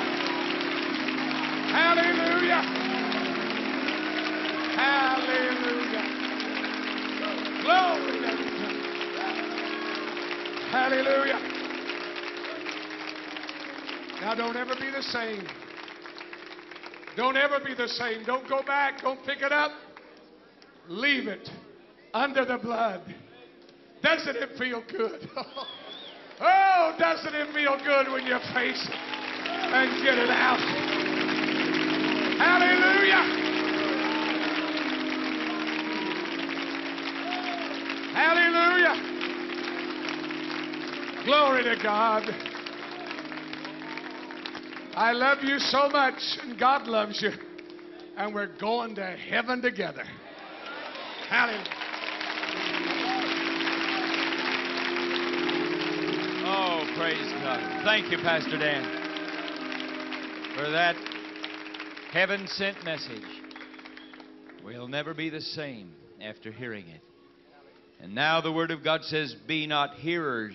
Hallelujah. Hallelujah. Glory to God. Hallelujah. Now don't ever be the same. Don't ever be the same. Don't go back. Don't pick it up. Leave it under the blood. Doesn't it feel good? Oh, doesn't it feel good when you face it? and get it out. Hallelujah. Hallelujah. Glory to God. I love you so much, and God loves you. And we're going to heaven together. Hallelujah. Oh, praise God. Thank you, Pastor Dan, for that heaven sent message. We'll never be the same after hearing it. And now the Word of God says, Be not hearers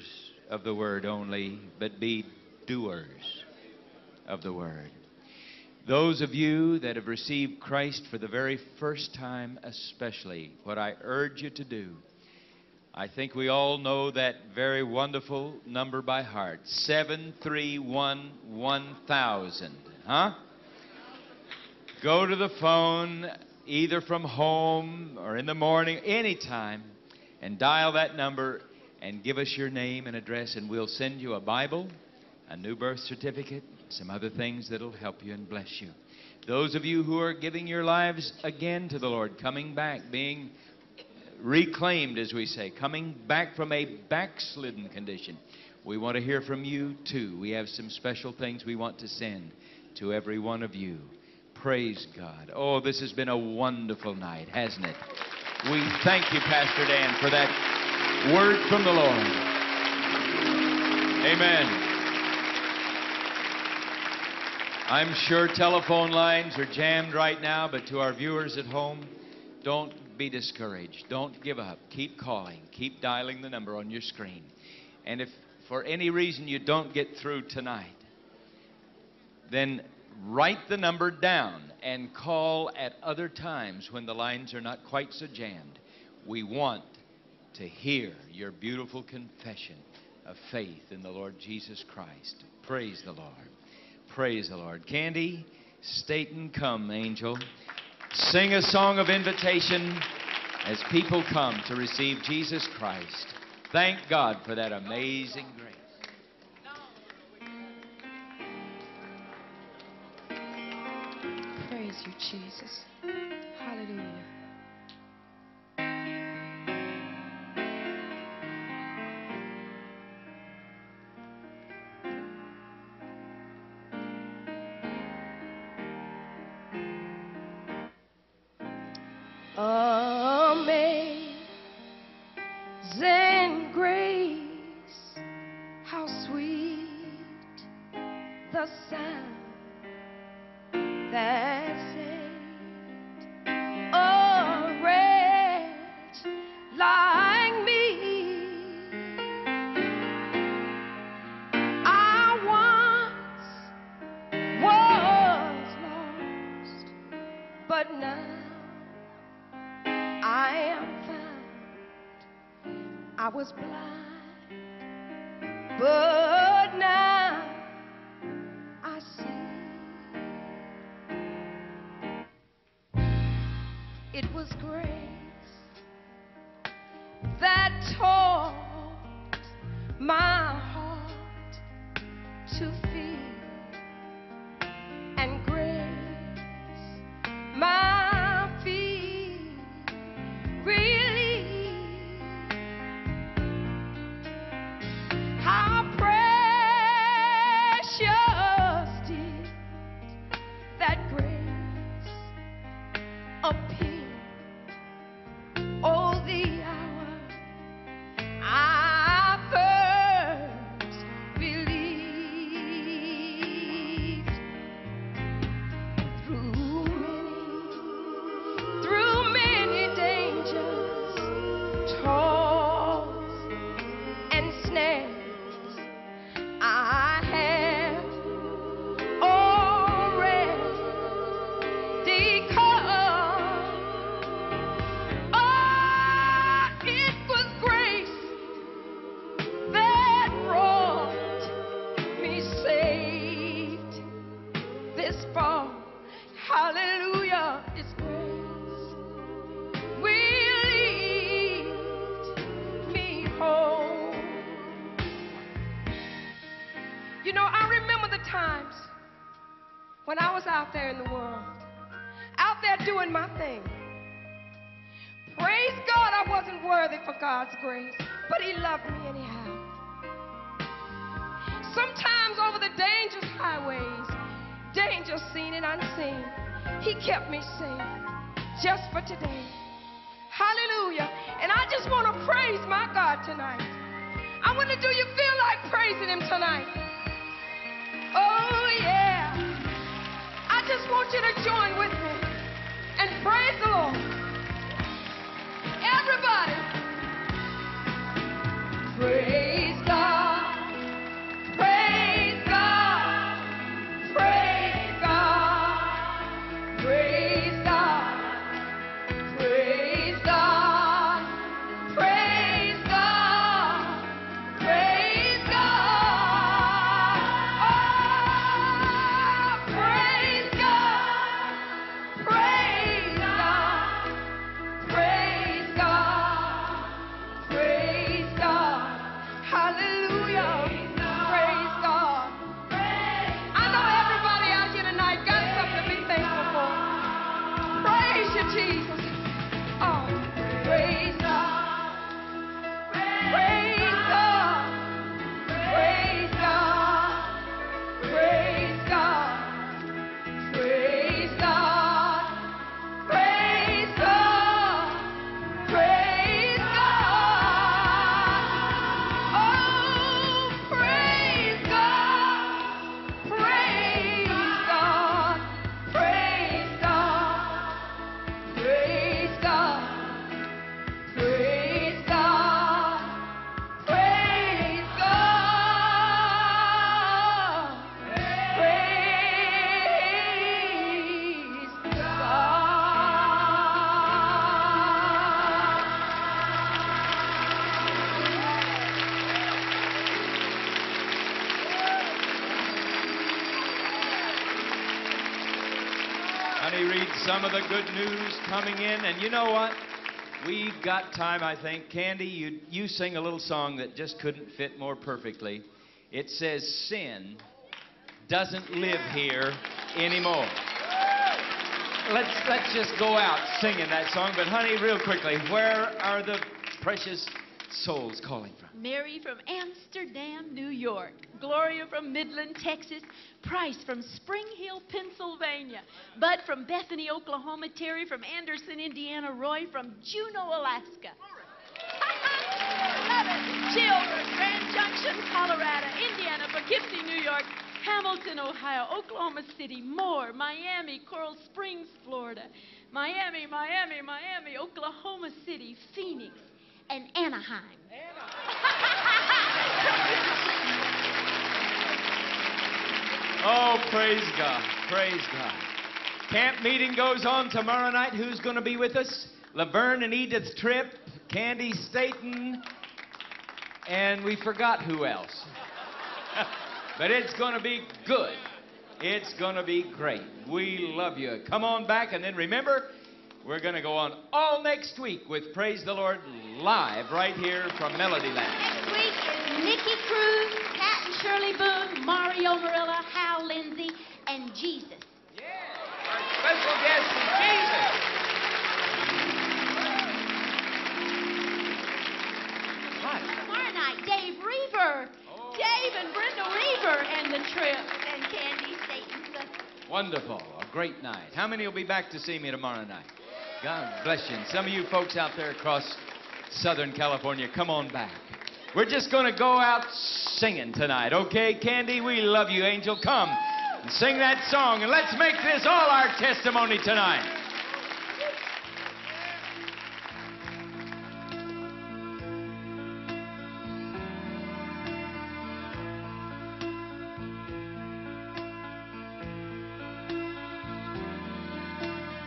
of the Word only, but be doers of the Word. Those of you that have received Christ for the very first time, especially, what I urge you to do, I think we all know that very wonderful number by heart 731 1000. Huh? Go to the phone, either from home or in the morning, anytime, and dial that number and give us your name and address, and we'll send you a Bible, a new birth certificate, some other things that'll help you and bless you. Those of you who are giving your lives again to the Lord, coming back, being reclaimed, as we say, coming back from a backslidden condition, we want to hear from you too. We have some special things we want to send to every one of you. Praise God. Oh, this has been a wonderful night, hasn't it? We thank you, Pastor Dan, for that word from the Lord. Amen. I'm sure telephone lines are jammed right now, but to our viewers at home, don't be discouraged. Don't give up. Keep calling. Keep dialing the number on your screen. And if for any reason you don't get through tonight, then write the number down and call at other times when the lines are not quite so jammed. We want to hear your beautiful confession of faith in the Lord Jesus Christ. Praise the Lord. Praise the Lord. Candi, Staton, come, angel. Sing a song of invitation as people come to receive Jesus Christ. Thank God for that amazing grace. Praise you, Jesus. Hallelujah. Amazing out there in the world, out there doing my thing. Praise God, I wasn't worthy for God's grace, but He loved me anyhow. Sometimes over the dangerous highways, danger seen and unseen, He kept me safe just for today. Hallelujah. And I just want to praise my God tonight. I want to do you feel like praising Him tonight? Want you to join with me and praise the Lord. Some of the good news coming in. And you know what? We've got time, I think. Candi, you, you sing a little song that just couldn't fit more perfectly. It says, Sin doesn't live here anymore. Let's, let's just go out singing that song. But, honey, real quickly, where are the precious souls calling from? Mary from Amsterdam, New York. Gloria from Midland, Texas. Price from Spring Hill, Pennsylvania. Bud from Bethany, Oklahoma. Terry from Anderson, Indiana. Roy from Juneau, Alaska. Love it. Jill from Grand Junction, Colorado. Indiana, Poughkeepsie, New York. Hamilton, Ohio. Oklahoma City. Moore, Miami, Coral Springs, Florida. Miami, Miami, Miami. Oklahoma City, Phoenix, and Anaheim. Oh, praise God. Praise God. Camp meeting goes on tomorrow night. Who's going to be with us? Laverne and Edith Tripp, Candi Staton, and we forgot who else. but it's going to be good. It's going to be great. We love you. Come on back, and then remember, we're going to go on all next week with Praise the Lord live right here from Melodyland. Next week is Nicky Cruz, Shirley Boone, Mario Murillo, Hal Lindsey, and Jesus. Our special guest is Jesus. What? Tomorrow night, Dave Roever. Oh. Dave and Brenda Roever and the Tripps and Candi Staton's. Wonderful. A great night. How many will be back to see me tomorrow night? God bless you. And some of you folks out there across Southern California, come on back. We're just going to go out singing tonight, okay? Candi, we love you, Angel. Come and sing that song, and let's make this all our testimony tonight.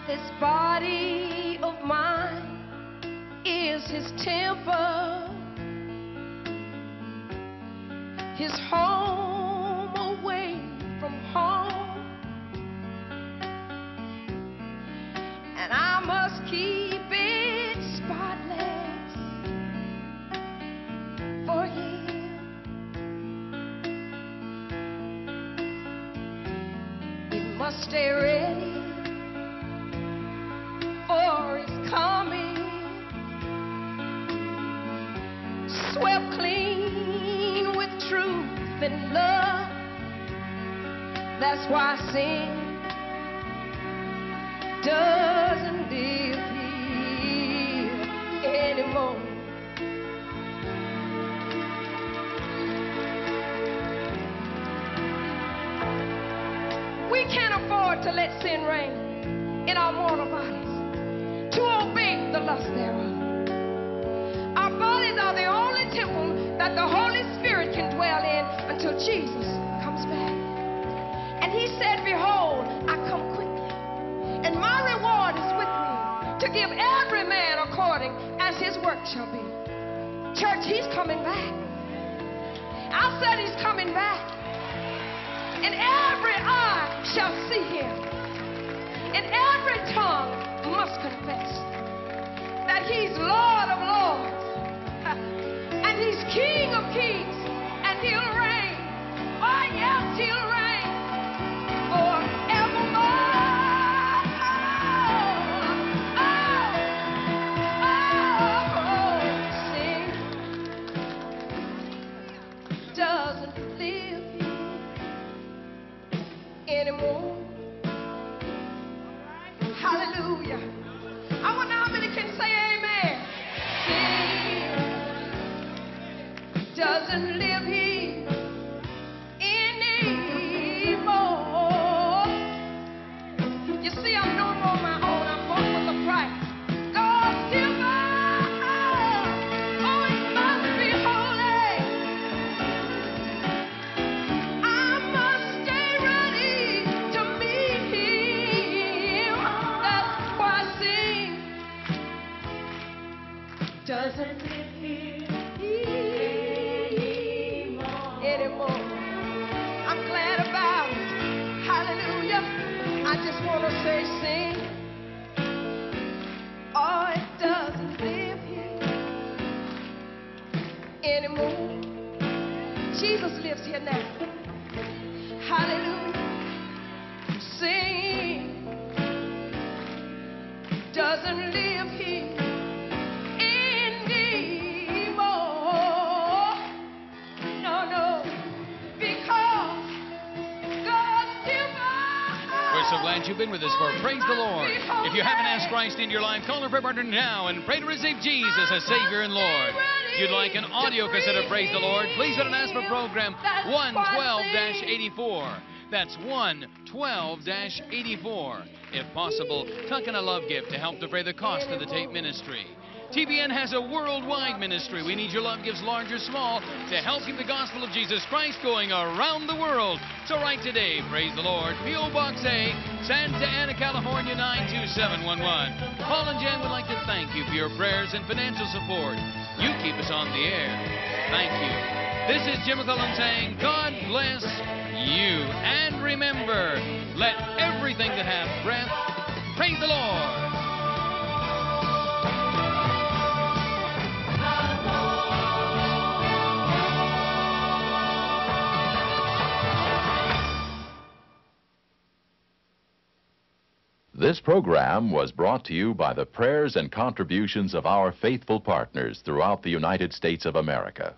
This body of mine is his temple, shall be. Church, he's coming back. I said he's coming back and every eye shall see him, and every tongue must confess that he's Lord partner now and pray to receive Jesus as Savior and Lord. If you'd like an audio cassette of Praise the Lord, please send an ask for program 112-84. That's 112-84. If possible, tuck in a love gift to help defray the cost of the tape ministry. TBN has a worldwide ministry. We need your love gives large or small, to help keep the gospel of Jesus Christ going around the world. So write today, praise the Lord, P.O. Box A, Santa Ana, California 92711. Paul and Jan would like to thank you for your prayers and financial support. You keep us on the air. Thank you. This is Jim McClellan saying, God bless you. And remember, let everything that hath breath praise the Lord. This program was brought to you by the prayers and contributions of our faithful partners throughout the United States of America.